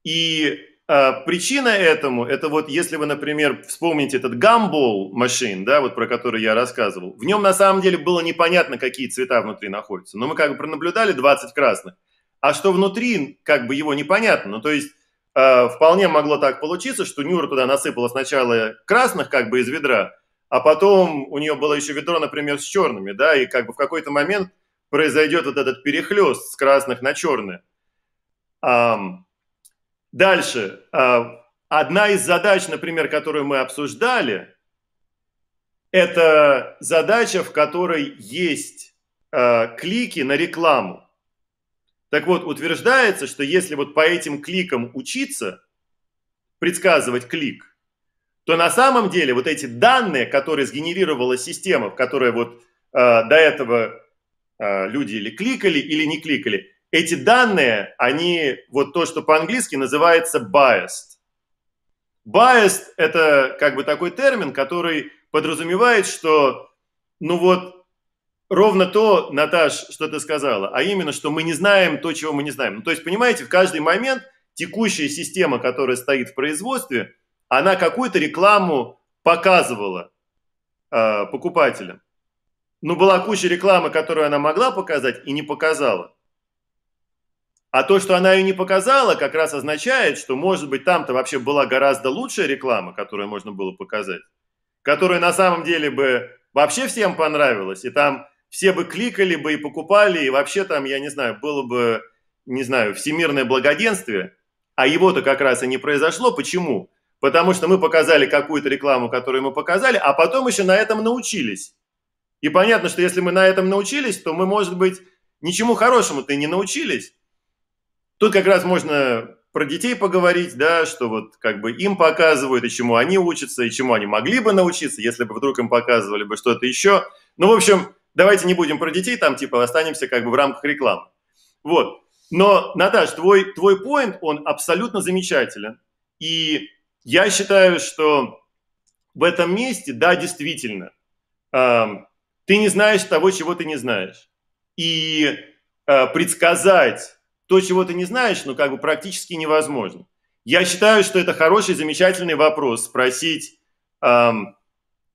И э, причина этому, это вот если вы, например, вспомните этот Gumball машин, да, вот про который я рассказывал, в нем на самом деле было непонятно, какие цвета внутри находятся. Но мы как бы пронаблюдали 20 красных а что внутри, как бы его непонятно. Ну, то есть э, вполне могло так получиться, что Нюра туда насыпала сначала красных как бы из ведра, а потом у нее было еще ведро, например, с черными, да, и как бы в какой-то момент произойдет вот этот перехлест с красных на черные. Um, дальше. Uh, одна из задач, например, которую мы обсуждали, это задача, в которой есть uh, клики на рекламу. Так вот, утверждается, что если вот по этим кликам учиться, предсказывать клик, то на самом деле вот эти данные, которые сгенерировала система, в которой вот э, до этого э, люди или кликали, или не кликали, эти данные, они вот то, что по-английски называется biased. Biased – это как бы такой термин, который подразумевает, что ну вот ровно то, Наташ, что ты сказала, а именно, что мы не знаем то, чего мы не знаем. Ну, то есть, понимаете, в каждый момент текущая система, которая стоит в производстве, она какую-то рекламу показывала э, покупателям. Но была куча рекламы, которую она могла показать и не показала. А то, что она ее не показала, как раз означает, что, может быть, там-то вообще была гораздо лучшая реклама, которую можно было показать, которая на самом деле бы вообще всем понравилась, и там все бы кликали бы и покупали, и вообще там, я не знаю, было бы, не знаю, всемирное благоденствие, а его-то как раз и не произошло. Почему? Потому что мы показали какую-то рекламу, которую мы показали, а потом еще на этом научились. И понятно, что если мы на этом научились, то мы, может быть, ничему хорошему-то и не научились. Тут как раз можно про детей поговорить, да, что вот как бы им показывают, и чему они учатся, и чему они могли бы научиться, если бы вдруг им показывали бы что-то еще. Ну, в общем, давайте не будем про детей, там типа останемся как бы в рамках рекламы. Вот. Но, Наташ, твой, твой поинт, он абсолютно замечателен. И я считаю, что в этом месте, да, действительно, э, ты не знаешь того, чего ты не знаешь. И э, предсказать то, чего ты не знаешь, ну, как бы практически невозможно. Я считаю, что это хороший, замечательный вопрос, спросить,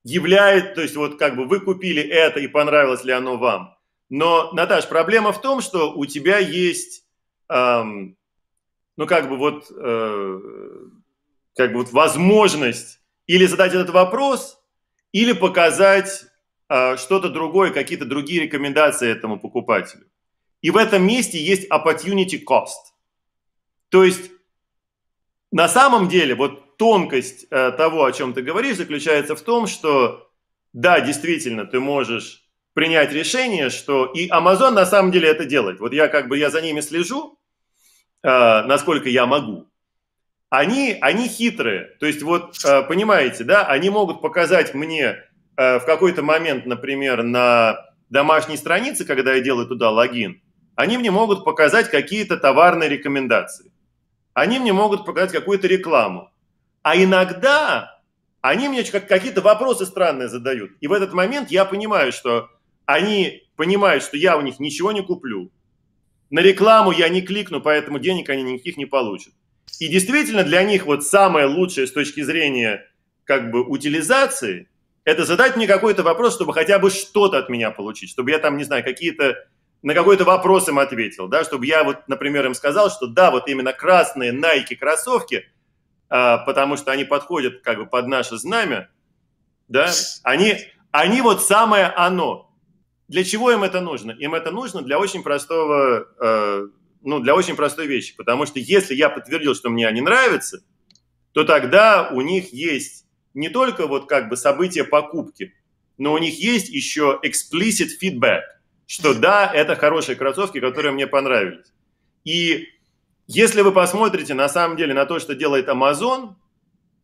являет, то есть вот как бы вы купили это и понравилось ли оно вам. Но, Наташ, проблема в том, что у тебя есть, эм, ну как бы вот, э, как бы вот возможность или задать этот вопрос, или показать э, что-то другое, какие-то другие рекомендации этому покупателю. И в этом месте есть opportunity cost. То есть на самом деле вот тонкость э, того, о чем ты говоришь, заключается в том, что да, действительно, ты можешь принять решение, что и Amazon на самом деле это делает. Вот я как бы я за ними слежу, э, насколько я могу. Они, они хитрые. То есть вот, э, понимаете, да, они могут показать мне э, в какой-то момент, например, на домашней странице, когда я делаю туда логин, они мне могут показать какие-то товарные рекомендации. Они мне могут показать какую-то рекламу. А иногда они мне какие-то вопросы странные задают. И в этот момент я понимаю, что они понимают, что я у них ничего не куплю. На рекламу я не кликну, поэтому денег они никаких не получат. И действительно для них вот самое лучшее с точки зрения как бы утилизации – это задать мне какой-то вопрос, чтобы хотя бы что-то от меня получить, чтобы я там, не знаю, какие-то на какой-то вопрос им ответил, да, чтобы я вот, например, им сказал, что да, вот именно красные Nike кроссовки, потому что они подходят как бы под наше знамя, да, они, они вот самое оно. Для чего им это нужно? Им это нужно для очень простого, э, ну, для очень простой вещи, потому что если я подтвердил, что мне они нравятся, то тогда у них есть не только вот как бы события покупки, но у них есть еще explicit feedback – что да, это хорошие кроссовки, которые мне понравились. И если вы посмотрите на самом деле на то, что делает Amazon,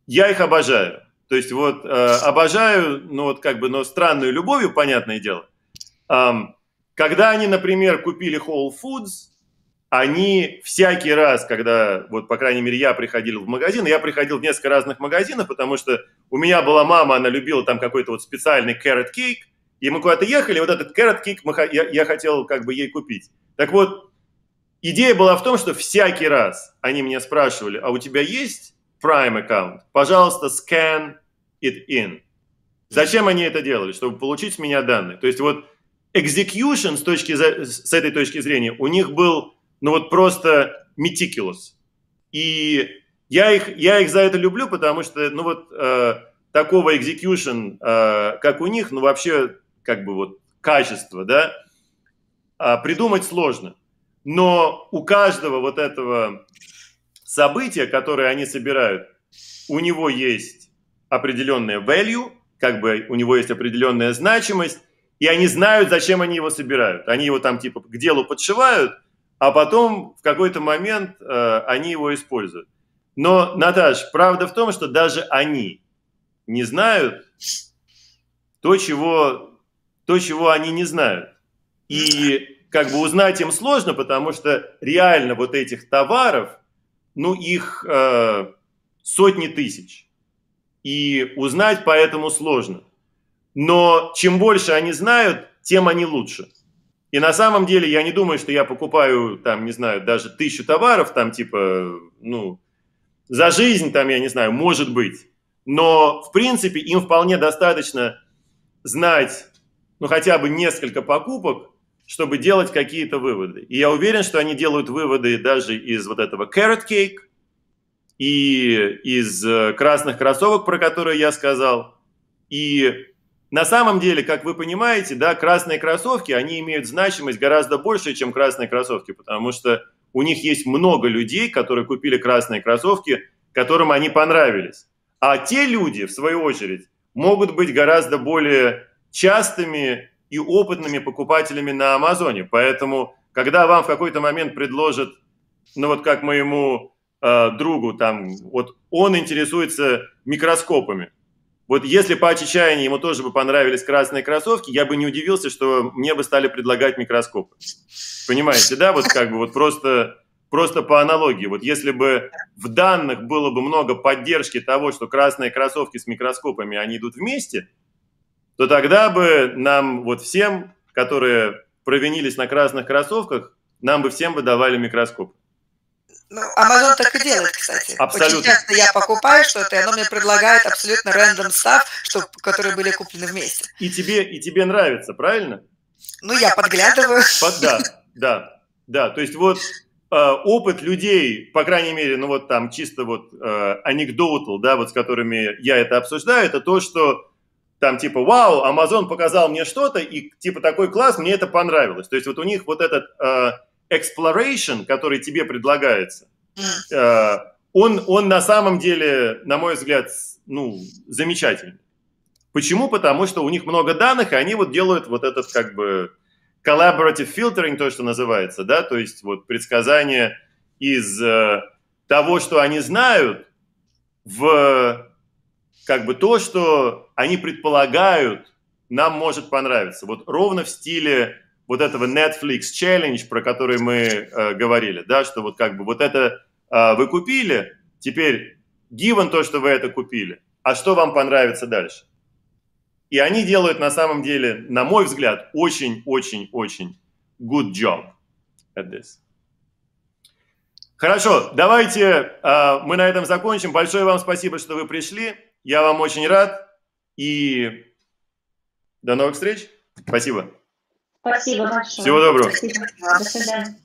я их обожаю. То есть вот э, обожаю, ну вот как бы, но странную любовью, понятное дело. Эм, когда они, например, купили Whole Foods, они всякий раз, когда, вот, по крайней мере, я приходил в магазин, я приходил в несколько разных магазинов, потому что у меня была мама, она любила там какой-то вот специальный carrot cake, и мы куда-то ехали, вот этот carrot мы, я, я хотел как бы ей купить. Так вот, идея была в том, что всякий раз они меня спрашивали, а у тебя есть Prime аккаунт? Пожалуйста, scan it in. Зачем они это делали? Чтобы получить с меня данные. То есть вот execution с, точки, с этой точки зрения у них был, ну вот просто meticulous. И я их, я их за это люблю, потому что, ну вот, э, такого execution, э, как у них, ну вообще как бы вот качество, да, а, придумать сложно. Но у каждого вот этого события, которое они собирают, у него есть определенная value, как бы у него есть определенная значимость, и они знают, зачем они его собирают. Они его там типа к делу подшивают, а потом в какой-то момент э, они его используют. Но, Наташ, правда в том, что даже они не знают то, чего то, чего они не знают. И как бы узнать им сложно, потому что реально вот этих товаров, ну их э, сотни тысяч. И узнать поэтому сложно. Но чем больше они знают, тем они лучше. И на самом деле я не думаю, что я покупаю, там, не знаю, даже тысячу товаров, там, типа, ну, за жизнь, там, я не знаю, может быть. Но, в принципе, им вполне достаточно знать ну, хотя бы несколько покупок, чтобы делать какие-то выводы. И я уверен, что они делают выводы даже из вот этого carrot cake и из э, красных кроссовок, про которые я сказал. И на самом деле, как вы понимаете, да, красные кроссовки, они имеют значимость гораздо больше, чем красные кроссовки, потому что у них есть много людей, которые купили красные кроссовки, которым они понравились. А те люди, в свою очередь, могут быть гораздо более частыми и опытными покупателями на Амазоне. Поэтому, когда вам в какой-то момент предложат, ну вот как моему э, другу, там, вот он интересуется микроскопами. Вот если по отчаянию ему тоже бы понравились красные кроссовки, я бы не удивился, что мне бы стали предлагать микроскопы. Понимаете, да? Вот как бы вот просто, просто по аналогии. Вот если бы в данных было бы много поддержки того, что красные кроссовки с микроскопами, они идут вместе – то тогда бы нам вот всем, которые провинились на красных кроссовках, нам бы всем выдавали микроскоп. Ну, Amazon так и делает, кстати. Абсолютно. Очень часто я покупаю что-то, и оно мне предлагает абсолютно рандом став, что, которые были куплены вместе. И тебе, и тебе нравится, правильно? Ну, я подглядываю. Под, да, да, да. То есть вот э, опыт людей, по крайней мере, ну вот там чисто вот э, анекдотал, да, вот с которыми я это обсуждаю, это то, что там типа, вау, Amazon показал мне что-то, и типа такой класс, мне это понравилось. То есть вот у них вот этот э, exploration, который тебе предлагается, э, он, он на самом деле, на мой взгляд, ну, замечательный. Почему? Потому что у них много данных, и они вот делают вот этот как бы collaborative filtering, то, что называется, да, то есть вот предсказание из э, того, что они знают, в как бы то, что они предполагают, нам может понравиться. Вот ровно в стиле вот этого Netflix Challenge, про который мы э, говорили, да, что вот как бы вот это э, вы купили, теперь given то, что вы это купили, а что вам понравится дальше? И они делают на самом деле, на мой взгляд, очень-очень-очень good job at this. Хорошо, давайте э, мы на этом закончим. Большое вам спасибо, что вы пришли. Я вам очень рад. И до новых встреч. Спасибо. Спасибо большое. Всего доброго. Спасибо. До свидания.